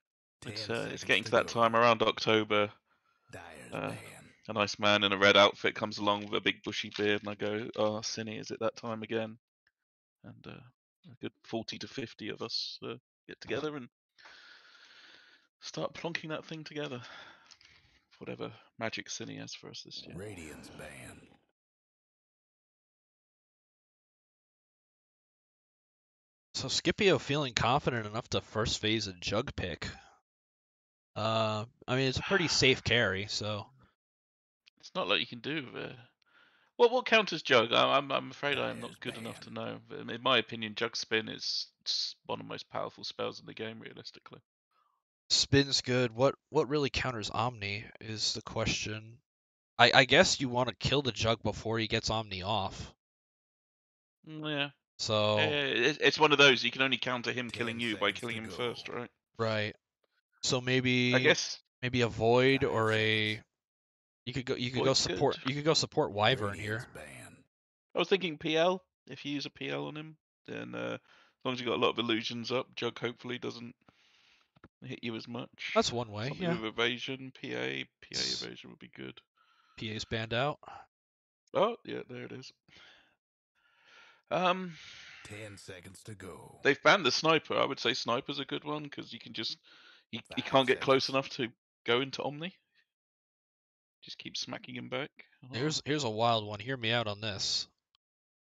it's uh, it's getting to to that time around October. Dire's Uh, a nice man in a red outfit comes along with a big bushy beard, and I go, "Oh, Cinny, is it that time again?" And uh, a good forty to fifty of us uh, get together and start plonking that thing together. Whatever magic Cinny has for us this year. Radiant's ban. So Scipio feeling confident enough to first phase a jug pick. Uh, I mean it's a pretty safe carry, so It's not like you can do. Uh... What what counters jug? I, I'm I'm afraid I am not good enough to know. But in my opinion, jug spin is one of the most powerful spells in the game, realistically. spin's good. What what really counters Omni is the question. I I guess you want to kill the jug before he gets Omni off. Mm, Yeah. So Yeah, it's one of those you can only counter him killing you by killing him first, right? right. So maybe I guess maybe a void or a you could go you could go Void's good. support you could go support Wyvern here. I was thinking PL. If you use a PL on him, then uh, as long as you got a lot of illusions up, Jug hopefully doesn't hit you as much. That's one way, Something yeah. with evasion, PA, PA evasion would be good. PA's banned out. Oh, yeah, there it is. Um, Ten seconds to go. they've banned the sniper. I would say sniper's a good one because you can just he, he can't get close enough to go into Omni. Just keep smacking him back. Oh, Here's here's a wild one. Hear me out on this.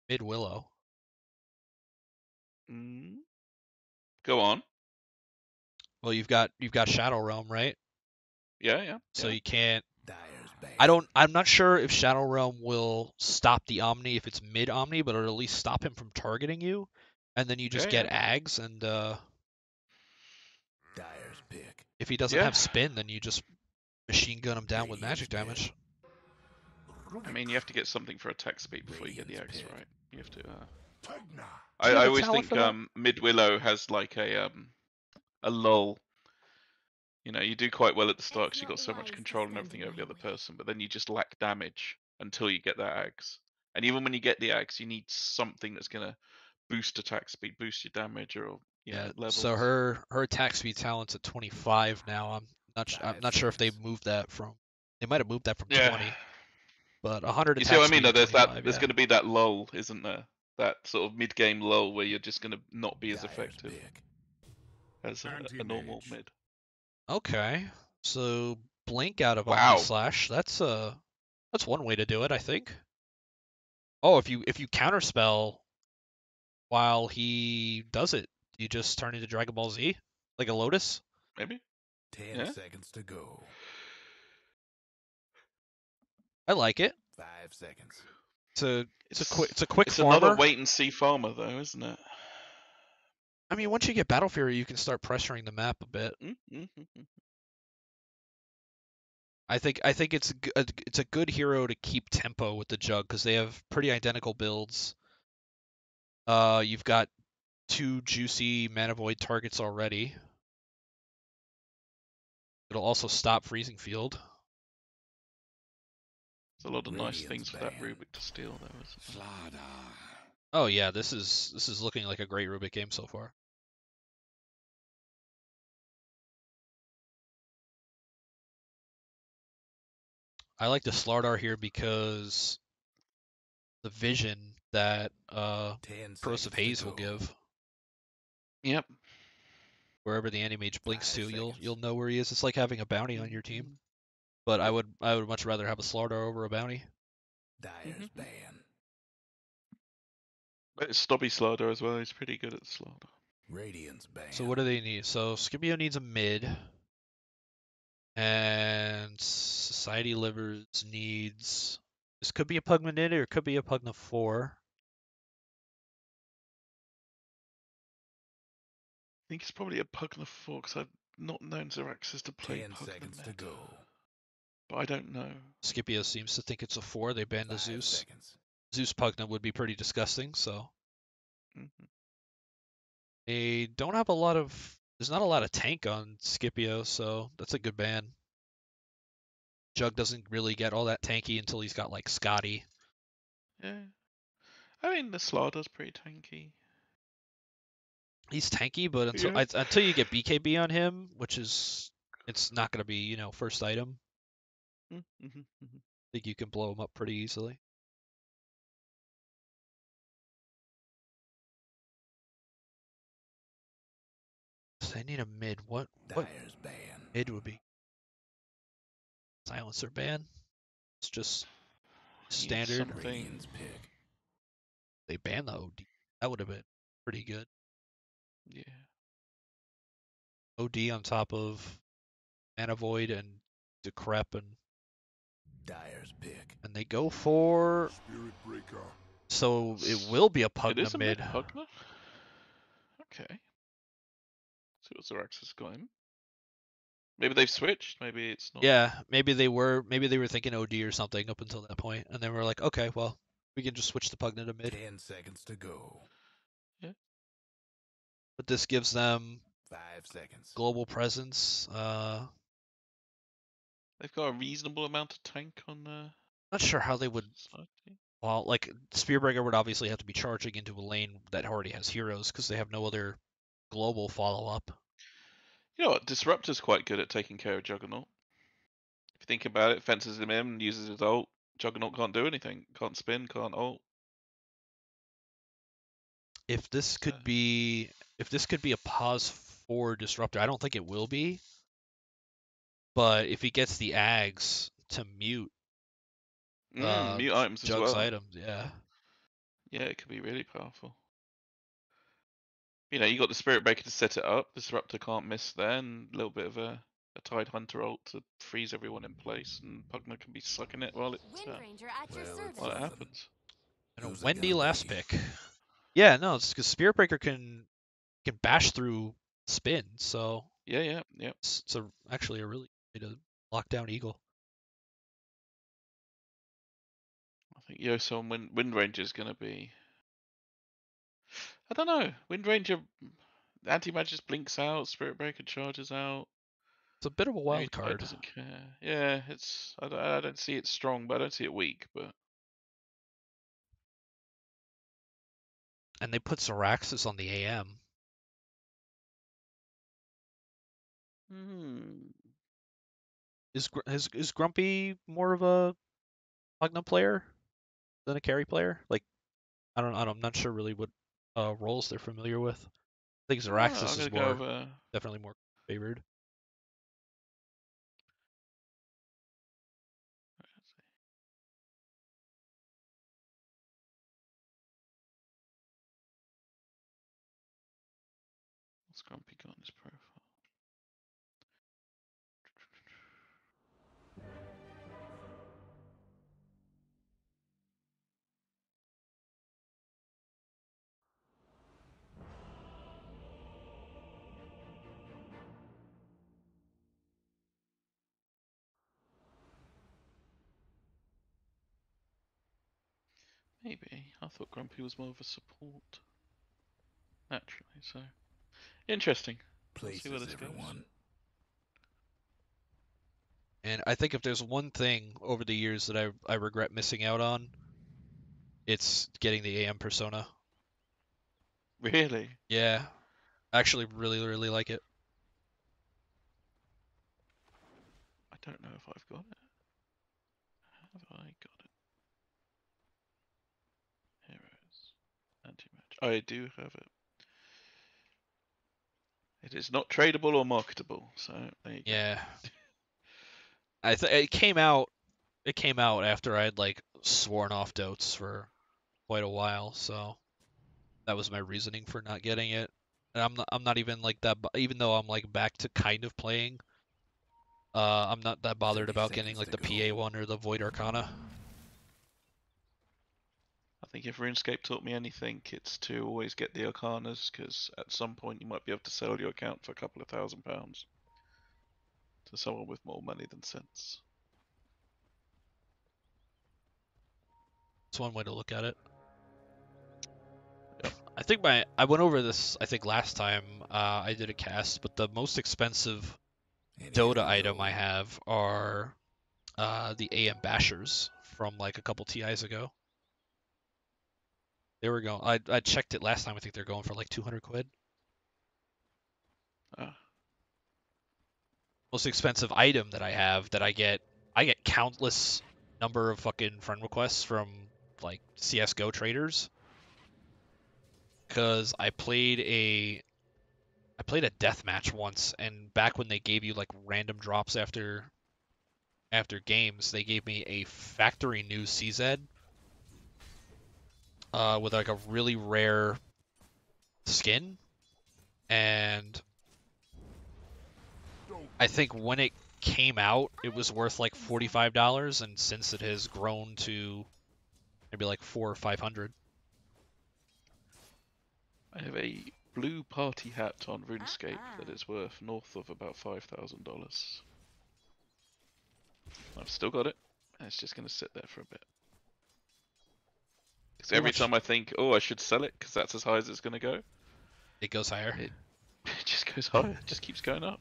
Mid Willow. Mm. Go on. Well, you've got you've got Shadow Realm, right? Yeah, yeah. So yeah. you can't. I don't. I'm not sure if Shadow Realm will stop the Omni if it's mid Omni, but it'll at least stop him from targeting you, and then you just Yeah, get yeah. Ags, and uh, Dire's pick. if he doesn't Yeah. have spin, then you just machine gun him down with magic damage. I mean, you have to get something for attack speed before you get the axe, right? You have to. Uh... Do I, you have I a always think um, mid willow has like a um, a lull. You know, you do quite well at the start because you got so much control and everything over the other person, but then you just lack damage until you get that axe. And even when you get the axe, you need something that's gonna boost attack speed, boost your damage, or you know, Yeah. levels. So her her attack speed talent's at 25 now. I'm not. su- I'm not sure if they moved that from. They might have moved that from Yeah. 20. But 100 You see what I mean? Though there's that. There's yeah. going to be that lull, isn't there? That sort of mid-game lull where you're just going to not be as effective as a, a normal mid. Okay. So blink out of Wow. Slash. That's uh that's one way to do it, I think. Oh, if you if you counterspell while he does it, you just turn into Dragon Ball Z like a Lotus. Maybe. Ten Yeah. seconds to go. I like it. Five seconds. It's a it's a quick it's a quick It's farmer. another wait and see farmer, though, isn't it? I mean, once you get Battle Fury, you can start pressuring the map a bit. Mm-hmm. I think I think it's a g- a, it's a good hero to keep tempo with the Jug because they have pretty identical builds. Uh, you've got two juicy mana void targets already. It'll also stop freezing field. There's a lot of nice Radiant's things for that banned. Rubik to steal, though. Isn't there? Oh yeah, this is this is looking like a great Rubik game so far. I like the Slardar here because the vision that uh Ten Corrosive seconds Haze will give. Yep. Wherever the Anti-Mage blinks Five to, you'll you'll know where he is. It's like having a bounty on your team. But I would I would much rather have a Slardar over a bounty. Dire's ban. But it's Stobby Slardar as well. He's pretty good at Slardar. Radiant's ban. So what do they need? So Scipio needs a mid. And Society Livers needs this could be a Pugna mid or it could be a Pugna four. I think it's probably a Pugna 4 because I've not known Zeraxis to play Ten Pugna seconds to go. But I don't know. Scipio seems to think it's a four. They banned the Zeus. seconds. Zeus Pugna would be pretty disgusting, so Mhm. they don't have a lot of there's not a lot of tank on Scipio, so that's a good ban. Jug doesn't really get all that tanky until he's got like Skadi. Yeah. I mean, the Slardar's pretty tanky. He's tanky, but until Yeah. I, until you get BKB on him, which is it's not going to be you know first item. Mm-hmm. I think you can blow him up pretty easily. So they need a mid. What what Dire's ban. mid would be? Silencer ban. It's just standard. something. Radiant's pick. They ban the OD. That would have been pretty good. Yeah. OD on top of Mana Void and Decrep and Dire's pick. and they go for Spirit Breaker. so it will be a It Pugna is a mid mid. Pugna? Okay. See what Zeraxis got him. Maybe they've switched. Maybe it's not. Yeah, maybe they were maybe they were thinking OD or something up until that point, and then we're like, okay, well, we can just switch the Pugna to mid. Ten seconds to go. Yeah. But this gives them Five seconds. global presence. Uh, They've got a reasonable amount of tank on uh, not sure how they would. Well, like Spirit Breaker would obviously have to be charging into a lane that already has heroes because they have no other global follow up. You know what? Disruptor's quite good at taking care of Juggernaut. If you think about it, fences him in, uses his ult. Juggernaut can't do anything. Can't spin, can't ult. If this could be if this could be a pause for disruptor, I don't think it will be. But if he gets the ags to mute Mm, uh, mute items as well. items, yeah. Yeah, it could be really powerful. You know, you got the Spirit Breaker to set it up. The disruptor can't miss there, and a little bit of a, a Tide Hunter ult to freeze everyone in place, and Pugna can be sucking it while it uh, while it happens. And a Wendy last pick. Yeah, no, it's because Spirit Breaker can can bash through spin, so Yeah, yeah, yeah. it's, it's a, actually a really good way to lock down Eagle. I think Yoso and Wind, Wind Ranger is going to be. I don't know. Wind Ranger, anti mag just blinks out. Spirit Breaker charges out. It's a bit of a wild Tide card. Doesn't care. Yeah, it's. I don't, I don't see it strong, but I don't see it weak. But And they put Zeraxis on the AM. hmm. Is is is Grumpy more of a Magna player than a carry player? Like, I don't, I don't I'm not sure really what uh, roles they're familiar with. I think Zeraxis I'm is more uh, definitely more favored. Thought Grumpy was more of a support. Naturally, so. Interesting. We'll see where Places, this goes. everyone. And I think if there's one thing over the years that I I regret missing out on, it's getting the AM persona. Really? Yeah, I actually really really like it. I don't know if I've got it. Have I got it? Heroes. Anti-Mage. I do have it. It is not tradable or marketable, so there you go. Yeah. I th- it came out it came out after I'd like sworn off Dotes for quite a while, so that was my reasoning for not getting it. And I'm not I'm not even like that even though I'm like back to kind of playing uh I'm not that bothered about getting like the PA one or the Void Arcana. I think if RuneScape taught me anything, it's to always get the Arcanas, because at some point you might be able to sell your account for a couple of thousand pounds to someone with more money than sense. It's one way to look at it. I think my I went over this I think last time uh, I did a cast, but the most expensive Dota item I have are uh, the AM Bashers from like a couple TIs ago. They were going. I I checked it last time. I think they're going for like 200 quid. Ah. Most expensive item that I have that I get. I get countless number of fucking friend requests from like CS:GO traders because I played a I played a death match once, and back when they gave you like random drops after after games, they gave me a factory new CZ uh, with like a really rare skin, and I think when it came out, it was worth like forty five dollars, and since it has grown to maybe like four or five hundred. I have a blue party hat on RuneScape that is worth north of about five thousand dollars. I've still got it. and It's just going to sit there for a bit. Because every much- time I think, oh, I should sell it because that's as high as it's going to go, It goes higher. it, it just goes higher. It just keeps going up.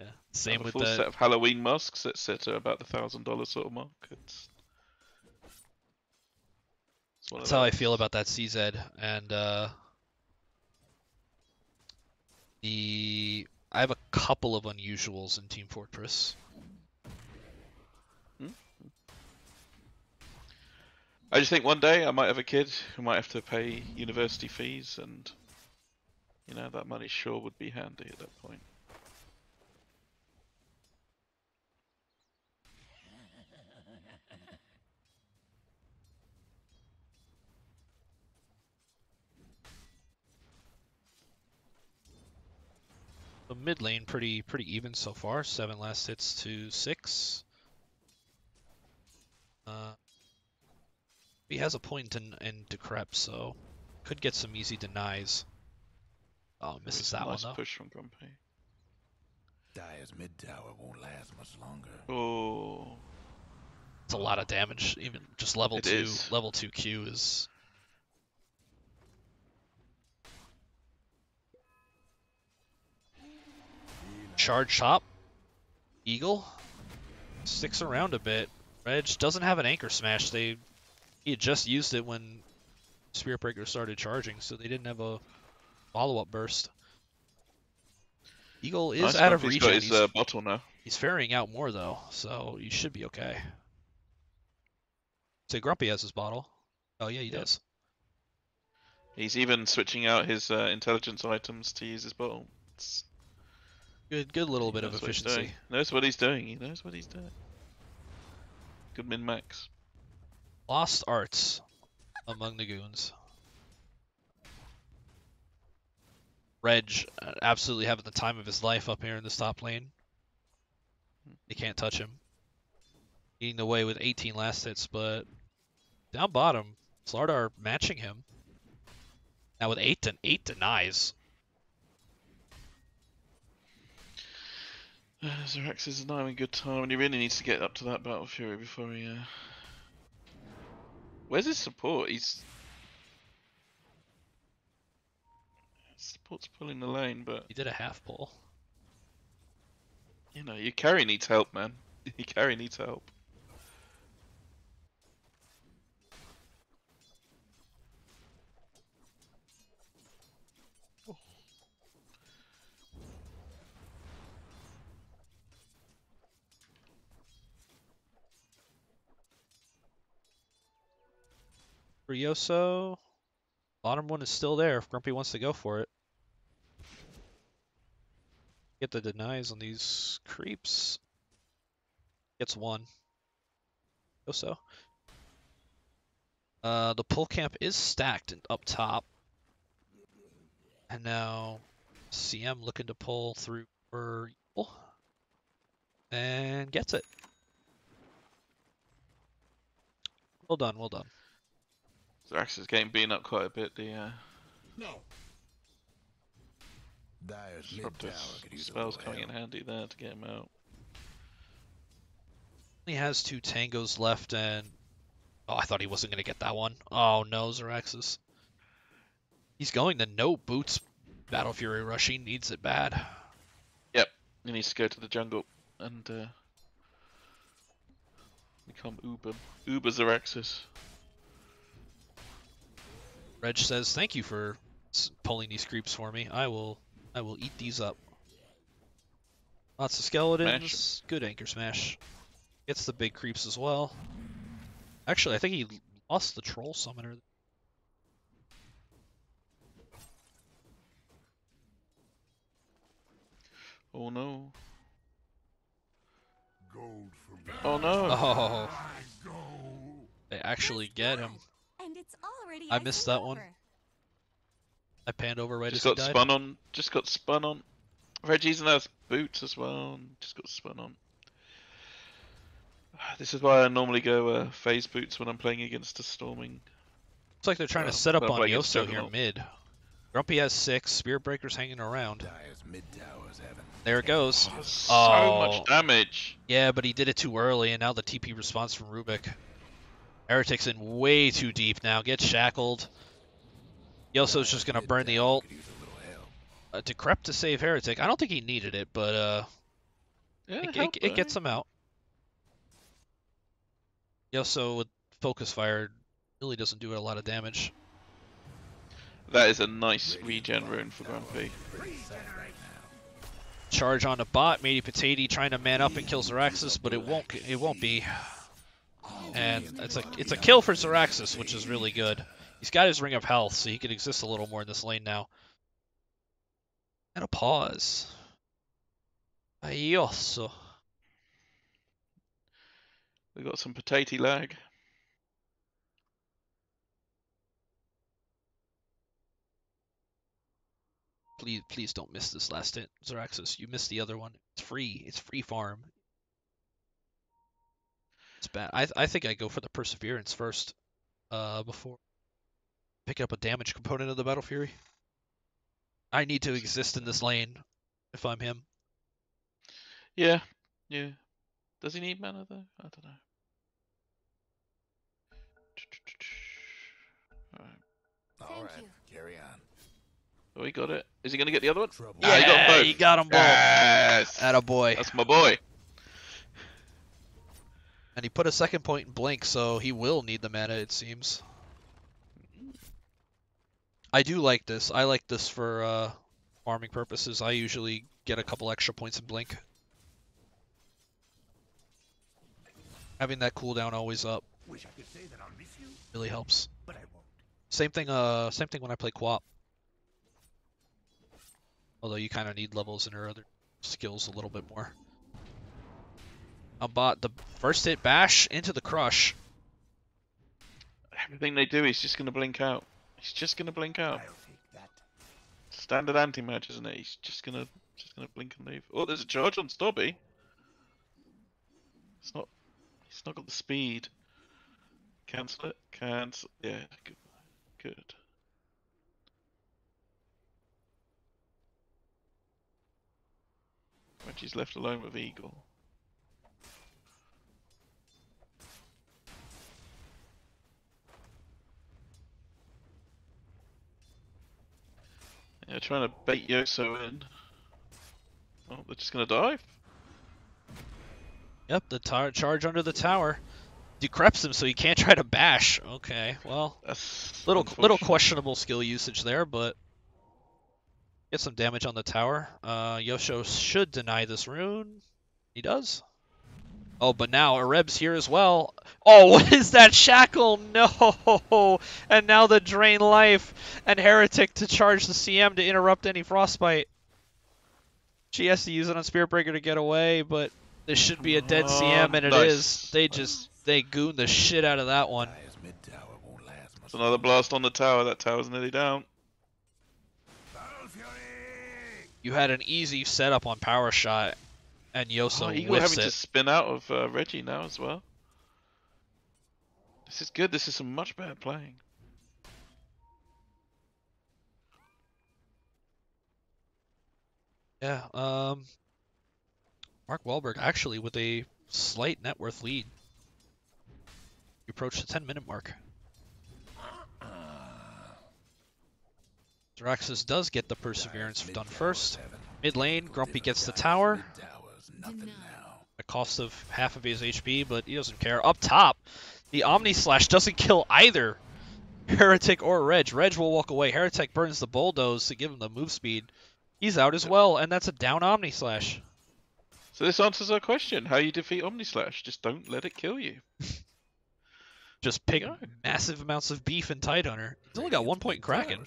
Yeah. Same with full the set of Halloween masks that sit at about the thousand dollar sort of mark. It's, it's That's how I feel about that CZ and uh the I have a couple of unusuals in Team Fortress. I just think one day I might have a kid who might have to pay university fees, and you know that money sure would be handy at that point. The mid lane pretty pretty even so far. Seven last hits to six. Uh, he has a point in in Decrep, so could get some easy denies. Oh, misses It's a that nice one though. push from Grumpy. Dire's mid tower won't last much longer. Oh. It's a lot of damage. Even just level It two, is. level two Q is. Charge shop. Eagle sticks around a bit. Reg doesn't have an anchor smash. They he had just used it when Spirit Breaker started charging, so they didn't have a follow up burst. Eagle is Nice out of Grumpy's regen. got his He's, uh, bottle now. he's ferrying out more though, so you should be okay. Say Grumpy has his bottle. Oh yeah, he Yep. does. He's even switching out his uh, intelligence items to use his bottle. It's, Good, good little bit of knows what he's efficiency. Knows what he's doing. He knows what he's doing. Good min max. Lost arts among the goons. Reg uh, absolutely having the time of his life up here in this top lane. They can't touch him. Eating away with 18 last hits, but down bottom, Slardar matching him. Now with eight and eight denies. Uh, Zerax is in good time, and he really needs to get up to that Battle Fury before he. Uh... Where's his support? He's. Support's pulling the lane, but He did a half pull. you know your carry needs help, man. Your carry needs help. Ryoso. Bottom one is still there if Grumpy wants to go for it. Get the denies on these creeps. Gets one. Ryoso. Uh, the pull camp is stacked up top. And now CM looking to pull through for. And gets it. Well done, well done. Zerax is getting beaten up quite a bit. The uh, No. Dire's disruptive tower could use a spells little coming in handy there to get him out. He has two tangos left, and oh, I thought he wasn't gonna get that one. Oh no, Zeraxis. He's going the no boots Battle Fury rush. He needs it bad. Yep, he needs to go to the jungle and uh, become Uber. Uber Zeraxis. Reg says, "Thank you for pulling these creeps for me. I will, I will eat these up." Lots of skeletons. Good anchor smash. Gets the big creeps as well. Actually, I think he lost the troll summoner. Oh no. Gold for. Oh no. Oh, Go. they actually get him. And it's already I missed icing that one. I panned over right Just as he got spun on. Just got spun on. Reggie's now those boots as well. Just got spun on. This is why I normally go uh, phase boots when I'm playing against a storming. It's like they're trying Well, to set up on playing against Yoso here Juggernaut. mid. Grumpy has six. Spirit Breaker's hanging around. Dire's mid tower's. There it goes. Oh, so Oh. much damage. Yeah, but he did it too early, and now the TP response from Rubik. Heretic's in way too deep now. Gets shackled. Yoso's just gonna burn the ult. Could use a little. Uh, Decrep to save Heretic. I don't think he needed it, but uh, Yeah, it, help, it, it gets him out. Yoso with focus fire really doesn't do a lot of damage. That is a nice regen rune for Grumpy. Charge on the bot. Matey Potato trying to man up and kill Zeraxis, but it won't. It won't be. And it's a it's a kill for Zeraxis, which is really good. He's got his ring of health, so he can exist a little more in this lane now. And a pause. Ayoso. We got some potato lag. Please, please don't miss this last hit, Zeraxis. You missed the other one. It's free. It's free farm. It's bad. I I think I go for the perseverance first, uh, before picking up a damage component of the battle fury. I need to exist in this lane if I'm him. Yeah, yeah. Does he need mana though? I don't know. All right, carry on. Oh, he got it. Is he going to get the other one? Yeah, he got both. he got 'em both. Yes. Atta boy. That's my boy. And he put a second point in blink, so he will need the mana, it seems. I do like this. I like this for uh, farming purposes. I usually get a couple extra points in blink. Having that cooldown always up Wish I could say that I'll miss you, really helps. but I won't. Same thing. Uh, same thing when I play Quap. Although you kind of need levels in her other skills a little bit more. About the first hit bash into the crush. Everything they do is just going to blink out. He's just going to blink out. Standard Anti-Mage, isn't it? He's just going to just going to blink and leave. Oh, there's a charge on Stobby. It's not. He's not got the speed. Cancel it. Cancel. Yeah. Good. Good. Reggie's left alone with Eagle. Trying to bait Yoso in. Oh, they're just gonna dive. Yep, the tar- charge under the tower decreps him, so he can't try to bash. Okay, well, That's little little questionable skill usage there, but get some damage on the tower. Uh, Yoso should deny this rune. He does. Oh, but now Ereb's here as well. Oh, what is that shackle? No! And now the drain life and heretic to charge the CM to interrupt any frostbite. She has to use it on Spirit Breaker to get away, but this should be a dead Oh, CM, and it nice. is. They just they goon the shit out of that one. It's another blast on the tower. That tower's nearly down. You had an easy setup on Power Shot, and Yoso oh, Eagle having it. to spin out of uh, Reggie now as well. This is good. This is some much better playing. Yeah, um, Mark Wahlberg actually with a slight net worth lead. You approach the 10 minute mark. Zeraxis does get the Perseverance done first. Mid lane, Grumpy gets the tower. A cost of half of his HP, but he doesn't care. Up top, the Omni Slash doesn't kill either Heretic or Reg. Reg will walk away. Heretic burns the Bulldoze to give him the move speed. He's out as well, and that's a down Omni Slash. So this answers our question: How you defeat Omni Slash? Just don't let it kill you. Just pick massive amounts of beef and Tidehunter. He's only got one point in Kraken.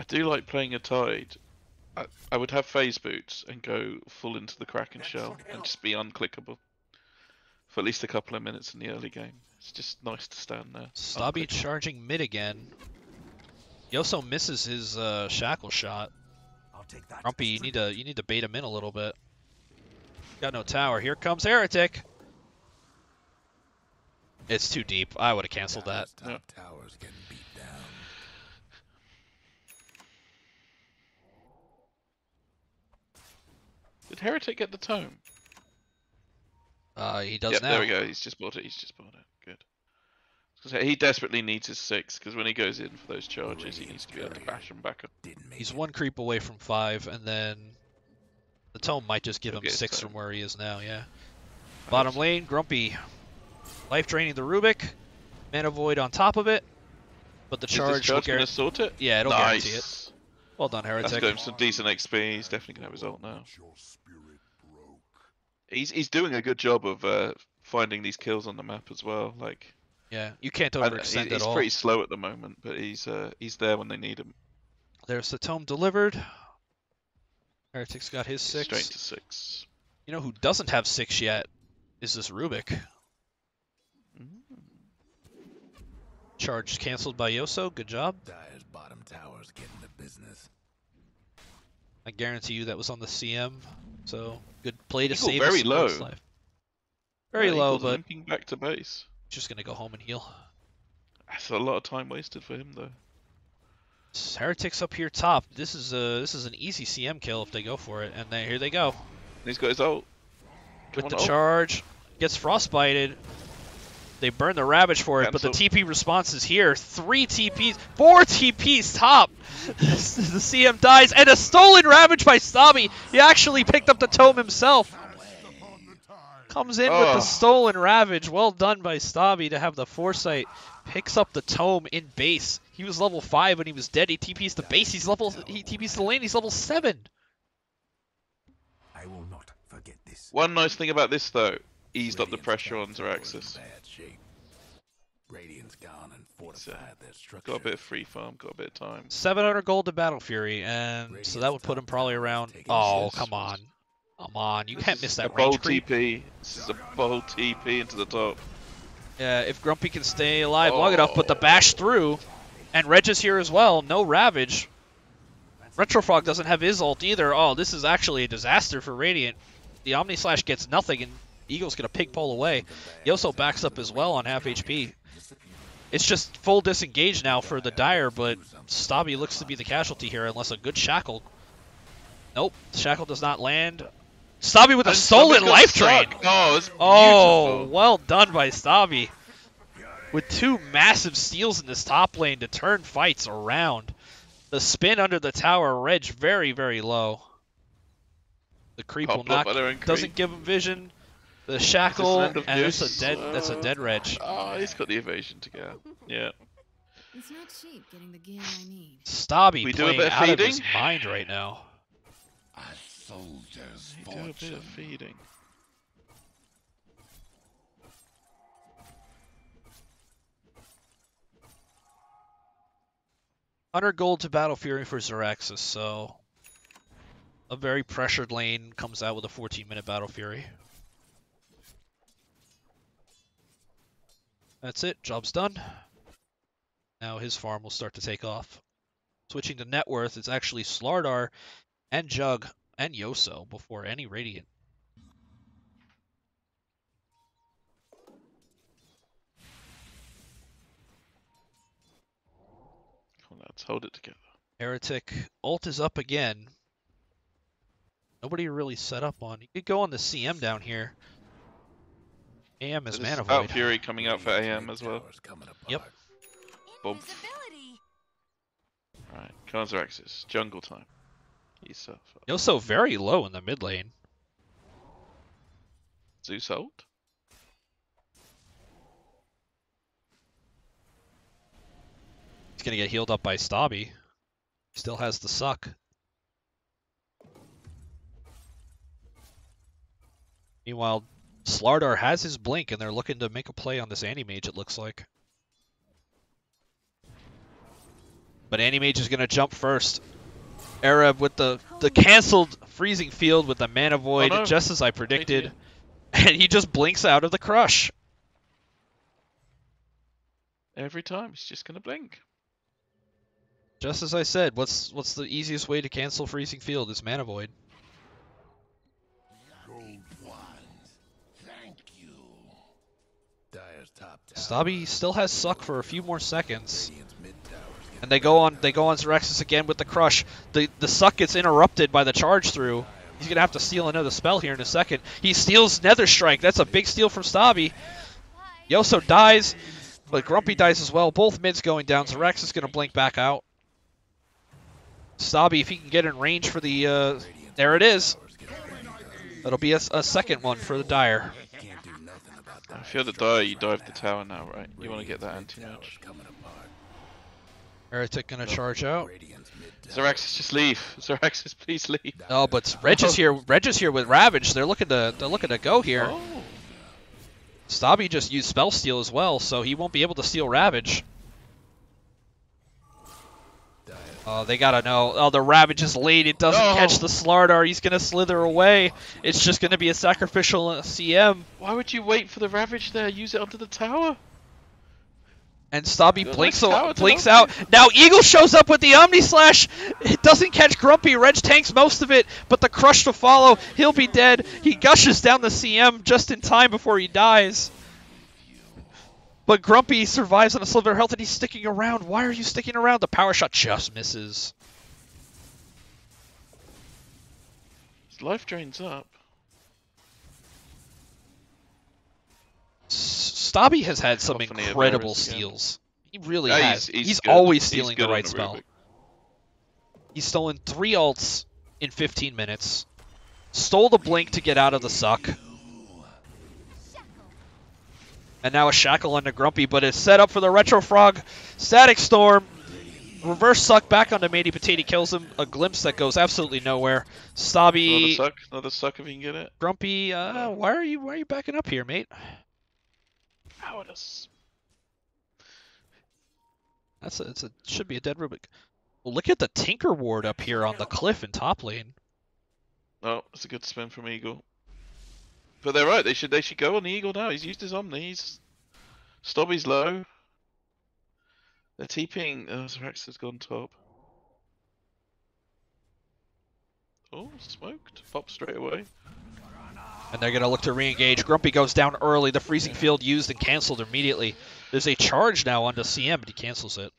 I do like playing a Tide. I, I would have phase boots and go full into the Kraken shell and just be unclickable for at least a couple of minutes in the early game. It's just nice to stand there. Stubby charging mid again. He also misses his uh, shackle shot. I'll take that. Grumpy, you need to you need to bait him in a little bit. Got no tower. Here comes Heretic. It's too deep. I would have canceled that. Top towers getting Did Heretic get the tome? Uh, he does yep, now. there we go. He's just bought it. He's just bought it. Good. I was gonna say, He desperately needs his six because when he goes in for those charges, he needs to be able to bash them back up. He's one creep away from five, and then the tome might just give He'll him six from where he is now. Yeah. Bottom lane, Grumpy, life draining the Rubik, mana void on top of it, but the Is this charge, will guarantee. sort it? Yeah, it'll nice. guarantee it. Well done, That's Heretic. got him some decent XP. He's definitely gonna have his ult now. He's he's doing a good job of uh, finding these kills on the map as well. Like Yeah, you can't I- overextend he's, at he's pretty slow at the moment, but he's uh, he's there when they need him. There's the tome delivered. Heretic's got his six. Straight to six. You know who doesn't have six yet is this Rubik. Charge canceled by Yoso. Good job. Dire's bottom tower's getting the business. I guarantee you that was on the CM. So good play to Eagle save very his low. life. Very Yeah, low, but limping back to base. just gonna go home and heal. That's a lot of time wasted for him, though. Heretics up here top. This is a this is an easy CM kill if they go for it, and then here they go He's got his ult. with the ult. charge. Gets frostbited. They burn the Ravage for it, but the TP response is here. Three TPs, four TPs top. the CM dies, and a stolen Ravage by Stabby. He actually picked up the tome himself. Comes in with the Oh. stolen Ravage. Well done by Stabby to have the foresight. Picks up the tome in base. He was level 5 when he was dead. He TPs the base. He's level he TPs to lane. He's level 7. I will not forget this. One nice thing about this, though, eased up the pressure on Zeraxis. Bad shape. Radiant's gone and fortified their uh, structure. Got a bit of free farm, got a bit of time. 700 gold to Battle Fury, and so that would put him probably around. Oh, come on. Come on. You can't miss that range bold creep. TP. This is a bold TP into the top. Yeah, if Grumpy can stay alive long enough, but the oh. bash through, and Reg is here as well. No Ravage. Retrofrog doesn't have his ult either. Oh, this is actually a disaster for Radiant. The Omni Slash gets nothing, and Eagle's gonna pig pole away. Yoso backs up as well on half HP. It's just full disengage now for the Dire, but Stabby looks to be the casualty here unless a good Shackle. Nope, Shackle does not land. Stabby with a And stolen life stuck. drain. Oh, Oh, well done by Stabby. With two massive steals in this top lane to turn fights around. The spin under the tower, Reg very, very low. The creep oh, will Popped up not by their own doesn't creep. give him vision. The shackle an end and of it's a use. dead that's a dead Reg. Ah, oh, he's got the evasion to go. Yeah. It's not cheap getting the gear I need. Stabby We do a bit of out of his mind right now. A soldier's We do a bit of feeding. Hundred gold to Battle Fury for Zeraxis, so a very pressured lane comes out with a 14 minute Battle Fury. That's it, job's done. Now his farm will start to take off. Switching to net worth, it's actually Slardar and Jug and Yoso before any Radiant. Let's hold it together. Heretic ult is up again. Nobody really set up on. You could go on the CM down here. AM is There's mana Out void. Fury coming out for AM as well. Yep. Boom. Right, Khan's Zeraxis. Jungle time. He's uh, Yoso very low in the mid lane. Zeus ult. He's gonna get healed up by Stabby. Still has the suck. Meanwhile, Slardar has his blink, and they're looking to make a play on this Anti-Mage. It looks like. But Anti-Mage is gonna jump first. Ereb with the the canceled freezing field with the mana void, no. just as I predicted, and he just blinks out of the crush. Every time, he's just gonna blink. Just as I said, what's what's the easiest way to cancel freezing field? Is mana void. Stabby still has suck for a few more seconds. And they go on they go on Zeraxis again with the crush. The the suck gets interrupted by the charge through. He's gonna have to steal another spell here in a second. He steals Nether Strike. That's a big steal from Stabby. Yoso dies, but Grumpy dies as well. Both mids going down. Zeraxis is gonna blink back out. Stabby, if he can get in range for the uh, there it is. That'll be a, a second one for the Dire. If you're the die, you dive the tower now, right? You want to get that Anti-Mage. Heretic gonna charge out. Zeraxis, just leave. Zeraxis, please leave. No, oh, but Reg is here. Reg is here with Ravage. They're looking to they're looking to go here. Oh. Stabby just used spell steal as well, so he won't be able to steal Ravage. Oh, they gotta know. Oh, the Ravage is late. It doesn't No. catch the Slardar. He's gonna slither away. It's just gonna be a sacrificial uh, CM. Why would you wait for the Ravage there? Use it onto the tower. And Stabby blinks Nice a- tower to blinks out. Now Eagle shows up with the Omni Slash. It doesn't catch Grumpy. Reg tanks most of it, but the crush to follow. He'll be dead. He gushes down the CM just in time before he dies. But Grumpy survives on a sliver of health and he's sticking around. Why are you sticking around? The power shot just misses. His life drains up. Stabby has had some Often incredible avers, yeah. steals. He really Yeah, has. he's- He's, he's always stealing good the right spell. Rubik. He's stolen three ults in 15 minutes. Stole the blink to get out of the suck. And now a shackle onto Grumpy, but it's set up for the Retrofrog. Static Storm. Reverse suck back onto Matey Potatey kills him. A glimpse that goes absolutely nowhere. Stabby. Another suck. Another suck if you can get it. Grumpy, uh, why are you why are you backing up here, mate? Cowardice. That's a, it's a should be a dead Rubik. Well, look at the Tinker Ward up here on the cliff in top lane. Oh, it's a good spin from Eagle. But they're right. They should they should go on the Eagle now. He's used his Omni. He's Stobby's low. They're TPing. Oh, Zerax has gone top. Oh, smoked. Pop straight away. And they're going to look to re-engage. Grumpy goes down early. The freezing field used and canceled immediately. There's a charge now onto CM, but he cancels it.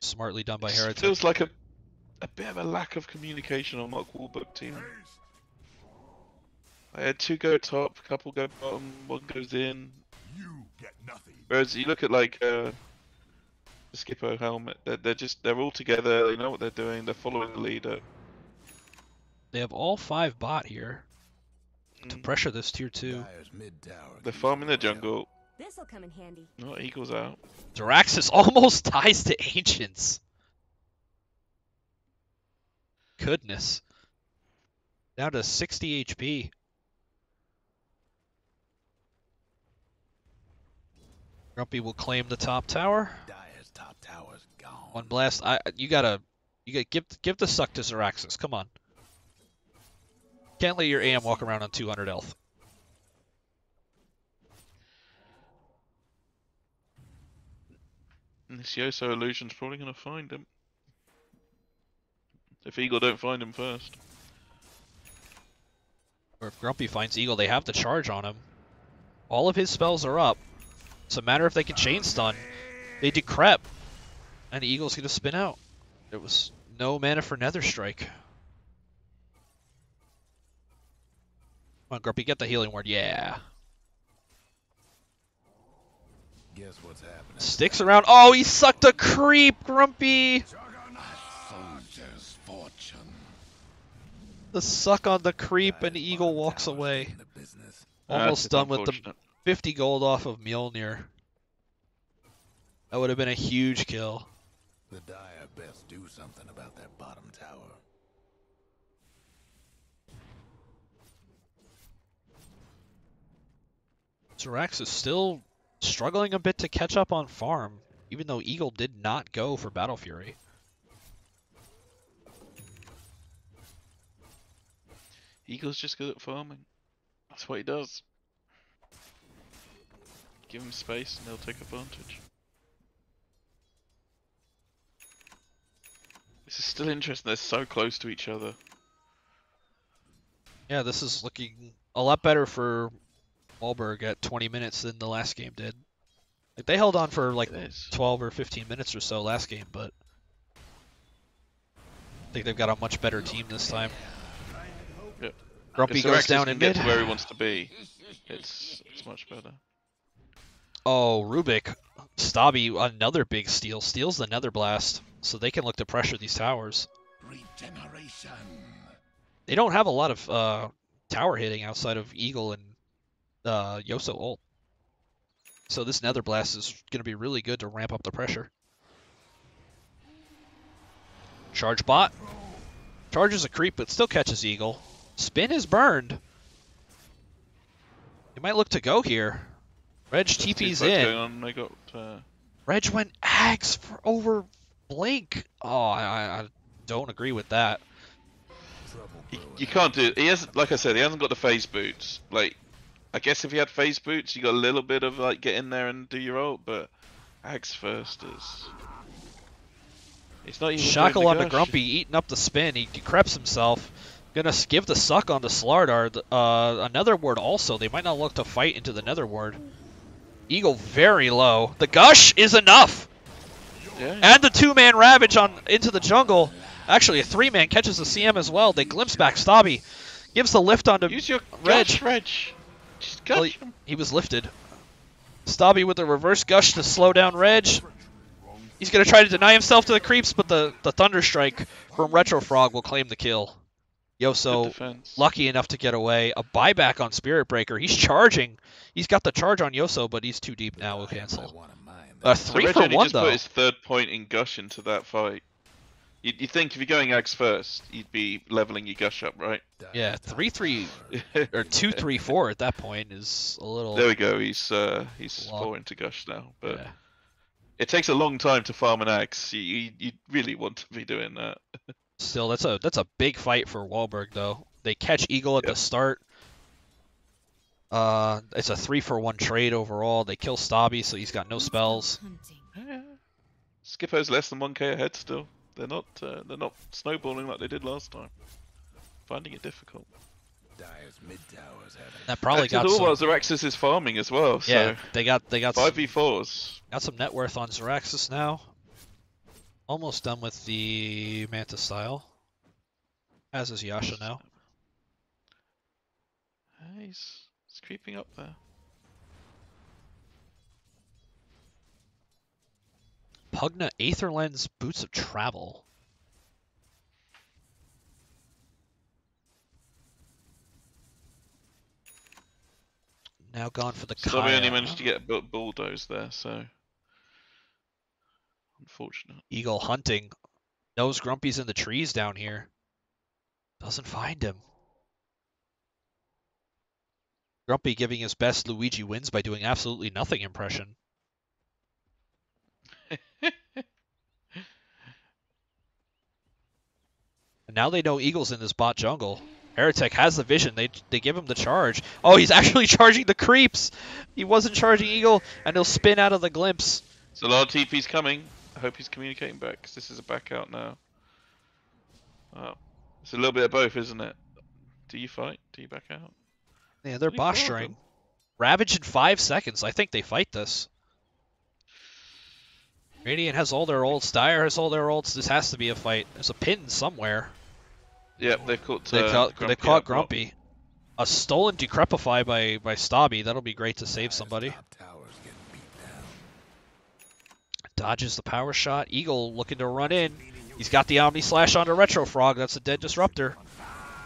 Smartly done by Heretic. Feels like a a bit of a lack of communication on Mark Wahlberg team. I had two go top, a couple go bottom, one goes in. You get nothing. Whereas you look at like uh, the Scipio's Helm, they're, they're just they're all together. They know what they're doing. They're following the leader. They have all five bot here to Mm. pressure this tier 2. They're farming the jungle. This'll come in handy. Not Eagles out. Zeraxis almost ties to Ancients. Goodness. Down to 60 HP. Grumpy will claim the top tower. Dire's top tower's gone. One blast. I you gotta you gotta give give the suck to Zeraxis. Come on. Can't let your AM walk around on 200 health. And this Yoso illusion's probably gonna find him. If Eagle don't find him first. Or if Grumpy finds Eagle, they have the charge on him. All of his spells are up. It's a matter if they can chain stun. They decrep. And the Eagle's gonna spin out. There was no mana for Nether Strike. Come on, Grumpy, get the healing ward. Yeah. Guess what's happening? Sticks around. Oh, he sucked a creep, Grumpy! The suck on the creep, and Eagle walks away. Almost That's done with the unfortunate. 50 gold off of Mjolnir. That would have been a huge kill. The Dire best do something about that bottom tower. Zerax is still struggling a bit to catch up on farm, even though Eagle did not go for Battle Fury. Eagle's just good at farming. That's what he does. Give him space and he'll take advantage. This is still interesting. They're so close to each other. Yeah, this is looking a lot better for Wahlberg at 20 minutes than the last game did. Like they held on for like 12 or 15 minutes or so last game, but I think they've got a much better team this time. Yep. Grumpy goes down in get mid. to where he wants to be. It's it's much better. Oh, Rubik, Stabby, another big steal. Steals the Nether Blast, so they can look to pressure these towers. Regeneration. They don't have a lot of uh, tower hitting outside of Eagle and uh, Yoso ult. So this Nether Blast is going to be really good to ramp up the pressure. Charge bot. Charges a creep, but still catches Eagle. Spin is burned. They might look to go here. Reg TP's fights in. Going on. They got uh, Reg went Axe for over Blink. Oh, I, I- I don't agree with that. you can't do. It. He hasn't. Like I said, he hasn't got the phase boots. Like, I guess if he had phase boots, you got a little bit of like get in there and do your ult, but Axe first is. He's not even. Shackle doing onto the. Grumpy, eating up the spin. He decreps himself. Gonna s- give the suck on the Slardar. Uh, another ward also. They might not look to fight into the nether ward. Eagle very low. The gush is enough. Yeah. And the two-man ravage on into the jungle. Actually, a three-man catches the CM as well. They glimpse back Stabby. Gives the lift onto Use your Reg. gush, Reg. Just gush Well, he, him. he was lifted. Stabby with the reverse gush to slow down Reg. He's gonna try to deny himself to the creeps, but the, the Thunder Strike from Retrofrog will claim the kill. Yoso lucky enough to get away. A buyback on Spirit Breaker. He's charging. He's got the charge on Yoso, but he's too deep now. We'll cancel. A three Reg for only one just though. put his third point in gush into that fight. You'd, you'd think if you're going axe first, you'd be leveling your gush up, right? Yeah, three three or two three four at that point is a little. There we go. He's uh, he's Lot. four into gush now, but Yeah. it takes a long time to farm an axe. You, you, you really want to be doing that. Still, that's a that's a big fight for Wahlberg though. They catch Eagle at the start. Uh, it's a three for one trade overall. They kill Stabby, so he's got no spells. Scipio's less than 1k ahead still. They're not uh, they're not snowballing like they did last time. Finding it difficult. Mid towers That probably That's got all some. while Zeraxis is farming as well. So Yeah, they got they got five v fours. got some net worth on Zeraxis now. Almost done with the Manta style. As is Yasha now. He's, he's creeping up there. Pugna Aetherlens Boots of Travel. Now gone for the So we only managed to get bu- bulldoze there. So unfortunate. Eagle hunting. Knows Grumpy's in the trees down here. Doesn't find him. Grumpy giving his best Luigi wins by doing absolutely nothing impression. And now they know Eagle's in this bot jungle. Heretic has the vision. They they give him the charge. Oh, he's actually charging the creeps. He wasn't charging Eagle, and he'll spin out of the glimpse. So a lot of TP's coming. I hope he's communicating back because this is a back out now. Oh, it's a little bit of both, isn't it? Do you fight? Do you back out? Yeah, they're Only posturing. them. Ravage in five seconds. I think they fight this. Radiant has all their ults. Dire has all their ults. This has to be a fight. There's a pin somewhere. Yep, they've caught. They uh, caught, they Grumpy caught up. Grumpy. A stolen Decrepify by, by Stabby. That'll be great to save somebody. Dodges the power shot. Eagle looking to run in. He's got the Omni Slash onto Retrofrog. That's a dead disruptor.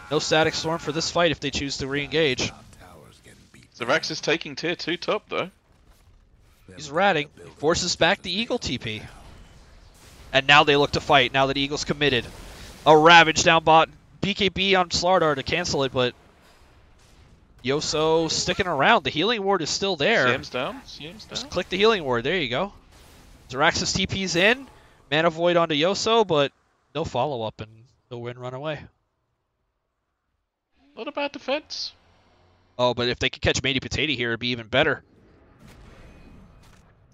No static storm for this fight if they choose to re-engage. Zerax is taking tier two top though. He's ratting. Forces back the Eagle TP. And now they look to fight, now that Eagle's committed. A Ravage down bot. BKB on Slardar to cancel it, but Yoso sticking around. The healing ward is still there. CM's down. CM's down. Just click the healing ward. There you go. Zeraxis TP's in. Mana Void onto Yoso, but no follow-up and no win run away. Not a bad defense. Oh, but if they could catch Matey Potato here, it'd be even better.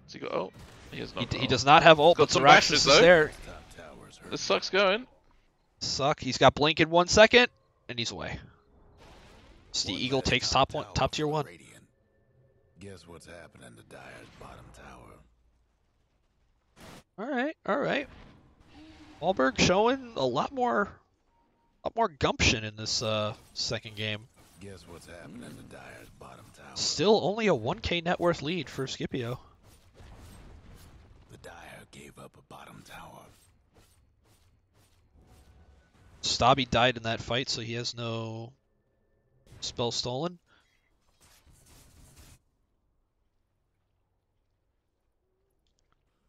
Has he got ult? He has He, not. d- got he does not have ult, but some is though. there. This sucks going. Suck. He's got blink in one second, and he's away. So the Eagle takes top one, top tier one. Guess what's happening to Dire's bottom tower? All right, all right. Wahlberg showing a lot more, a lot more gumption in this uh, second game. Guess what's happening Dire's bottom tower? Still only a 1k net worth lead for Scipio. The Dire gave up a bottom tower. Stabby died in that fight, so he has no spell stolen.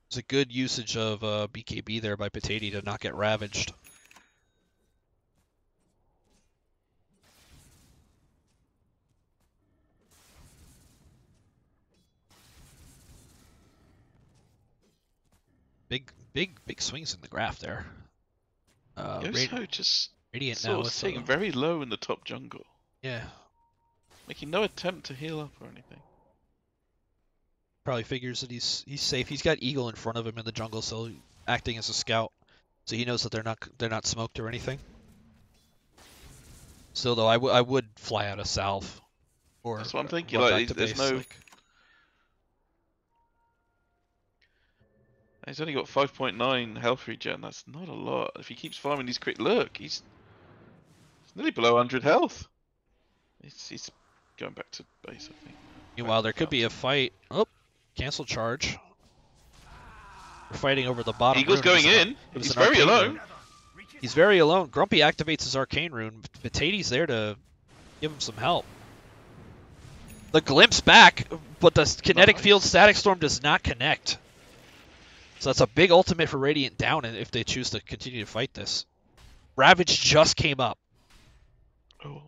It's a good usage of uh, BKB there by Potato to not get ravaged. Big, big, swings in the graph there. Uh, Yoso Radi- just Radiant sort now of uh, very low in the top jungle, yeah. making no attempt to heal up or anything. Probably figures that he's he's safe. He's got Eagle in front of him in the jungle, so acting as a scout, so he knows that they're not they're not smoked or anything. Still though, I, w- I would fly out a salve. Or That's what I'm thinking. Like, there's base, no. like- He's only got 5.9 health regen. That's not a lot. If he keeps farming these crit, look, he's, he's nearly below 100 health. He's, he's going back to base, I think. Meanwhile, there could be a fight. Oh, cancel charge. We're fighting over the bottom. Eagle's rune. Was going in. He's very alone. rune. He's very alone. Grumpy activates his arcane rune. Potato's there to give him some help. The glimpse back, but the kinetic field static storm does not connect. So that's a big ultimate for Radiant down if they choose to continue to fight this. Ravage just came up. Oh.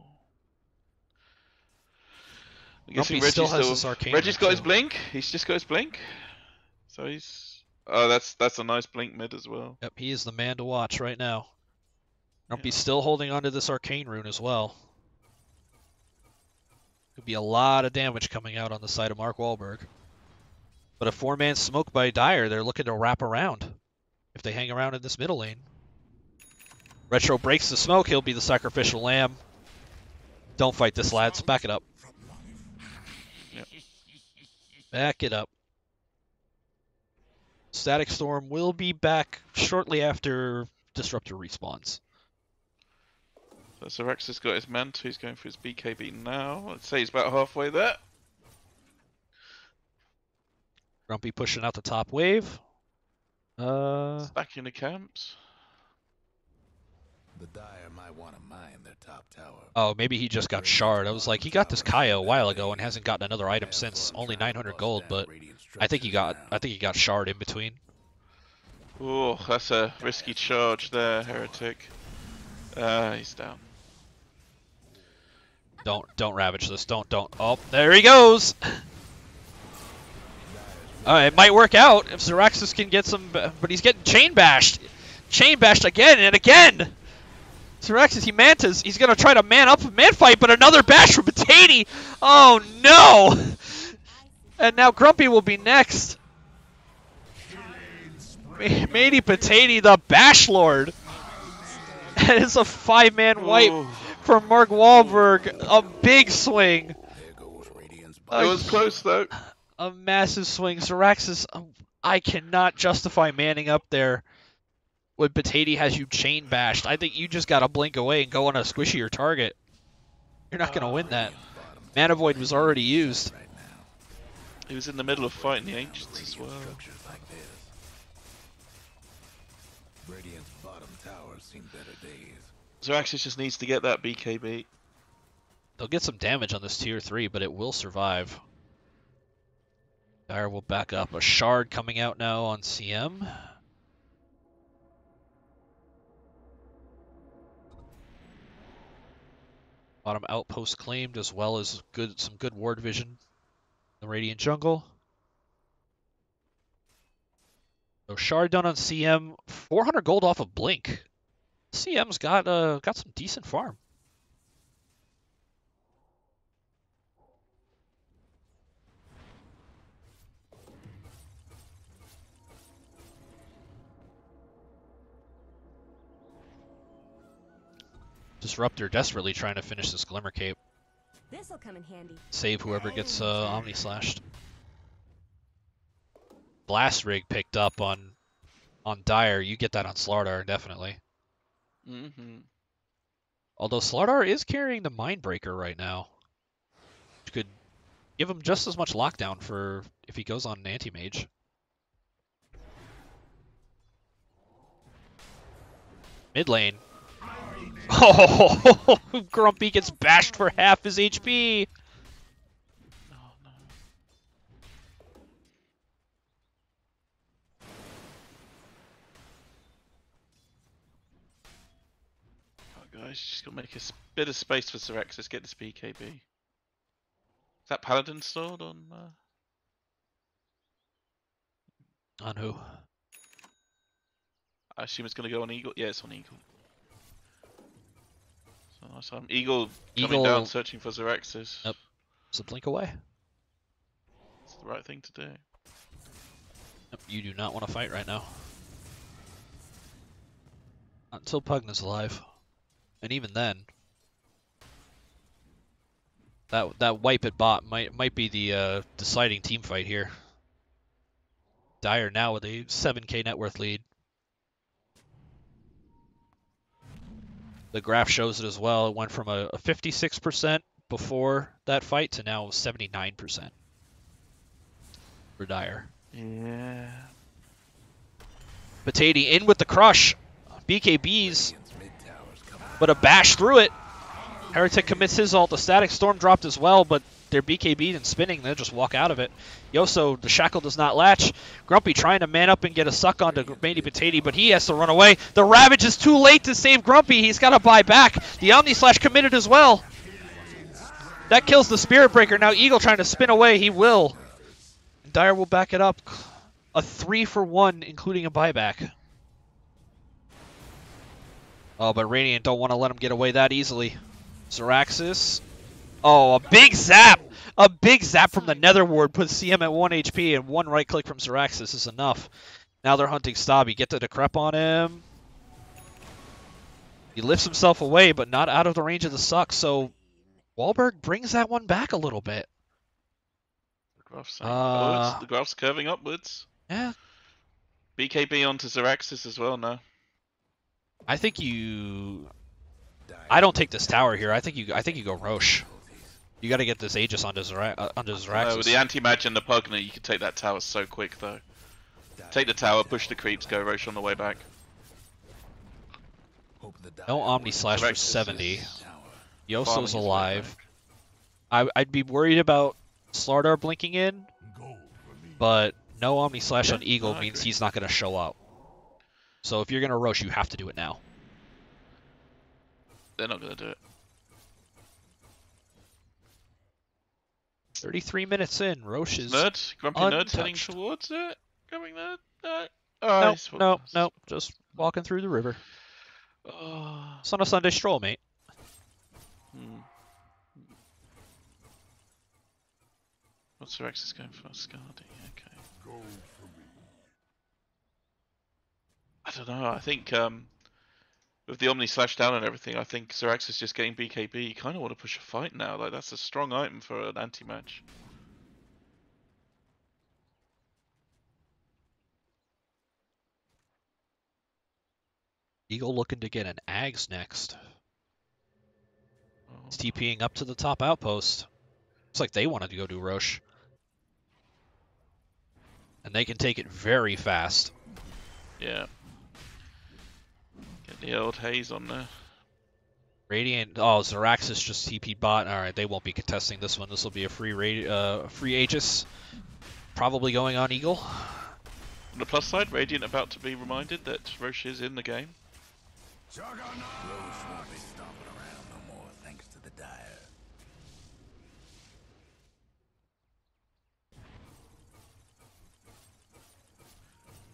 I'm guessing Grumpy still Reggie's has this arcane Reggie's rune, got his blink. He's just got his blink. So he's. Oh, that's that's a nice blink mid as well. Yep, he is the man to watch right now. Grumpy's still holding onto this arcane rune as well. Could be a lot of damage coming out on the side of Mark Wahlberg. But a four-man smoke by Dire, they're looking to wrap around. If they hang around in this middle lane. Retro breaks the smoke, he'll be the sacrificial lamb. Don't fight this, lads. Back it up. Back it up. Static Storm will be back shortly after Disruptor respawns. So Zerax has got his mantle. He's going for his BKB now. I'd say he's about halfway there. Grumpy pushing out the top wave. Uh, Back in the camps. The Dire might want to mine their top tower. oh, maybe he just got shard. I was like, he got this Kaya a while ago and hasn't gotten another item since. Only 900 gold, but I think he got, I think he got shard in between. Oh, that's a risky charge there, Heretic. Uh, he's down. Don't, don't ravage this. Don't, don't. Oh, there he goes. Uh, it might work out if Zeraxis can get some, but he's getting chain bashed. Chain bashed again and again. Zeraxis, he mantas. He's going to try to man up a man fight, but another bash from Potatey. Oh, no. And now Grumpy will be next. Ma- Matey Potatey, the Bash Lord. And it's a five-man wipe from Mark Wahlberg. A big swing. It was close though. A massive swing. Zeraxis, um, I cannot justify manning up there when Potatey has you chain bashed. I think you just got to blink away and go on a squishier target. You're not going to win that. Mana Void was already used. He was in the middle of fighting the ancients as well. Radiant's bottom tower's seen better days. Zeraxis just needs to get that BKB. They'll get some damage on this tier 3, but it will survive. Dire will back up. A shard coming out now on CM. Bottom outpost claimed as well as good some good ward vision. in The Radiant Jungle. So shard done on CM. 400 gold off of Blink. CM's got uh got some decent farm. Disruptor desperately trying to finish this Glimmer Cape. This'll come in handy. Save whoever gets uh, Omni Slashed. Blast Rig picked up on on Dire. You get that on Slardar, definitely. Mm-hmm. Although Slardar is carrying the Mindbreaker right now. Which could give him just as much lockdown for if he goes on an anti-mage. Mid lane. Oh, Grumpy gets bashed for half his HP. Oh, guys, just gotta make a bit of space for Zeraxis. Get this BKB. Is that Paladin Sword on? Uh... On who? I assume it's gonna go on Eagle. Yeah, it's on Eagle. Nice. Um, Eagle coming Eagle- down, searching for Zeraxis. Yep. It's a blink away. It's the right thing to do. You do not want to fight right now. Not until Pugna's alive. And even then, that that wipe at bot might might be the uh, deciding team fight here. Dire now with a 7k net worth lead. The graph shows it as well. It went from a, a 56% before that fight to now 79% for Dire. Yeah. Potato in with the crush. BKBs, but a bash through it. Heretic commits his ult. The static storm dropped as well, but they're BKB'd and spinning. They'll just walk out of it. Yoso, the shackle does not latch. Grumpy trying to man up and get a suck onto Matey Potato, but he has to run away. The Ravage is too late to save Grumpy. He's got to buy back. The Omni Slash committed as well. That kills the Spirit Breaker. Now Eagle trying to spin away. He will. Dire will back it up. A three for one, including a buyback. Oh, but Radiant don't want to let him get away that easily. Zeraxis. Oh, a big zap! A big zap from the Nether Ward puts CM at 1 HP, and one right click from Zeraxis is enough. Now they're hunting Stobby. Get the decrep on him. He lifts himself away, but not out of the range of the suck, so Wahlberg brings that one back a little bit. The graph's, Uh, the graph's curving upwards. Yeah. BKB onto Zeraxis as well now. I think you. I don't take this tower here. I think you. I think you go Rosh. You got to get this Aegis onto Zera- uh, onto Zeraxis. with the anti-mage and the Pugna, you can take that tower so quick though. Take the tower, push the creeps, go Rosh on the way back. No Omni Slash for Zeraxis 70. is Yoso's alive. I, I'd be worried about Slardar blinking in, but no Omni Slash on Eagle I means he's not going to show up. So if you're going to Rosh, you have to do it now. They're not gonna do it. 33 minutes in, Rosh is Nerd, grumpy nerd heading towards it. Coming there. No. No, Oh, he's- no, no, just walking through the river. Oh. It's on a Sunday stroll, mate. Hmm. What's is going for? Skadi, okay. I don't know, I think um, with the Omni slash down and everything, I think Zerax is just getting BKB. You kind of want to push a fight now, like that's a strong item for an anti-mage. Eagle looking to get an Ags next. Oh. He's TPing up to the top outpost. Looks like they wanted to go do Rosh. And they can take it very fast. Yeah. Get the old haze on there. Radiant. Oh, Zeraxis just TP bot. All right, they won't be contesting this one. This will be a free ra- uh, free Aegis. Probably going on Eagle. On the plus side, Radiant about to be reminded that Rosh is in the game. Rosh won't be stomping around no more thanks to the dire.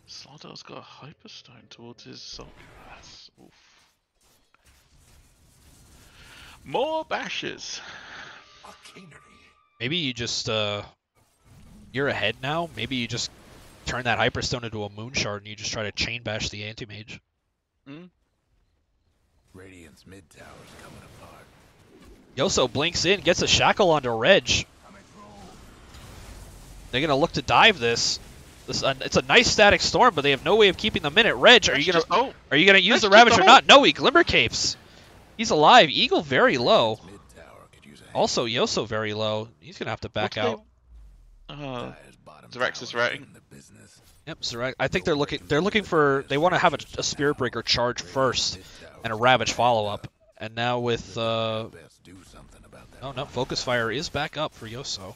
Slardar's got a hyperstone towards his soul. That's oof. More bashes. Maybe you just uh, you're ahead now. Maybe you just turn that Hyperstone into a Moon Shard and you just try to chain bash the Anti Mage. Hmm? Radiant's mid tower's coming apart. Yoso blinks in, gets a shackle onto Reg. They're gonna look to dive this. This uh, it's a nice static storm, but they have no way of keeping them in it. Reg, are you gonna just are you gonna use That's the Ravage or not? No, he glimmer capes. He's alive. Eagle very low. Also Yoso very low. He's gonna have to back What's out. Uh, Zerax is routing. Yep, Zerax. I think they're looking. They're looking for. They want to have a, a Spirit Breaker charge first, and a Ravage follow up. And now with. Uh, oh no, Focus Fire is back up for Yoso.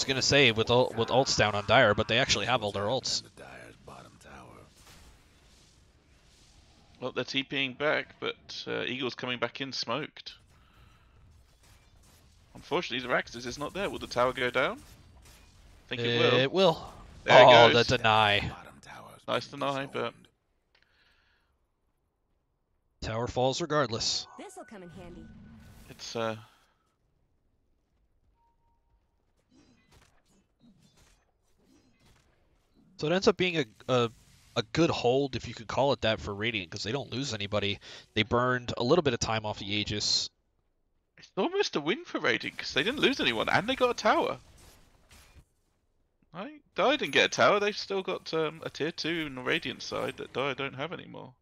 I was gonna say with ul- with ults down on Dire, but they actually have all their ults. Well, they're TPing back, but uh, Eagle's coming back in smoked. Unfortunately, Zeraxis is not there. Will the tower go down? I think it will. It will. There oh, it goes. the deny. Nice deny, but Tower falls regardless. This'll come in handy. it's uh. So it ends up being a a, a good hold, if you could call it that, for Radiant because they don't lose anybody. They burned a little bit of time off the Aegis. It's almost a win for Radiant because they didn't lose anyone and they got a tower. Right? Didn't get a tower. They've still got um, a tier two on the Radiant side that Dire don't have anymore.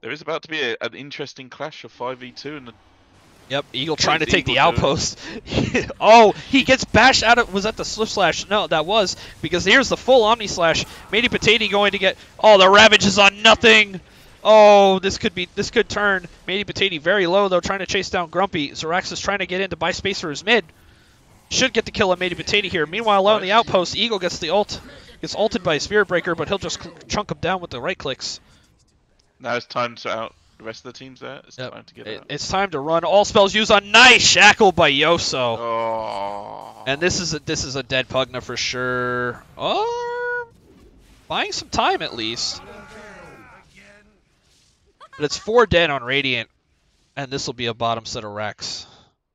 There is about to be a, an interesting clash of 5v2 in the Yep, Eagle What trying to take the Eagle doing? outpost. oh, he gets bashed out of. Was that the Swift Slash? No, that was because here's the full Omni Slash. Matey Potato going to get. Oh, the Ravage is on nothing. Oh, this could be. This could turn. Matey Potato very low though, trying to chase down Grumpy. Zerax is trying to get in to buy space for his mid. Should get the kill on Matey Potato here. Meanwhile, low on the outpost, Eagle gets the ult. Gets ulted by Spirit Breaker, but he'll just chunk him down with the right clicks. Now it's time to out the rest of the teams there. It's Yep. time to get It- out. it's time to run. All spells used on nice shackle by Yoso. Oh. And this is a this is a dead Pugna for sure. Or buying some time at least. But it's four dead on Radiant, and this will be a bottom set of racks.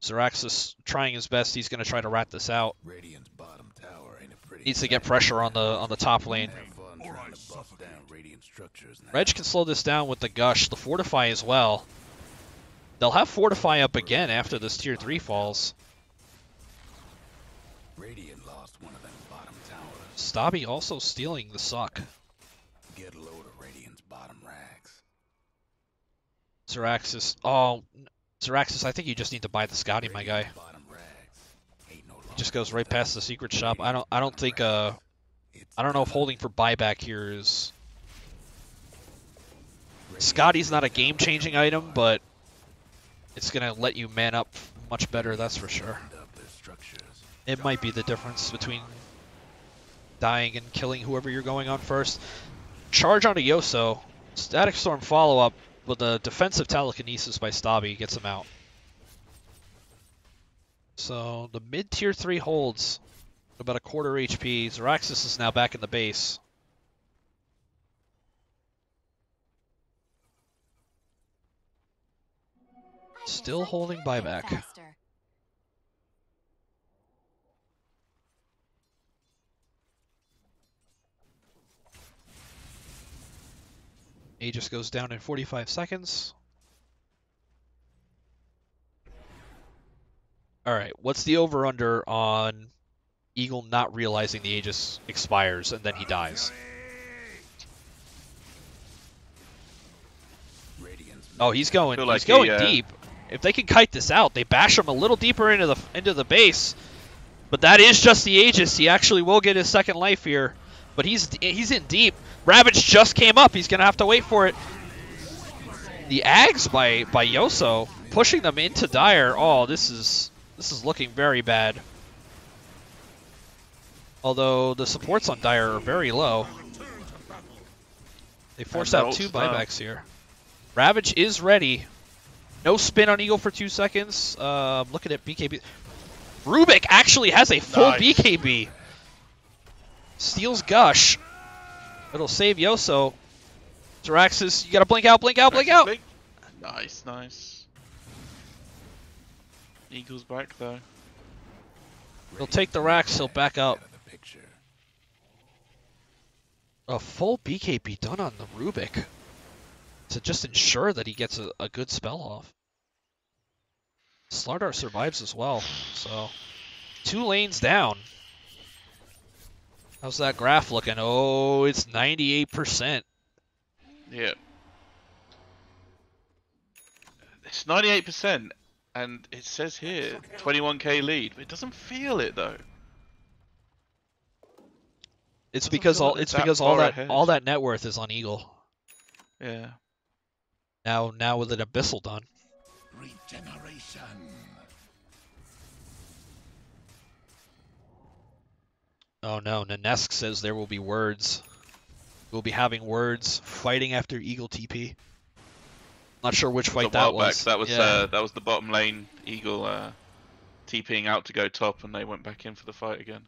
Zerax is trying his best. He's gonna try to rat this out. Radiant's bottom tower ain't a pretty Needs to get pressure on the on the top lane. fun trying to buff down radiant structures now. Reg can slow this down with the gush, the fortify as well. They'll have fortify up again after this tier three falls. Radiant lost one of them bottom towers. Stobby also stealing the suck. Get a load of Radiant's bottom racks. Zeraxis. Oh, Zeraxis, I think you just need to buy the Skadi, my guy. He just goes right past the secret shop. I don't. I don't think. Uh, I don't know if holding for buyback here is. Skadi's not a game-changing item, but it's gonna let you man up much better. That's for sure. It might be the difference between dying and killing whoever you're going on first. Charge onto Yoso. Static Storm follow-up with a defensive telekinesis by Stobby gets him out. So the mid tier 3 holds about a quarter HP. Zeraxis is now back in the base. Still holding buyback. Aegis goes down in 45 seconds. Alright, what's the over under on Eagle not realizing the Aegis expires and then he dies? Oh, he's going. Feel He's going he, uh, deep. If they can kite this out, they bash him a little deeper into the into the base. But that is just the Aegis. He actually will get his second life here. But he's he's in deep. Ravage just came up. He's gonna have to wait for it. The Ags by by Yoso pushing them into Dire. Oh, this is this is looking very bad. Although the supports on Dire are very low. They forced And out two uh, buybacks here. Ravage is ready. No spin on Eagle for two seconds. Uh, I'm looking at BKB. Rubik actually has a full Nice. BKB. Steals Gush. It'll save Yoso. Zeraxis, you gotta blink out, blink out, blink out. Nice, nice. Eagles back though. He'll take the racks, he'll back up. A full BKB done on the Rubik to just ensure that he gets a, a good spell off. Slardar survives as well, so two lanes down. How's that graph looking? Oh, it's 98%. Yeah. It's 98%, and it says here 21k lead, but it doesn't feel it though. It's because all it's because all that ahead. all that net worth is on Eagle. Yeah. Now now with an abyssal done. Regeneration. Oh no, Nanesk says there will be words. We'll be having words fighting after Eagle TP. Not sure which fight that while back. was. That was yeah. uh, that was the bottom lane Eagle uh, TPing out to go top, and they went back in for the fight again.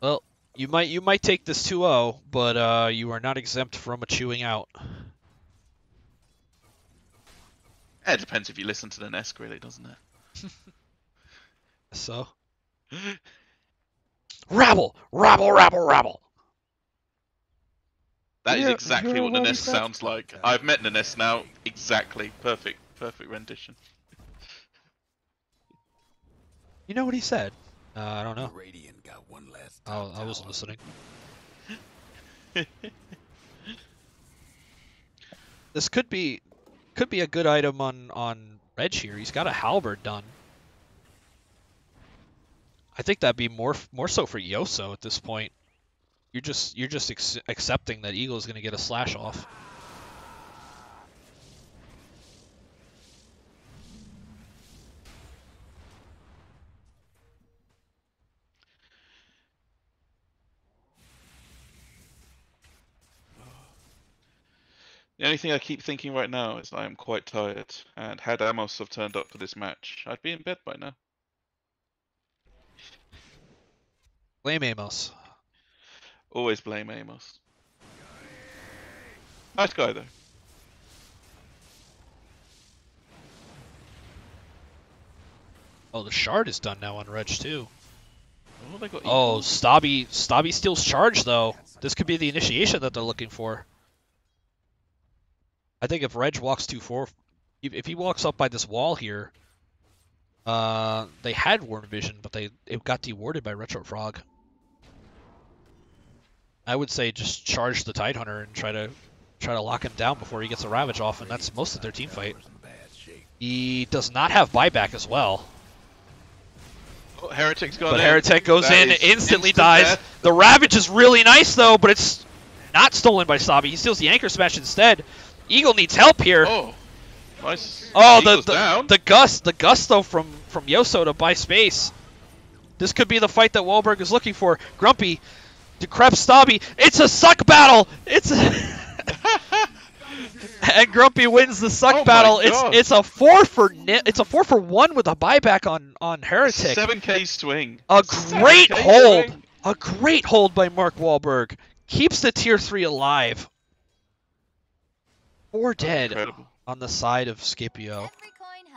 Well, you might you might take this 2-0, but uh, you are not exempt from a chewing out. Yeah, it depends if you listen to the Nesk, really, doesn't it? So Rabble, rabble, rabble, rabble. That is Yeah, exactly what what he Nanes said. sounds like. I've met Nanes now. Exactly. Perfect. Perfect rendition. You know what he said? Uh, I don't know. Radiant got one last Oh, I wasn't listening. This could be could be a good item on on Reg here. He's got a halberd done. I think that'd be more more so for Yoso at this point. You're just you're just ex- accepting that Eagle is going to get a slash off. The only thing I keep thinking right now is I am quite tired, and had Amos have turned up for this match, I'd be in bed by now. Blame Amos. Always blame Amos. Nice guy though. Oh, the shard is done now on Reg too. Oh, Oh. Stobby Stobby steals charge though. This could be the initiation that they're looking for. I think if Reg walks too far, if if he walks up by this wall here, uh, they had Ward Vision, but they it got dewarded by Retrofrog. I would say just charge the Tide Hunter and try to try to lock him down before he gets a Ravage off, and that's most of their team fight. He does not have buyback as well. Oh, Heretic's gone But in. Heretic goes That in, instantly instant dies. death. The Ravage is really nice though, but it's not stolen by Sabi. He steals the Anchor Smash instead. Eagle needs help here. Oh, nice. Oh, the the, the gust, the gusto from from Yoso to buy space. This could be the fight that Wahlberg is looking for. Grumpy, decrep Stobby. It's a suck battle. It's a and Grumpy wins the suck Oh battle. It's it's a four for it's a four for one with a buyback on on Heretic. 7k swing. A great hold. swing. A great hold by Mark Wahlberg. Keeps the tier 3 alive. Four dead incredible. on the side of Scipio.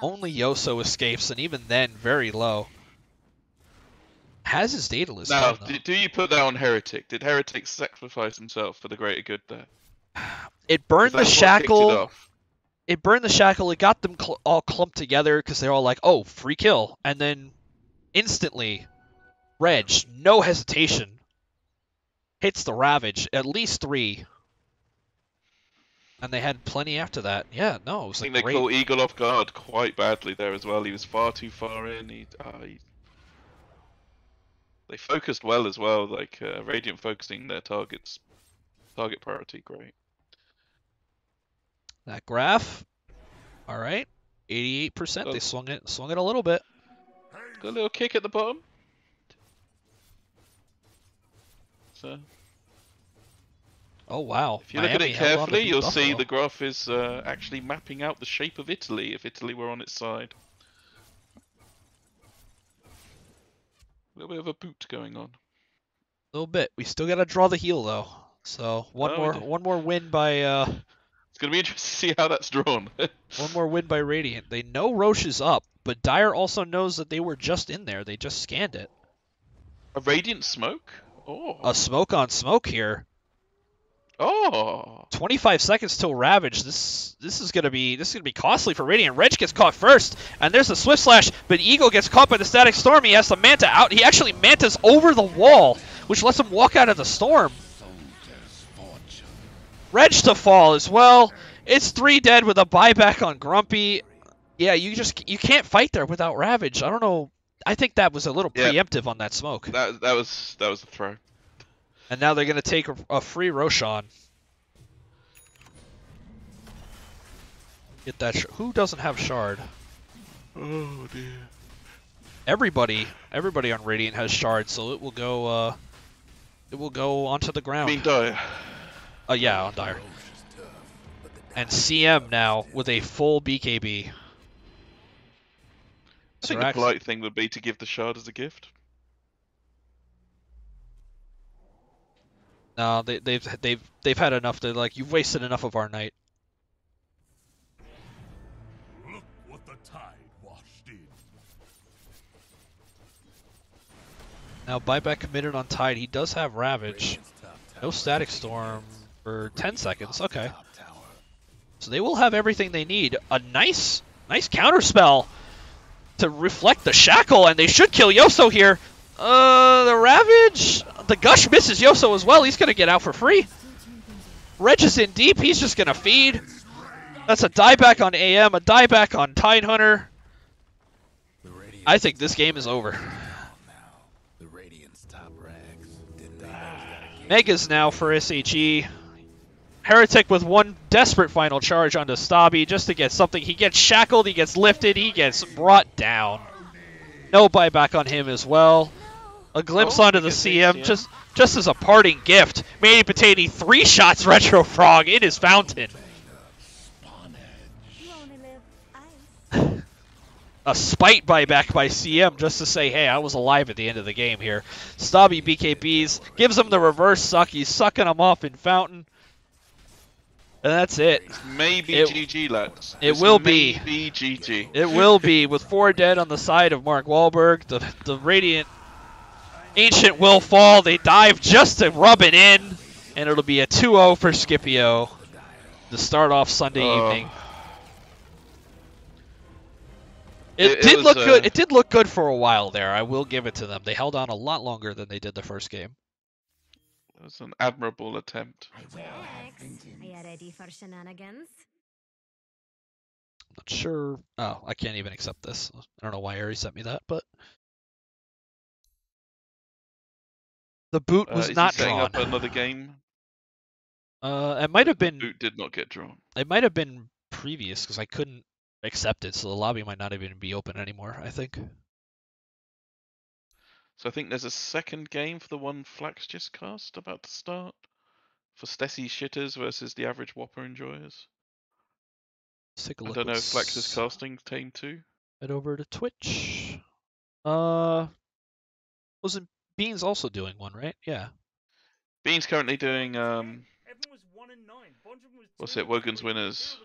Only Yoso escapes, and even then, very low. Has his Daedalus Now, done, though. do, do you put that on Heretic? Did Heretic sacrifice himself for the greater good there? It burned the That's what kicked it shackle. It burned the shackle. It got them cl- all clumped together because they're all like, "Oh, free kill!" And then instantly, Reg, no hesitation, hits the Ravage. At least three. And they had plenty after that. Yeah, no, it was I think they great. caught Eagle off guard quite badly there as well. He was far too far in. He, uh, he... They focused well as well, like uh, Radiant focusing their targets. Target priority, great. That graph. All right, 88%. They swung it, swung it a little bit. Got a little kick at the bottom. So, Oh wow! if you look at it held on to carefully, you'll see the graph is uh, actually mapping out the shape of Italy if Italy were on its side. A little bit of a boot going on. A little bit. We still got to draw the heel though. So one Oh, more, one more win by, uh, It's going to be interesting to see how that's drawn. one more win by Radiant. They know Rosh is up, but Dire also knows that they were just in there. They just scanned it. a Radiant smoke? Oh. A smoke on smoke here. Oh. 25 seconds till Ravage. This this is gonna be this is gonna be costly for Radiant. Reg gets caught first, and there's a Swift Slash, but Eagle gets caught by the Static Storm. He has the Manta out. He actually Mantas over the wall, which lets him walk out of the storm. Reg to fall as well. It's three dead with a buyback on Grumpy. Yeah, you just you can't fight there without Ravage. I don't know. I think that was a little Yeah. preemptive on that smoke. That that was that was a throw. And now they're going to take a, free Roshan. Get that. Sh- Who doesn't have Shard? Oh dear. Everybody, everybody on Radiant has Shard, so it will go. Uh, it will go onto the ground. Being dire. Uh, yeah, on Dire. And CM now with a full BKB. I think Sirax- the polite thing would be to give the shard as a gift. No, they, they've they've they've had enough. They're like, you've wasted enough of our night. Look what the tide washed in. Now buyback committed on Tide. He does have Ravage. No Static Storm for 10 seconds. Okay. So they will have everything they need. A nice, nice counter spell to reflect the Shackle, and they should kill Yoso here. Uh, the Ravage, the Gush misses Yoso as well. He's going to get out for free. Reg is in deep. He's just going to feed. That's a dieback on AM, a dieback on Tidehunter. I think this game is over. Megas now for SHE. Heretic with one desperate final charge onto Stobby just to get something. He gets shackled, he gets lifted, he gets brought down. No buyback on him as well. A glimpse Oh, onto the CM just just as a parting gift. Manny Patati three shots Retrofrog in his fountain. a spite buyback by CM just to say, hey, I was alive at the end of the game here. Stobby BKBs gives him the reverse suck. He's sucking him off in fountain. And that's it. Maybe It- GG, lads. it It's will be. Maybe GG. It will be with four dead on the side of Mark Wahlberg. The the Radiant Ancient will fall. They dive just to rub it in, and it'll be a 2-0 for Scipio to start off Sunday Oh. evening. It, It- it did was, look good. uh, It did look good for a while there. I will give it to them. They held on a lot longer than they did the first game. It was an admirable attempt. Are you ready for shenanigans? Not sure. Oh, I can't even accept this. I don't know why Ari sent me that, but the boot Uh, was he not setting drawn. up another game? Uh, it might have been. Boot did not get drawn. It might have been previous because I couldn't accept it, so the lobby might not even be open anymore. I think. So I think there's a second game for the one Flax just cast about to start for Stessy shitters versus the average Whopper enjoyers. Let's take a I look. don't know if Flax is casting Tame 2. Head over to Twitch. Uh, wasn't Beans also doing one, right? Yeah. Bean's currently doing um what's it, Wogan's winners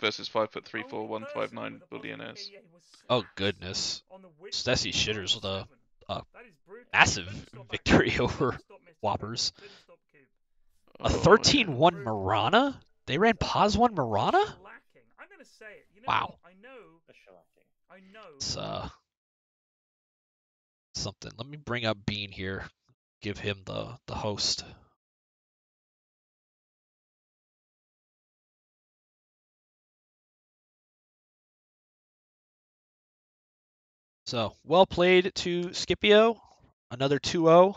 versus five foot three four one five nine billionaires. Oh goodness. Stessy Shitters with a, a massive victory over Whoppers. A 13-1 Marana? They ran Pos 1 Marana? Wow. It's uh something. Let me bring up Bean here. Give him the the host. So, well played to Scipio. Another 2-0.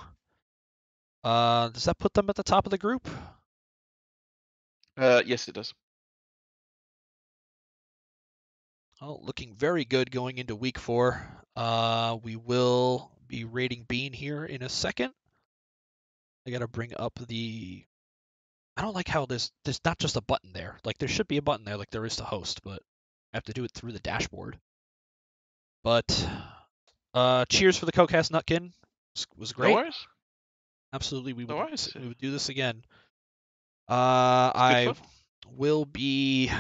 Uh, does that put them at the top of the group? Uh, yes, it does. Oh, looking very good going into week four. Uh, we will be rating Bean here in a second. I gotta bring up the. I don't like how there's there's not just a button there. Like there should be a button there, like there is to host, but I have to do it through the dashboard. But uh, cheers for the Cocast Nutkin. Was, was great. worries. Absolutely, we would No worries. we would do this again. Uh, I fun. will be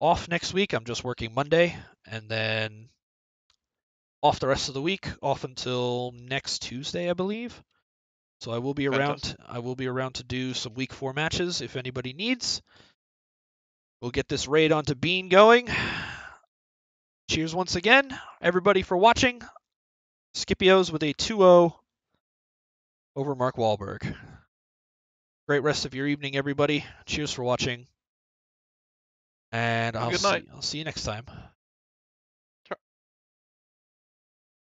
off next week. I'm just working Monday, and then off the rest of the week, off until next Tuesday, I believe. So I will be around. Fantastic. I will be around to do some week four matches if anybody needs. We'll get this raid onto Bean going. Cheers once again, everybody, for watching. Scipios with a 2-0 over Mark Wahlberg. Great rest of your evening, everybody. Cheers for watching. And I'll see. I'll see you next time.